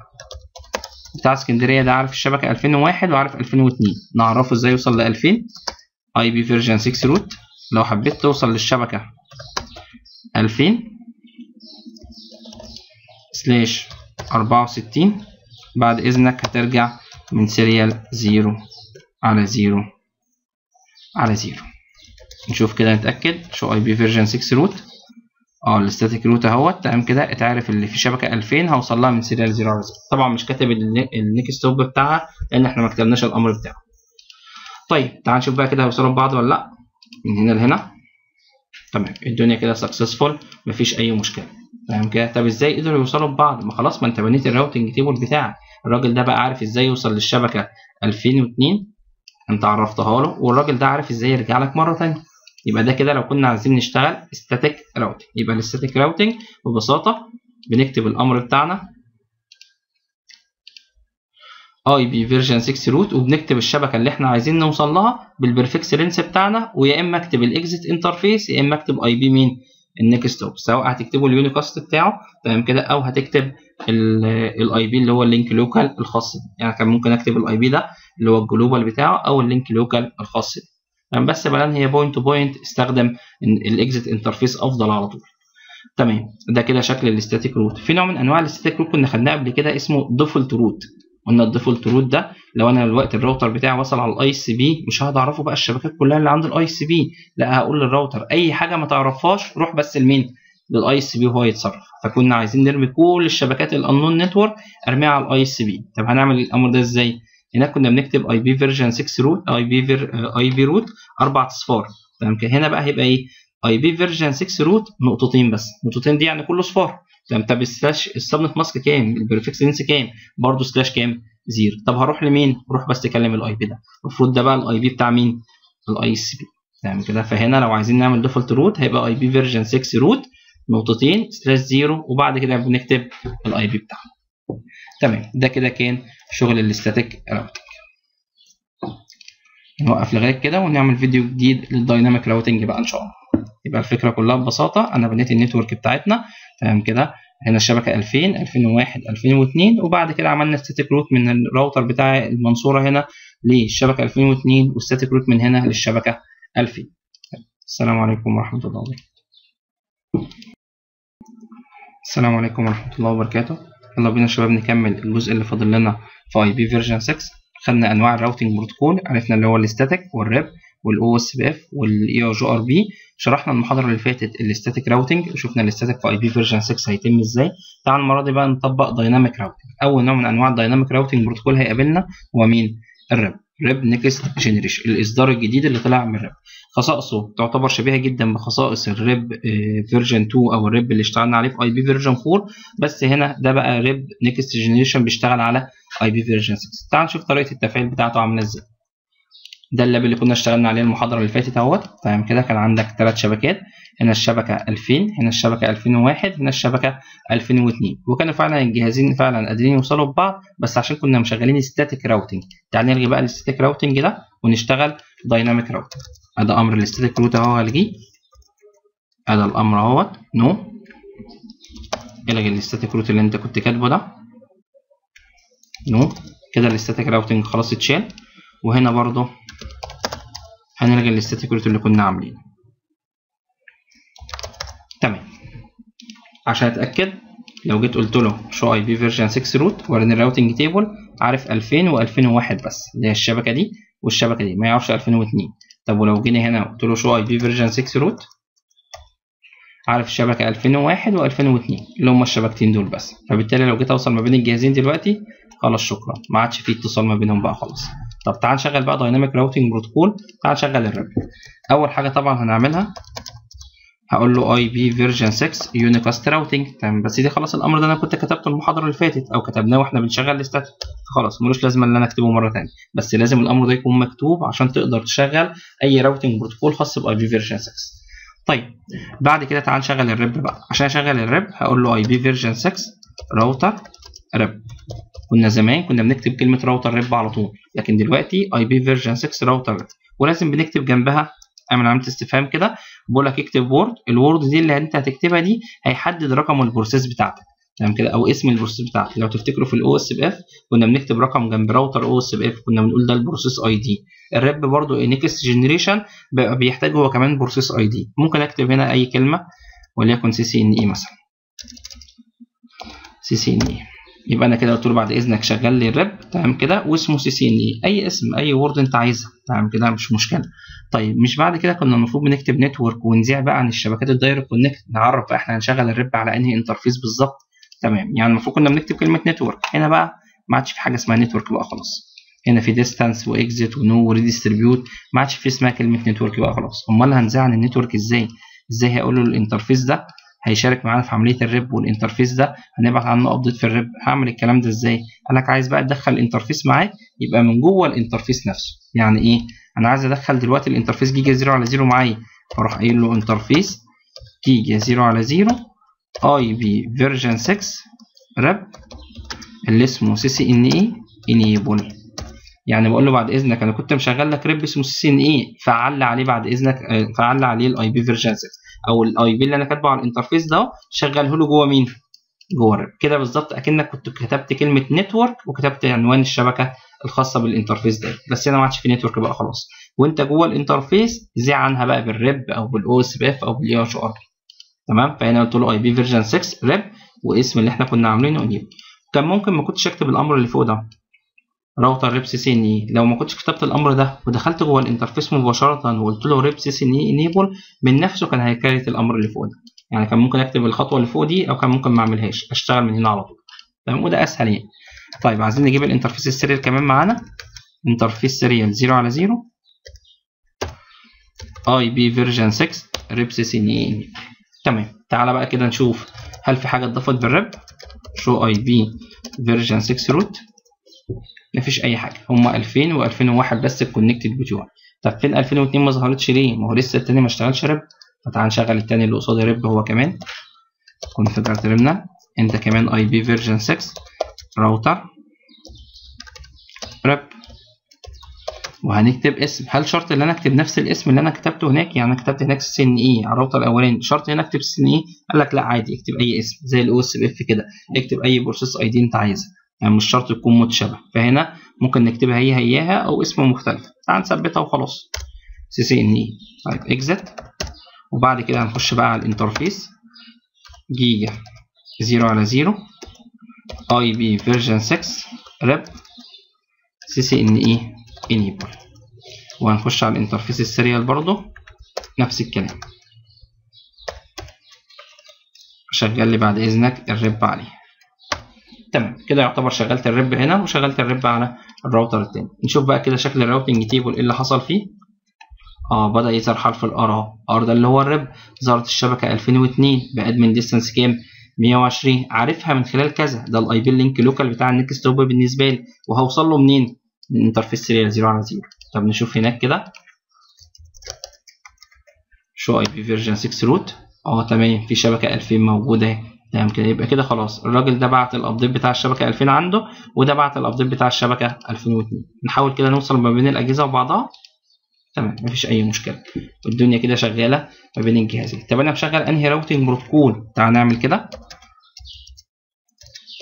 بتاع اسكندرية ده عارف الشبكة 2001 وعارف 2002 نعرفه إزاي يوصل ل 2000 IP version 6 route لو حبيت توصل للشبكة. 2000 slash 64 بعد إذنك هترجع من serial 0 على 0 على 0 نشوف كده نتأكد. show IP version 6 route آه ال static route أهوت. تمام كده. اتعرف اللي في شبكة 2000 هوصل لها من serial 0 على 0 طبعا مش كاتب ال next hop بتاعها لأن إحنا ما كتبناش الأمر بتاعه. طيب تعال نشوف بقى كده هيوصلوا ببعض ولا لأ. من هنا لهنا. تمام. الدنيا كده successful مفيش أي مشكلة. تمام كده؟ طب إزاي قدروا يوصلوا ببعض؟ ما خلاص ما أنت بنيت ال routing table بتاعك الراجل ده بقى عارف إزاي يوصل للشبكة 2002 أنت عرفتها له والراجل ده عارف إزاي يرجع لك مرة ثانية يبقى ده كده لو كنا عايزين نشتغل static routing. يبقى ال static routing ببساطة بنكتب الأمر بتاعنا IP version 6 route وبنكتب الشبكة اللي إحنا عايزين نوصل لها بال prefix length بتاعنا ويا إما اكتب ال exit interface يا إما اكتب IP مين ال next hop سواء هتكتبوا ال unicast بتاعه تمام كده؟ أو هتكتب ال IP اللي هو ال link local الخاص بيه. يعني كان ممكن أكتب ال IP ده اللي هو ال global بتاعه أو ال link local الخاص بيه. يعني بس لأن هي point to point استخدم ال exit interface أفضل على طول. تمام؟ ده كده شكل ال static route في نوع من أنواع ال static route كنا خدناه قبل كده اسمه default route قلنا ال default route ده لو أنا دلوقتي الراوتر بتاعي وصل على ال ISP مش هقعد أعرفه بقى الشبكات كلها اللي عند ال ISP لا هقول للراوتر أي حاجة ما تعرفهاش روح بس لمين؟ لل ISP وهو يتصرف. فكنا عايزين نرمي كل الشبكات ال unknown network أرميها على ال ISP طب هنعمل الأمر ده إزاي؟ هناك كنا بنكتب IP version 6 route IP IP route أربع اصفار تمام هنا بقى هيبقى إيه؟ IP version 6 route نقطتين بس. نقطتين دي يعني كله صفار. تمام طب ال slash ال subnet mask كام؟ ال prefix length كام؟ برضه slash كام؟ zero. طب هروح لمين؟ روح بس تكلم ال IP ده. المفروض ده بقى ال IP بتاع مين؟ ال ISP تمام كده. فهنا لو عايزين نعمل default route هيبقى IP version 6 route نقطتين slash zero وبعد كده بنكتب ال IP بتاعنا تمام. ده كده كان شغل ال static routing. نوقف لغاية كده ونعمل فيديو جديد لل dynamic routing بقى إن شاء الله. يبقى الفكرة كلها ببساطة. أنا بنيت ال network بتاعتنا تمام كده؟ هنا الشبكة 2000 2001 2002 وبعد كده عملنا static route من الراوتر بتاع المنصورة هنا للشبكة 2002 وال static route من هنا للشبكة 2000 السلام عليكم ورحمة الله وبركاته. السلام عليكم ورحمة الله وبركاته. يلا بينا يا شباب نكمل الجزء اللي فاضل لنا في IP version 6 خدنا أنواع ال routing protocol عرفنا اللي هو ال static وال RIP وال OSPF وال EIGRP شرحنا المحاضرة اللي فاتت ال static routing وشفنا ال static في IP version 6 هيتم إزاي. تعال المرة دي بقى نطبق dynamic routing أول نوع من أنواع ال dynamic routing protocol هيقابلنا هو مين؟ ال RIP. RIP next generation الإصدار الجديد اللي طلع من RIP خصائصه تعتبر شبيهة جدا بخصائص ال RIP version 2 أو ال RIP اللي اشتغلنا عليه في IP version 4 بس هنا ده بقى RIP next generation بيشتغل على IP version 6 تعال نشوف طريقة التفعيل بتاعته عاملة إزاي. ده ال lab اللي كنا اشتغلنا عليه المحاضرة اللي فاتت اهوت. تمام كده كان عندك ثلاث شبكات هنا الشبكة 2000 هنا الشبكة 2001 هنا الشبكة 2002 وكانوا فعلا الجهازين فعلا قادرين يوصلوا ببعض بس عشان كنا مشغلين static routing تعال نلغي بقى ال static routing ده ونشتغل dynamic routing ادي أمر ال static route أهو هلغيه. ادي الأمر أهوت. no. الغي ال static route اللي انت كنت كاتبه ده. no. كده ال static routing خلاص اتشال. وهنا برضو هنلغي ال static route اللي كنا عاملينه. تمام. عشان أتأكد لو جيت قلت له show IP version 6 route وراني ال routing table عارف 2000 و2001 بس اللي هي الشبكة دي والشبكة دي ما يعرفش 2002 طب ولو جينا هنا قلت له show IP version 6 route عارف الشبكة 2001 و2002 اللي هم الشبكتين دول بس. فبالتالي لو جيت أوصل ما بين الجهازين دلوقتي خلاص شكرا. ما عادش في اتصال ما بينهم بقى خلاص طب تعال نشغل بقى dynamic routing protocol تعال نشغل ال RIP أول حاجة طبعا هنعملها هقول له IP version 6 unicast routing تمام بس دي خلاص الأمر ده أنا كنت كتبته المحاضرة اللي فاتت أو كتبناه وإحنا بنشغل ال static خلاص ملوش لازمة إن أنا أكتبه مرة ثانية بس لازم الأمر ده يكون مكتوب عشان تقدر تشغل أي routing protocol خاص ب IP version 6 طيب بعد كده تعال نشغل ال RIP بقى. عشان أشغل ال RIP هقول له IP version 6 router RIP كنا زمان كنا بنكتب كلمة router RIP على طول لكن دلوقتي IP version 6 router RIP ولازم بنكتب جنبها اعمل علامه استفهام كده بقول لك اكتب word ال word دي اللي انت هتكتبها دي هيحدد رقم ال process بتاعتك. تمام كده؟ أو اسم ال process بتاعتك. لو تفتكروا في ال OSPF كنا بنكتب رقم جنب router OSPF كنا بنقول ده ال process ID ال RIP برضو next generation بيحتاج هو كمان process ID ممكن أكتب هنا أي كلمة وليكن سي سي ان اي مثلا. سي سي ان اي يبقى أنا كده قلت له بعد إذنك شغل لي ال RIP تمام كده؟ واسمه CCNA اي اسم أي word أنت عايزها تمام كده؟ مش مشكلة. طيب مش بعد كده كنا المفروض بنكتب network ونذيع بقى عن الشبكات ال direct connect نعرف بقى إحنا هنشغل ال RIP على أنهي interface بالظبط. تمام. يعني المفروض كنا بنكتب كلمة network هنا بقى ما عادش في حاجة اسمها network بقى خلاص. هنا في distance و exit و no و redistribute ما عادش في اسمها كلمة network بقى خلاص. أمال هنذيع عن ال network إزاي؟ إزاي هقول له ال interface ده؟ هيشارك معانا في عملية ال RIP وال interface ده. هنبعت عنه update في ال RIP. هعمل الكلام ده إزاي؟ قال لك عايز بقى تدخل ال interface معاك يبقى من جوه ال interface نفسه. يعني إيه؟ أنا عايز ادخل دلوقتي ال interface giga 0 على 0 معايا. فاروح قايل له interface giga 0 على 0 IP version 6 RIP اللي اسمه CCNA enable يعني بقول له بعد إذنك أنا كنت مشغل لك RIP اسمه CCNA فعل عليه بعد إذنك فعل عليه ال IP version 6 أو ال IP اللي أنا كاتبه على ال interface ده شغله له جوه مين؟ جوه ال RIP كده بالظبط أكنك كنت كتبت كلمة network وكتبت عنوان الشبكة الخاصة بال interface ده. بس هنا ما عادش في network بقى خلاص. وأنت جوه ال interface ذيع عنها بقى بال RIP أو بال OSPF أو بال EIGRP تمام؟ فهنا قلت له IP version 6 RIP واسم اللي إحنا كنا عاملينه نجيب كان ممكن ما كنتش أكتب الأمر اللي فوق ده. router RIP CCNA لو ما كنتش كتبت الأمر ده ودخلت جوه ال interface مباشرة وقلت له RIP CCNA enable من نفسه كان هي create الأمر اللي فوق ده. يعني كان ممكن أكتب الخطوة اللي فوق دي أو كان ممكن ما أعملهاش أشتغل من هنا على طول. تمام؟ وده أسهل يعني. طيب عايزين نجيب ال interface ال serial كمان معانا؟ interface serial 0 على 0 IP version 6 RIP CCNA تمام. تعالى بقى كده نشوف هل في حاجة اتضافت بال RIP. show IP version 6 route. مفيش أي حاجة. هما 2000 و2001 بس ال connected بتوعي طب فين 2002 ما ظهرتش ليه؟ ما هو لسه التاني ما اشتغلش RIP. فتعال نشغل التاني اللي قصاد RIP هو كمان. configure terminal أنت كمان IP version 6 router RIP. وهنكتب اسم. هل شرط إن أنا أكتب نفس الاسم اللي أنا كتبته هناك؟ يعني أنا كتبت هناك CCNA. على الراوتر الأولاني. شرط هنا أكتب CCNA؟ قال لك لا عادي. اكتب أي اسم. زي ال OSPF كده. اكتب أي process ID أنت عايزها. يعني مش شرط يكون متشابه. فهنا ممكن نكتبها هي هياها أو اسم مختلف. تعال نثبتها وخلاص. CCNA طيب exit وبعد كده هنخش بقى على ال interface. giga 0 على 0 اي بي فيرجن 6 ريب. سي سي ان اي انيبل وهنخش على ال interface ال serial برضو نفس الكلام. شغل لي بعد إذنك ال RIP عليه. تمام كده يعتبر شغلت ال RIP هنا وشغلت ال RIP على الراوتر التاني. نشوف بقى كده شكل ال routing table إيه اللي حصل فيه. آه بدأ يظهر حرف ال R أهو. R ده اللي هو ال RIP. ظهرت الشبكة 2002 ب admin distance كام 120 عارفها من خلال كذا. ده ال IP link local بتاع ال next hop بالنسبة لي. وهوصل له منين؟ من interface serial 0 على 0 طب نشوف هناك كده. show IP version 6 route آه تمام. في شبكة 2000 موجودة. اهي تمام كده يبقى كده خلاص. الراجل ده بعت ال update بتاع الشبكة 2000 عنده وده بعت ال update بتاع الشبكة 2002 نحاول كده نوصل ما بين الأجهزة وبعضها. تمام مفيش أي مشكلة. والدنيا كده شغالة ما بين الجهازين. طب أنا مشغل أنهي routing protocol تعال نعمل كده.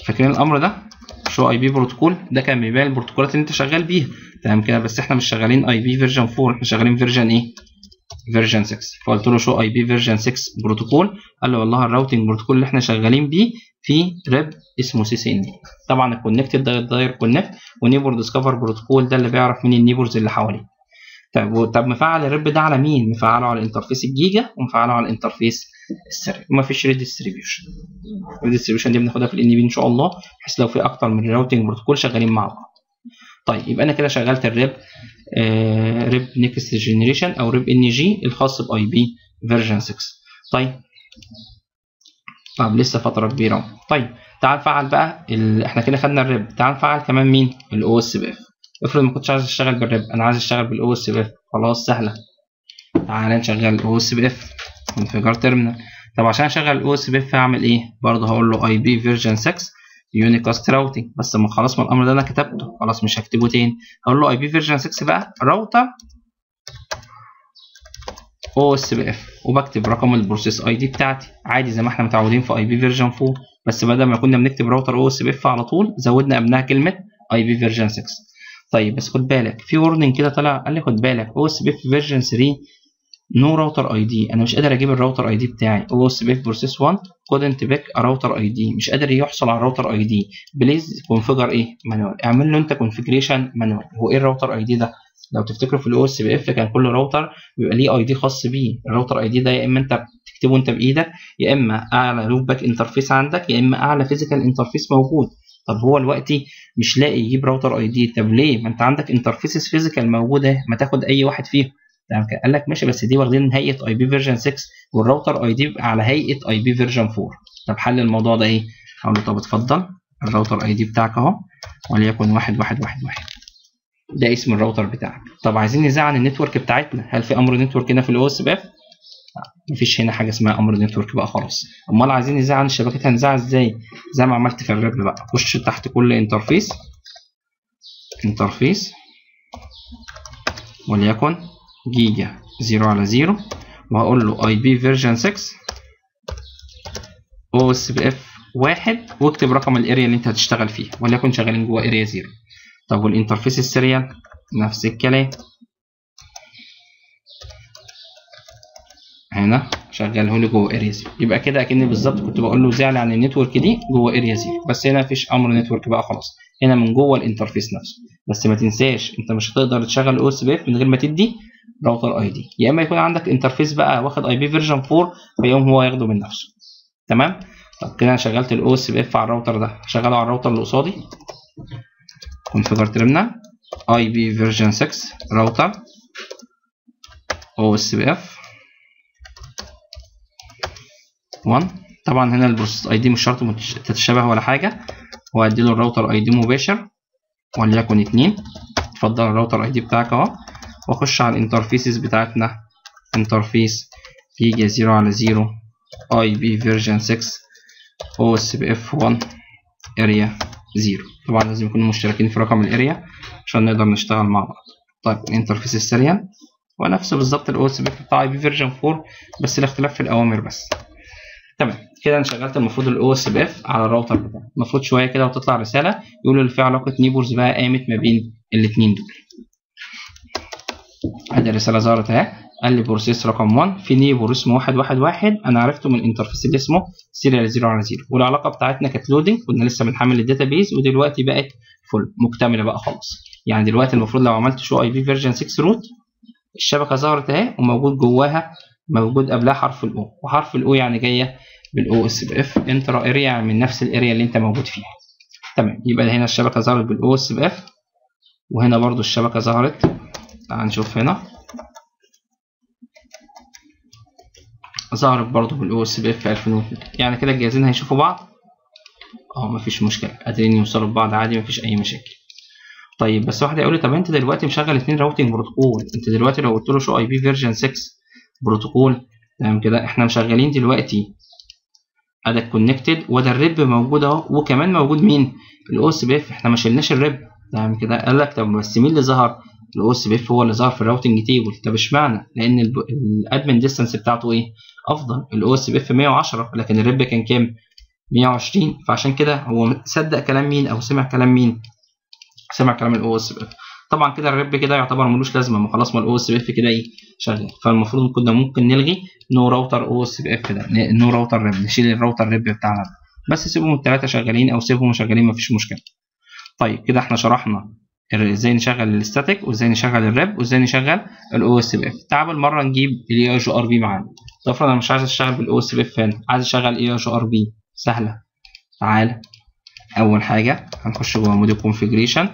فاكرين الأمر ده؟ show IP protocol ده كان بيجيب البروتوكولات اللي أنت شغال بيها. تمام كده بس إحنا مش شغالين IP version 4 إحنا شغالين version إيه version 6 فقلت له show IP version 6 بروتوكول قال لي والله ال routing protocol اللي إحنا شغالين بيه في RIP اسمه CCNA طبعا ال connected ده ال direct connect و neighbor discover protocol ده اللي بيعرف مين ال neighbors اللي حواليه. طب طب مفعل ال RIP ده على مين؟ مفعله على ال interface ال giga ومفعله على ال interface ال serial ومفيش redistribution ال redistribution دي بناخدها في ال NP إن شاء الله بحيث لو في أكتر من routing protocol شغالين مع بعض. طيب يبقى أنا كده شغلت ال RIP آه RIP next generation أو RIP NG الخاص ب IP version 6 طيب. طب لسه فترة كبيرة طيب تعال نفعل بقى ال... إحنا كده خدنا ال RIP تعال نفعل كمان مين؟ ال OSPF افرض ما كنتش عايز أشتغل بال RIP أنا عايز أشتغل بال OSPF خلاص سهلة. تعالى نشغل ال OSPF configure terminal طب عشان أشغل ال OSPF هعمل إيه؟ برضه هقول له IP version 6 unicast routing بس ما خلاص ما الأمر ده أنا كتبته. خلاص مش هكتبه تاني. هقول له IP version 6 بقى. router OSPF وبكتب رقم ال process ID بتاعتي. عادي زي ما إحنا متعودين في IP version 4 بس بدل ما كنا بنكتب router OSPF على طول زودنا قبلها كلمة IP version 6 طيب بس خد بالك. في warning كده طلع. قال لي خد بالك. أو اس بي اف فيرجن 3 نو راوتر اي دي أنا مش قادر أجيب ال router ID بتاعي. أو اس بي اف بروسيس 1 كودنت بيك راوتر اي دي مش قادر يحصل على ال router ID please configure إيه? manual اعمل له انت configuration manual هو إيه ال router ID ده؟ لو تفتكروا في ال OSPF كان كل راوتر بيبقى ليه ID خاص بيه. ال router ID ده يا إما أنت بتكتبه أنت بإيدك يا إما أعلى loopback interface عندك يا إما أعلى physical interface موجود. طب هو دلوقتي مش لاقي يجيب router ID طب ليه؟ ما أنت عندك interfaces physical موجودة ما تاخد أي واحد فيهم. قال لك ماشي بس دي واخدين هيئة IP version 6 وال router ID على هيئة IP version 4 طب حل الموضوع ده إيه؟ هقول له طب اتفضل ال router ID بتاعك أهو وليكن واحد واحد واحد واحد. ده اسم الراوتر بتاعك. طب عايزين نعلن عن ال network بتاعتنا. هل في أمر network هنا في ال OSPF مفيش هنا حاجة اسمها أمر network بقى خلاص أمال عايزين عن الشبكات هنذاع إزاي؟ زي ما عملت في ال RIP بقى. خش تحت كل interface interface وليكن جيجا 0 على 0 وهقول له اي بي فيرجن 6 أو اس بي اف واحد. واكتب رقم ال area اللي انت هتشتغل فيها وليكن شغالين جوه area 0 طب وال interface ال serial نفس الكلام. هنا شغله لي جوه area 0 يبقى كده أكني بالظبط كنت بقول له أعلن عن ال network دي جوه area 0 بس هنا مفيش أمر network بقى خلاص. هنا من جوه ال interface نفسه. بس ما تنساش أنت مش هتقدر تشغل OSPF من غير ما تدي router ID يا إما يكون عندك interface بقى واخد IP version 4 فيقوم هو ياخده من نفسه. تمام؟ طب كده أنا شغلت ال OSPF على الراوتر ده. شغاله على الراوتر اللي قصادي. configure terminal IP version 6 راوتر OSPF 1 طبعا هنا ال process ID مش شرط تتشابه ولا حاجة. وادي له ال router ID مباشر. وليكن 2 اتفضل ال router ID بتاعك أهو. وأخش على ال interfaces بتاعتنا. interface giga 0 على 0 اي بي فيرجن 6 أو اس بي اف 1 اريا 0 طبعا لازم يكونوا مشتركين في رقم ال area عشان نقدر نشتغل مع بعض. طيب ال interface ال serial ونفسه بالظبط ال OSPF بتاع IP version 4 بس الاختلاف في الأوامر بس. تمام كده أنا شغلت المفروض ال OSPF على الراوتر بتاعي. المفروض شوية كده وتطلع رسالة يقول اللي في علاقة neighbors بقى قامت ما بين الاثنين دول. ادي الرسالة ظهرت اهي قال لي process رقم 1 في neighbor اسمه 111 أنا عرفته من ال interface اللي اسمه serial 0 على 0 والعلاقة بتاعتنا كانت loading كنا لسه بنحمل ال database ودلوقتي بقت full مكتملة بقى خلاص يعني دلوقتي المفروض لو عملت show IP version 6 route الشبكة ظهرت اهي وموجود جواها موجود قبلها حرف ال O وحرف ال O يعني جاية بال OSPF intra area من نفس ال area اللي انت موجود فيها. تمام. يبقى هنا الشبكة ظهرت بال OSPF وهنا برضو الشبكة ظهرت نشوف هنا. ظهرت برضو بال OSPF 2002 يعني كده الجهازين هيشوفوا بعض؟ آه مفيش مشكلة. قادرين يوصلوا لبعض عادي مفيش أي مشاكل. طيب بس واحد يقول لي طب أنت دلوقتي مشغل اتنين routing protocol؟ أنت دلوقتي لو قلت له show IP version 6 بروتوكول تمام كده؟ إحنا مشغلين دلوقتي ادي ال connected وده ال RIP موجود أهو. وكمان موجود مين؟ ال OSPF إحنا ما شلناش ال RIP تمام كده؟ قال لك طب بس مين اللي ظهر؟ ال OSPF هو اللي ظهر في ال routing table. طب اشمعنى؟ لأن ال admin distance بتاعته إيه؟ أفضل. ال OSPF 110 لكن ال RIP كان كام؟ 120 فعشان كده هو صدق كلام مين أو سمع كلام مين؟ سمع كلام ال OSPF طبعا كده ال RIP كده يعتبر ملوش لازمة. ما خلاص ما ال OSPF كده إيه؟ شغال. فالمفروض كنا ممكن نلغي no router OSPF ده no router RIP. نشيل ال router RIP بتاعنا بس سيبهم الثلاثه شغالين أو سيبهم شغالين مفيش مشكلة. طيب كده إحنا شرحنا إزاي نشغل ال static وازاي نشغل ال RIP وازاي نشغل ال OSPF تعال بالمرة نجيب ال EIGRP معانا. افرض أنا مش عايز أشتغل بال OSPF هنا عايز أشغل EIGRP. سهلة. تعال. أول حاجة هنخش جوه mode ال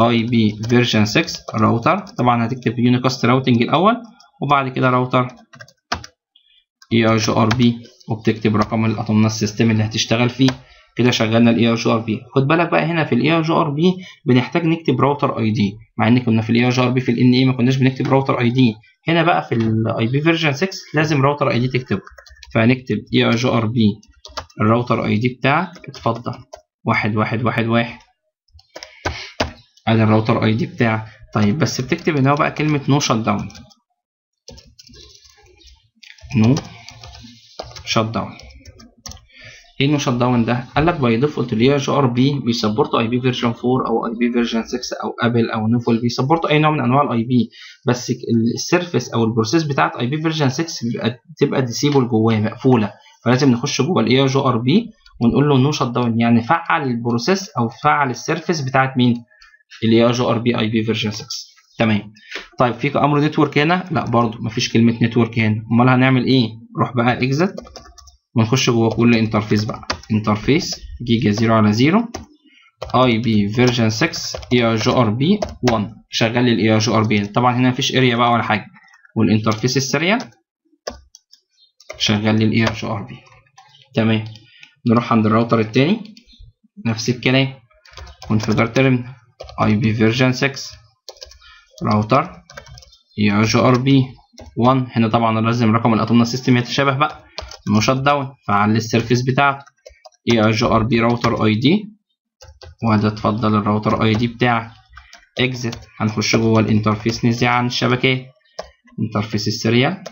configuration IP version 6 راوتر طبعا هتكتب unicast routing الأول وبعد كده router EIGRP وبتكتب رقم ال autonomous system اللي هتشتغل فيه. كده شغلنا ال EIGRP خد بالك بقى هنا في ال EIGRP بنحتاج نكتب router ID مع إن كنا في ال EIGRP في الان اي ما كناش بنكتب router ID هنا بقى في ال IP version 6 لازم router ID تكتبه. فهنكتب اي اي جي ار بي ال router ID بتاعك. اتفضل. واحد واحد واحد واحد. ادي ال router ID بتاعك. طيب بس بتكتب إن هو بقى كلمة no shutdown no shutdown إيه no shutdown ده. قال لك by default ال EIGRP بيسبورتوا IP version 4 أو IP version 6 أو Apple أو Novell بيسبورتوا أي نوع من أنواع ال IP بس ال service أو ال process بتاعت IP version 6 بتبقى disable جواه مقفولة. فلازم نخش جوه ال EIGRP ونقول له no shutdown يعني فعل ال process أو فعل ال service بتاعت مين؟ ال EIGRP IP version 6 تمام. طيب في أمر network هنا؟ لا برضو مفيش كلمة network هنا. أمال هنعمل إيه؟ نروح بقى exit ونخش جوه كل interface بقى. interface giga 0 على 0 IP version 6 EIGRP 1 شغال لي ال EIGRP طبعا هنا مفيش area بقى ولا حاجة. وال interface ال serial. شغال لي ال EIGRP تمام. نروح عند الراوتر التاني. نفس الكلام. configure terminal IP version 6 router. EIGRP 1 هنا طبعا لازم رقم ال autonomous system يتشابه بقى. no shutdown. فعل ال service بتاعته اي جي ار بي راوتر أي دي. وهذا اتفضل ال router ID بتاعك. exit هنخش جوه ال interface نزيع عن الشبكات interface ال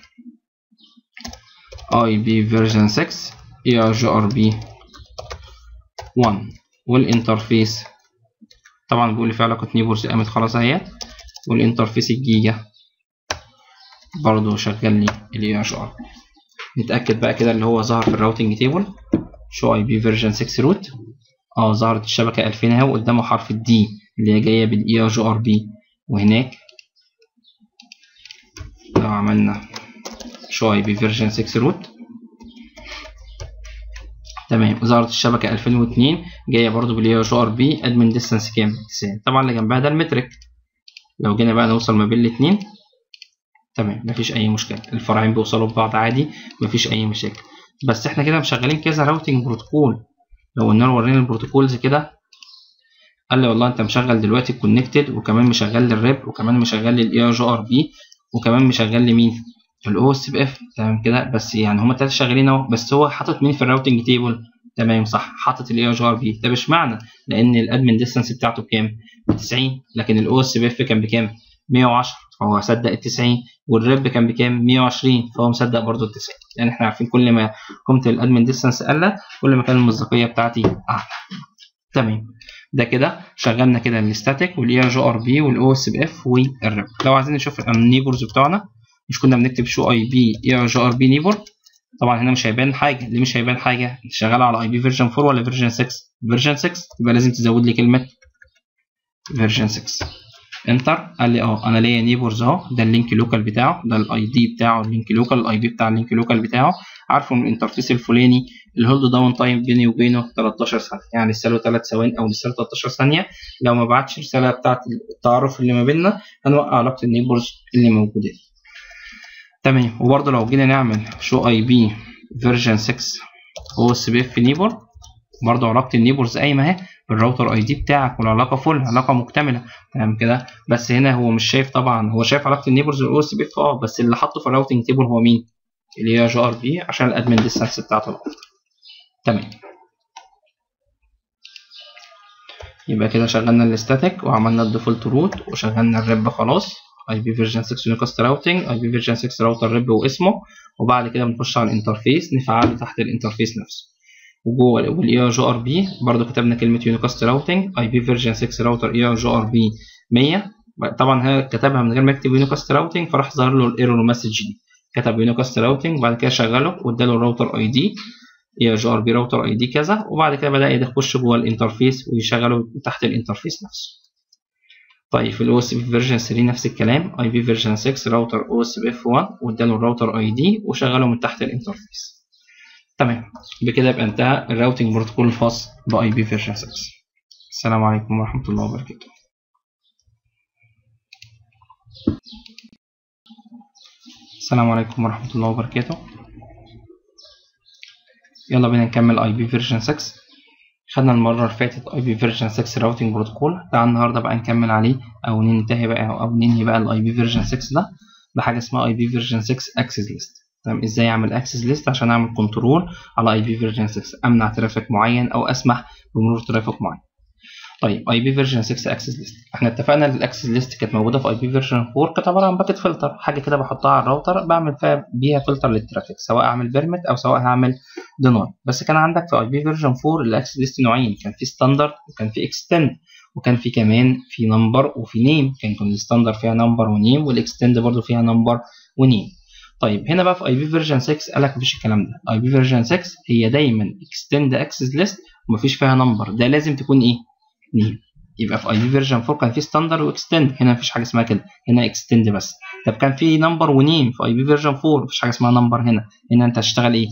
serial. IP version 6 EIGRP 1 وال interface. طبعا بيقول لي في علاقه neighbors قامت خلاص أهيت. وال interface ال giga. برضه شغال لي ال EIGRP نتأكد بقى كده اللي هو ظهر في ال routing table show IP version 6 route آه ظهرت الشبكة 2000 أهو قدامه حرف ال D اللي هي جاية بال EIGRP وهناك لو عملنا show IP version 6 route تمام. ظهرت الشبكة 2002 جاية برضو بال EIGRP admin distance كام؟ 90 طبعا اللي جنبها ده ال metric لو جينا بقى نوصل ما بين الاثنين تمام مفيش أي مشكلة. الفرعين بيوصلوا ببعض عادي مفيش أي مشاكل. بس إحنا كده مشغلين كذا routing protocol لو قلنا له ورينا ال protocols كده قال لي والله أنت مشغل دلوقتي ال connected وكمان مشغل لي ال RIP وكمان مشغل لي ال EIGRP وكمان مشغل لي مين؟ ال OSPF تمام كده؟ بس يعني هما التلاتة شغالين أهو. بس هو حاطط مين في ال routing table تمام صح. حاطط ال EIGRP طب اشمعنى؟ لأن ال admin distance بتاعته بكام ب 90 لكن ال OSPF كان بكام؟ 110 فهو صدق ال 90 وال RIP كان بكام؟ 120 فهو مصدق برضه ال 90 لأن إحنا عارفين كل ما قيمه ال admin distance قل كل ما كان المصداقية بتاعتي أعلى. تمام. ده كده شغلنا كده ال static وال EIGRP وال OSPF وال RIP لو عايزين نشوف ال neighbors بتوعنا مش كنا بنكتب شو اي بي اي جي ار بي نيبر طبعا هنا مش هيبان حاجة. اللي مش هيبان حاجة شغال على IP version 4 ولا version 6 version 6 يبقى لازم تزود لي كلمة version 6 enter قال لي آه أنا ليا neighbors اهو ده ال link local بتاعه ده ال ID بتاعه ال link local ال IP بتاع ال link local بتاعه عارفه من ال interface الفلاني ال hold down time بيني وبينه 13 ثانية يعني لسه له 3 ثواني أو لسه له 13 ثانية لو ما بعتش الرساله بتاعه التعارف اللي ما بيننا هنوقع علاقه ال neighbors اللي موجوده دي تمام وبرده لو جينا نعمل شو اي بي فيرجن 6 أو اس بي اف نيبر برضه علاقه ال neighbors قايمه اهي بال router ID بتاعك والعلاقة full علاقة مكتملة. تمام كده؟ بس هنا هو مش شايف طبعا هو شايف علاقة ال neighbors وال OSPF آه بس اللي حاطه في ال routing table هو مين؟ اللي هي EIGRP عشان ال admin distance بتاعته الافضل تمام. يبقى كده شغلنا ال static وعملنا ال default route وشغلنا ال RIP خلاص. IP version 6 unicast routing IP version 6 router RIP واسمه. وبعد كده بنخش على ال interface نفعله تحت ال interface نفسه. وجوه وال EIGRP. برضه كتبنا كلمة unicast routing IP version 6 router EIGRP 100 طبعا هي كتبها من غير ما يكتب unicast routing فراح ظهر له ال error message دي. كتب unicast routing بعد كده شغله واداله ال router ID. اي جي أر بي راوتر أي دي كذا. وبعد كده بدأ يخش جوه ال interface ويشغله تحت ال interface نفسه. طيب في ال OSPF version 3 نفس الكلام. أي بي فيرجن 6 راوتر أو اس بي اف 1 واداله ال router ID وشغله من تحت ال interface. تمام. بكده يبقى انتهى ال routing protocol الخاص ب IP version 6 السلام عليكم ورحمة الله وبركاته. السلام عليكم ورحمة الله وبركاته. يلا بينا نكمل IP version 6 خدنا المرة اللي فاتت IP version 6 routing protocol. تعال النهارده بقى نكمل عليه أو ننتهي بقى أو ننهي بقى ال IP version 6 ده بحاجة اسمها IP version 6 access list تمام إزاي أعمل access list عشان أعمل control على IP version 6 أمنع traffic معين أو أسمح بمرور traffic معين. طيب IP version 6 access list إحنا اتفقنا إن ال access list كانت موجودة في IP version 4 كانت عبارة عن packet filter حاجة كده بحطها على الراوتر بعمل فيها بيها filter لل traffic سواء أعمل permit أو سواء هعمل deny بس كان عندك في IP version 4 ال access list نوعين كان في standard وكان في extended وكان في كمان في number وفي name كان كل ال standard فيها number و name وال extended برضو فيها number و name طيب هنا بقى في IP version 6 قال لك مفيش الكلام ده. IP version 6 هي دايما extended access list ومفيش فيها number ده لازم تكون إيه؟ name يبقى في IP version 4 كان في standard و extended هنا مفيش حاجة اسمها كده. هنا extended بس. طب كان في number و name في IP version 4 مفيش حاجة اسمها number هنا. هنا أنت هتشتغل إيه؟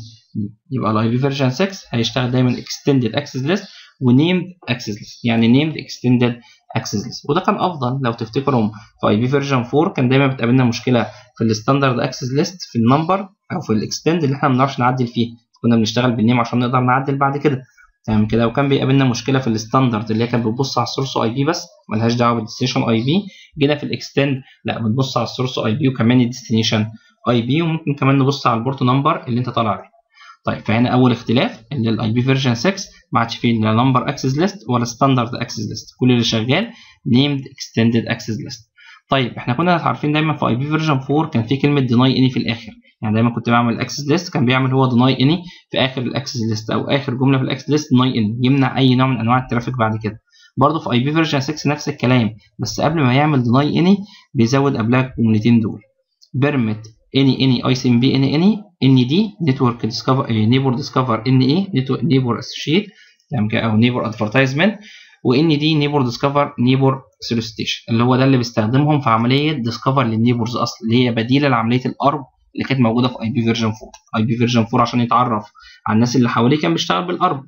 يبقى ال IP version 6 هيشتغل دايما extended access list و named access list يعني named extended access list. وده كان أفضل لو تفتكروا في IP version 4 كان دايما بتقابلنا مشكلة في ال standard access list في ال number أو في ال extended اللي إحنا ما بنعرفش نعدل فيه. كنا بنشتغل بال name عشان نقدر نعدل بعد كده. تمام كده. وكان بيقابلنا مشكلة في ال standard اللي هي كانت بتبص على ال source IP بس ملهاش دعوة بال destination IP جينا في ال extended لا بتبص على ال source IP وكمان ال destination IP وممكن كمان نبص على ال port number اللي أنت طالع عليه طيب فهنا أول اختلاف ان ال IP version 6 ما عادش فيه لا number access list ولا standard access list كل اللي شغال named extended access list طيب إحنا كنا عارفين دايما في IP version 4 كان في كلمة deny any في الآخر. يعني دايما كنت بعمل access list كان بيعمل هو deny any في آخر ال access list أو آخر جملة في ال access list deny any يمنع أي نوع من أنواع ال traffic بعد كده. برضه في IP version 6 نفس الكلام بس قبل ما يعمل deny any بيزود قبلها الجملتين دول. permit any any ICMP any any ND network discover neighbor discover NA neighbor associate أو neighbor advertisement و ND neighbor discover neighbor solicitation اللي هو ده اللي بيستخدمهم في عملية discover لل neighbors أصلا اللي هي بديلة لعملية ال ARP اللي كانت موجودة في IP version 4 IP version 4 عشان يتعرف على الناس اللي حواليه كان بيشتغل بال ARP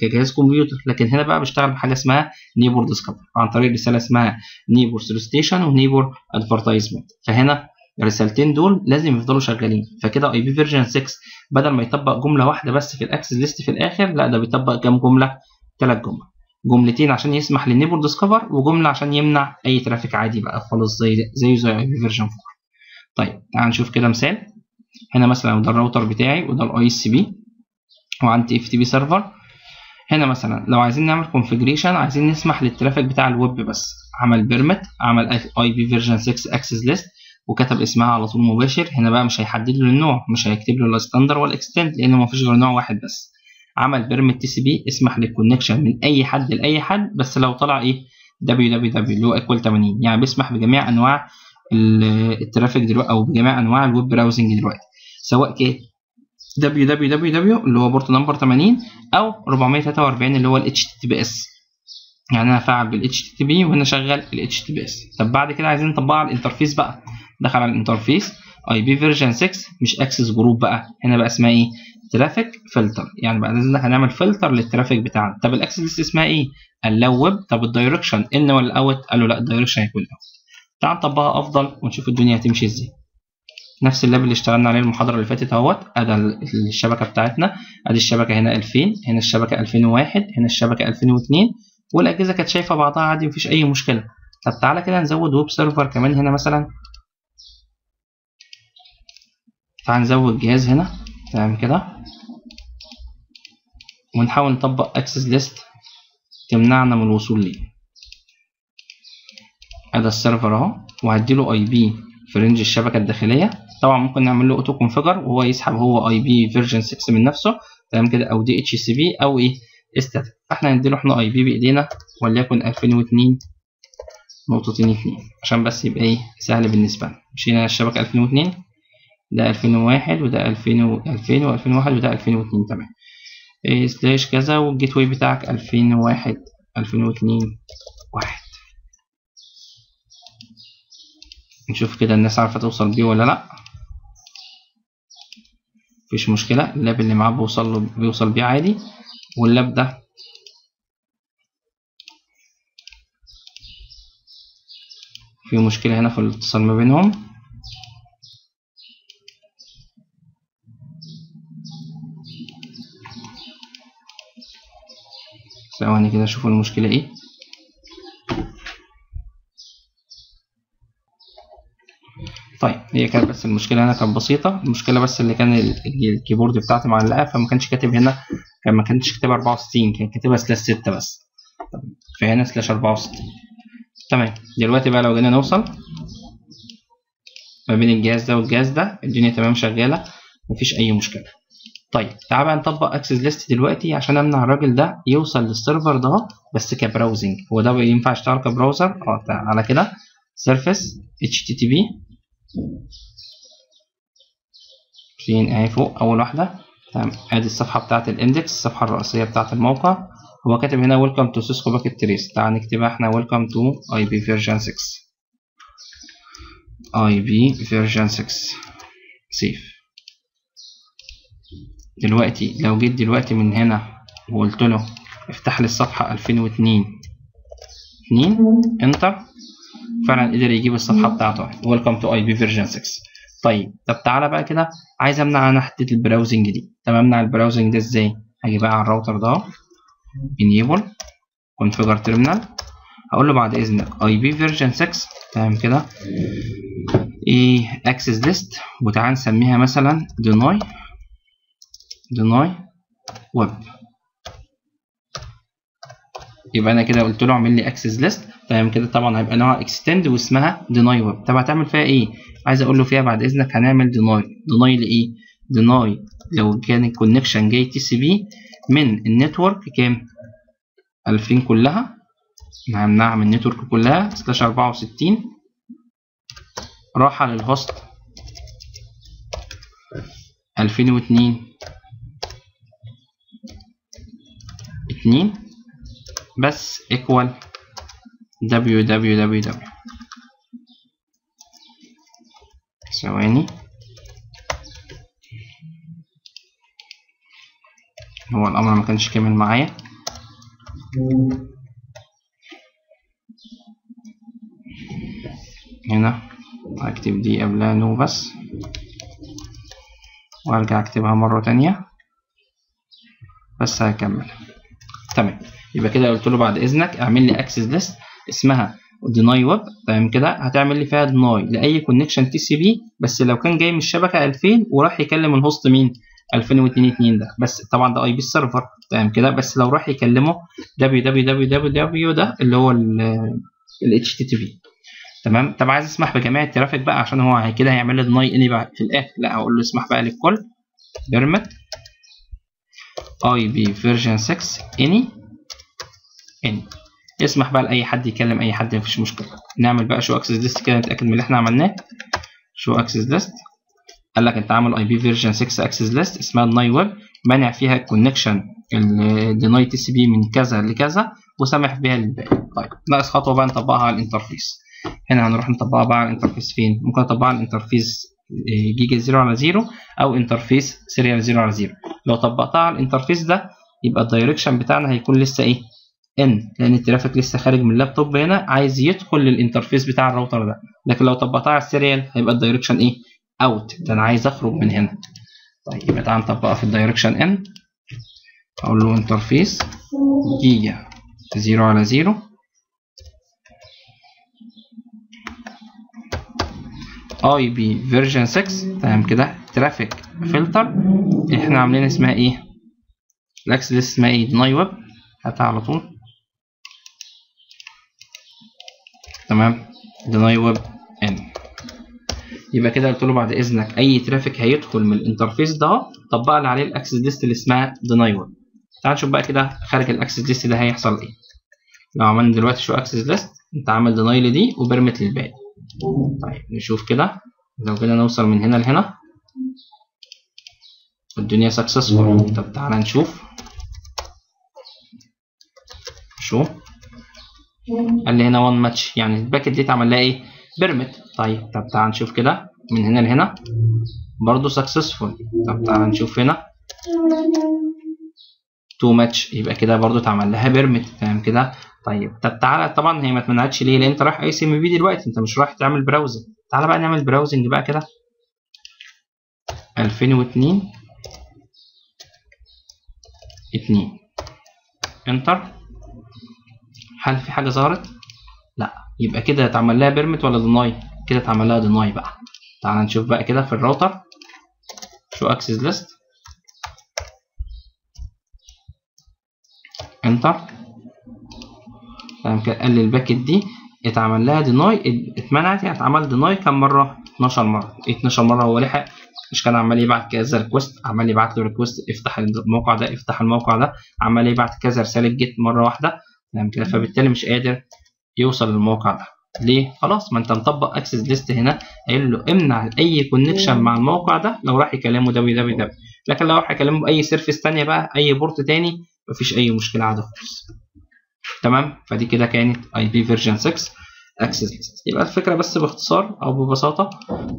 كجهاز كمبيوتر لكن هنا بقى بيشتغل بحاجة اسمها neighbor discover عن طريق رسالة اسمها neighbor solicitation و neighbor advertisement فهنا الرسالتين دول لازم يفضلوا شغالين. فكده IP version 6 بدل ما يطبق جملة واحدة بس في ال access list في الآخر لا ده بيطبق كام جملة؟ ثلاث جمل. جملتين عشان يسمح لل neighbor discover وجملة عشان يمنع أي traffic عادي بقى خالص زي زي زي IP version 4 طيب تعال نشوف كده مثال. هنا مثلا ده الراوتر بتاعي وده ال ISP وعندي FTP server هنا مثلا لو عايزين نعمل configuration عايزين نسمح لل traffic بتاع الويب بس. عمل permit عمل IP version 6 access list وكتب اسمها على طول مباشر. هنا بقى مش هيحدد له النوع مش هيكتب له لا standard ولا extended لأن ما فيش غير نوع واحد بس. عمل permit TCP اسمح لل connection من أي حد لأي حد بس لو طلع إيه؟ www اللي هو equal 80 يعني بيسمح بجميع أنواع ال traffic دلوقتي أو بجميع أنواع ال web browsing دلوقتي. سواء كان www اللي هو port number 80 أو 443 اللي هو ال HTTPS يعني أنا فاعل بال HTTP وهنا شغال ال HTTPS طب بعد كده عايزين نطبقها على ال interface بقى. دخل على ال interface IP version 6 مش access group بقى. هنا بقى اسمها إيه؟ traffic filter يعني بعد إذنك هنعمل filter لل traffic بتاعنا. طب ال access list اسمها إيه؟ قال لو ويب طب ال direction in ولا out قال له لا ال direction هيكون out تعال نطبقها أفضل ونشوف الدنيا هتمشي إزاي. نفس ال lab اللي اشتغلنا عليه المحاضرة اللي فاتت أهوت. أدي الشبكة بتاعتنا. أدي الشبكة هنا 2000 هنا الشبكة 2001 هنا الشبكة 2002 والأجهزة كانت شايفة بعضها عادي مفيش أي مشكلة. طب تعالى كده نزود web server كمان هنا مثلا. تعال نزود جهاز هنا. تمام كده. ونحاول نطبق access list تمنعنا من الوصول ليه. ادي ال server اهو. وهديله IP في range الشبكة الداخلية. طبعا ممكن نعمل له auto configure وهو يسحب هو IP version 6 من نفسه. تمام كده. أو DHCP أو إيه؟ static فإحنا نديله إحنا IP بإيدينا وليكن 2002 نقطتين اتنين. عشان بس يبقى إيه؟ سهل بالنسبة لنا. مشينا الشبكة 2002 ده 2001 وده 2000 و 2000 و 2001 وده 2002 تمام. إيه slash كذا وال gateway بتاعك 2001 2002 واحد. نشوف كده الناس عارفة توصل بيه ولا لأ. مفيش مشكلة ال lap اللي معاه بيوصل له بيوصل بيه عادي. وال lap ده في مشكلة هنا في الاتصال ما بينهم. ثواني كده أشوف المشكلة إيه. طيب هي كانت بس المشكلة هنا كانت بسيطة. المشكلة بس اللي كان ال keyboard بتاعتي معلقة فما كانش كاتب هنا كان ما كانش كاتب 64 كان كاتبها slash 6 بس. فهنا slash 64 تمام. دلوقتي بقى لو جينا نوصل ما بين الجهاز ده والجهاز ده الدنيا تمام شغالة مفيش أي مشكلة. طيب تعال بقى نطبق access list دلوقتي عشان أمنع الراجل ده يوصل لل server ده بس ك browsing هو ده ينفع يشتغل ك browser آه على كده. service HTTP فين اهي فوق أول واحدة. تمام. ادي الصفحة بتاعة ال index الصفحة الرئيسية بتاعة الموقع. هو كاتب هنا welcome to Cisco Packet Tracer تعال نكتبها إحنا welcome to IP version 6 IP version 6 save دلوقتي لو جيت دلوقتي من هنا وقلت له افتح لي الصفحة 2002 2 enter؟ فعلا قدر يجيب الصفحة بتاعته. welcome to IP version 6 طيب طب تعالى بقى كده. عايز أمنع أنا حتة ال browsing دي. طب أمنع ال browsing ده إزاي؟ هاجي بقى على الراوتر ده enable. Configure terminal. هقول له بعد إذنك. IP version 6 تمام كده. إيه access list وتعال نسميها مثلا deny. Deny web. يبقى أنا كده قلت له اعمل لي access list تمام كده طبعا هيبقى نوعها extended واسمها deny web. طب هتعمل فيها إيه؟ عايز أقول له فيها بعد إذنك هنعمل deny. Deny لإيه؟ Deny لو كان ال connection جاي TCP من ال network كام؟ 2000 كلها. همنعها من ال network كلها. slash 64 رايحة لل host 2002 2 بس equal www ثواني. هو الأمر ما كانش كامل معايا. هنا هكتب دي قبلها no بس. وأرجع أكتبها مرة تانية. بس هكمل. تمام. يبقى كده قلت له بعد إذنك اعمل لي access list اسمها deny web تمام كده؟ هتعمل لي فيها deny لأي connection TCP بس لو كان جاي من الشبكة 2000 وراح يكلم ال host مين؟ 2002 2 ده. بس طبعا ده IP ال server تمام كده؟ بس لو راح يكلمه www ده اللي هو ال HTTP تمام؟ طب عايز اسمح بجميع ال traffic بقى عشان هو كده هيعمل لي deny any بقى في الآخر. لا هقول له اسمح بقى للكل. permit IP version 6 any any يسمح بقى لأي حد يكلم أي حد مفيش مشكلة. نعمل بقى show access list كده نتأكد من اللي إحنا عملناه. show access list قال لك أنت عامل IP version 6 access list اسمها deny web مانع فيها ال connection ال deny TCP من كذا لكذا وسامح بيها للباقي. طيب ناقص خطوة بقى نطبقها على ال interface. هنا هنروح نطبقها بقى على ال interface فين؟ ممكن نطبقها على ال interface giga 0 على 0 أو interface serial 0 على 0 لو طبقتها على ال interface ده يبقى ال direction بتاعنا هيكون لسه إيه؟ in لأن ال traffic لسه خارج من اللابتوب هنا عايز يدخل لل interface بتاع الراوتر ده. لكن لو طبقتها على ال serial هيبقى ال direction إيه؟ out ده أنا عايز أخرج من هنا. طيب تعالى نطبقها في ال direction in أقول له interface giga zero على zero. IP version 6 تمام كده. traffic filter إحنا عاملين اسمها إيه؟ ال access list اسمها إيه؟ deny web هاتها على طول. تمام. deny web in يبقى كده قلت له بعد إذنك أي traffic هيدخل من ال interface ده طبق لي عليه ال access list اللي اسمها deny web تعال نشوف بقى كده خارج ال access list ده هيحصل إيه. لو عملنا دلوقتي show access list أنت عامل deny لدي و permit للباقي. طيب نشوف كده. لو كده نوصل من هنا لهنا. الدنيا successful طب تعالى نشوف. show؟ قال لي هنا 1 ماتش يعني ال packet دي اتعمل لها إيه؟ permit طيب طب تعالى نشوف كده. من هنا لهنا. برضه successful طب تعالى نشوف هنا. 2 ماتش يبقى كده برضه اتعمل لها permit تمام كده. طيب. طب تعالى طبعا هي ما اتمنعتش ليه؟ لأن أنت رايح ICMP دلوقتي أنت مش رايح تعمل browsing تعالى بقى نعمل browsing بقى كده. 2002 2 enter هل في حاجة ظهرت؟ لا. يبقى كده اتعمل لها permit ولا deny كده اتعمل لها deny بقى. تعال نشوف بقى كده في ال router show access list enter قال لي ال packet دي اتعمل لها deny اتمنعت يعني اتعمل deny كام مرة؟ 12 مرة. 12 مرة هو لحق. مش كان عمال يبعت كذا request عمال يبعت له request افتح الموقع ده افتح الموقع ده عمال يبعت كذا رسالة جيت مرة واحدة. تمام كده فبالتالي مش قادر يوصل للموقع ده. ليه؟ خلاص ما انت مطبق access list هنا قايل له امنع أي connection مع الموقع ده لو راح يكلمه دبليو دبليو دبليو لكن لو راح يكلمه بأي service تانية بقى أي port تاني مفيش أي مشكلة عادي خالص. تمام؟ فدي كده كانت IP version 6 access list يبقى الفكرة بس باختصار أو ببساطة.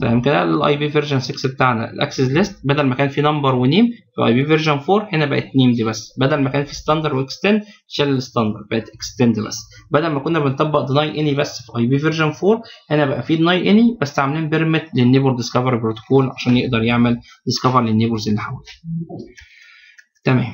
تمام كده؟ ال IP version 6 بتاعنا ال access list بدل ما كان في number و name في IP version 4 هنا بقت name دي بس. بدل ما كان في standard و extended شال ال standard بقت extended بس. بدل ما كنا بنطبق deny any بس في IP version 4 هنا بقى في deny any بس عاملين permit لل neighbor discovery protocol عشان يقدر يعمل discover لل neighbors اللي حواليه. تمام.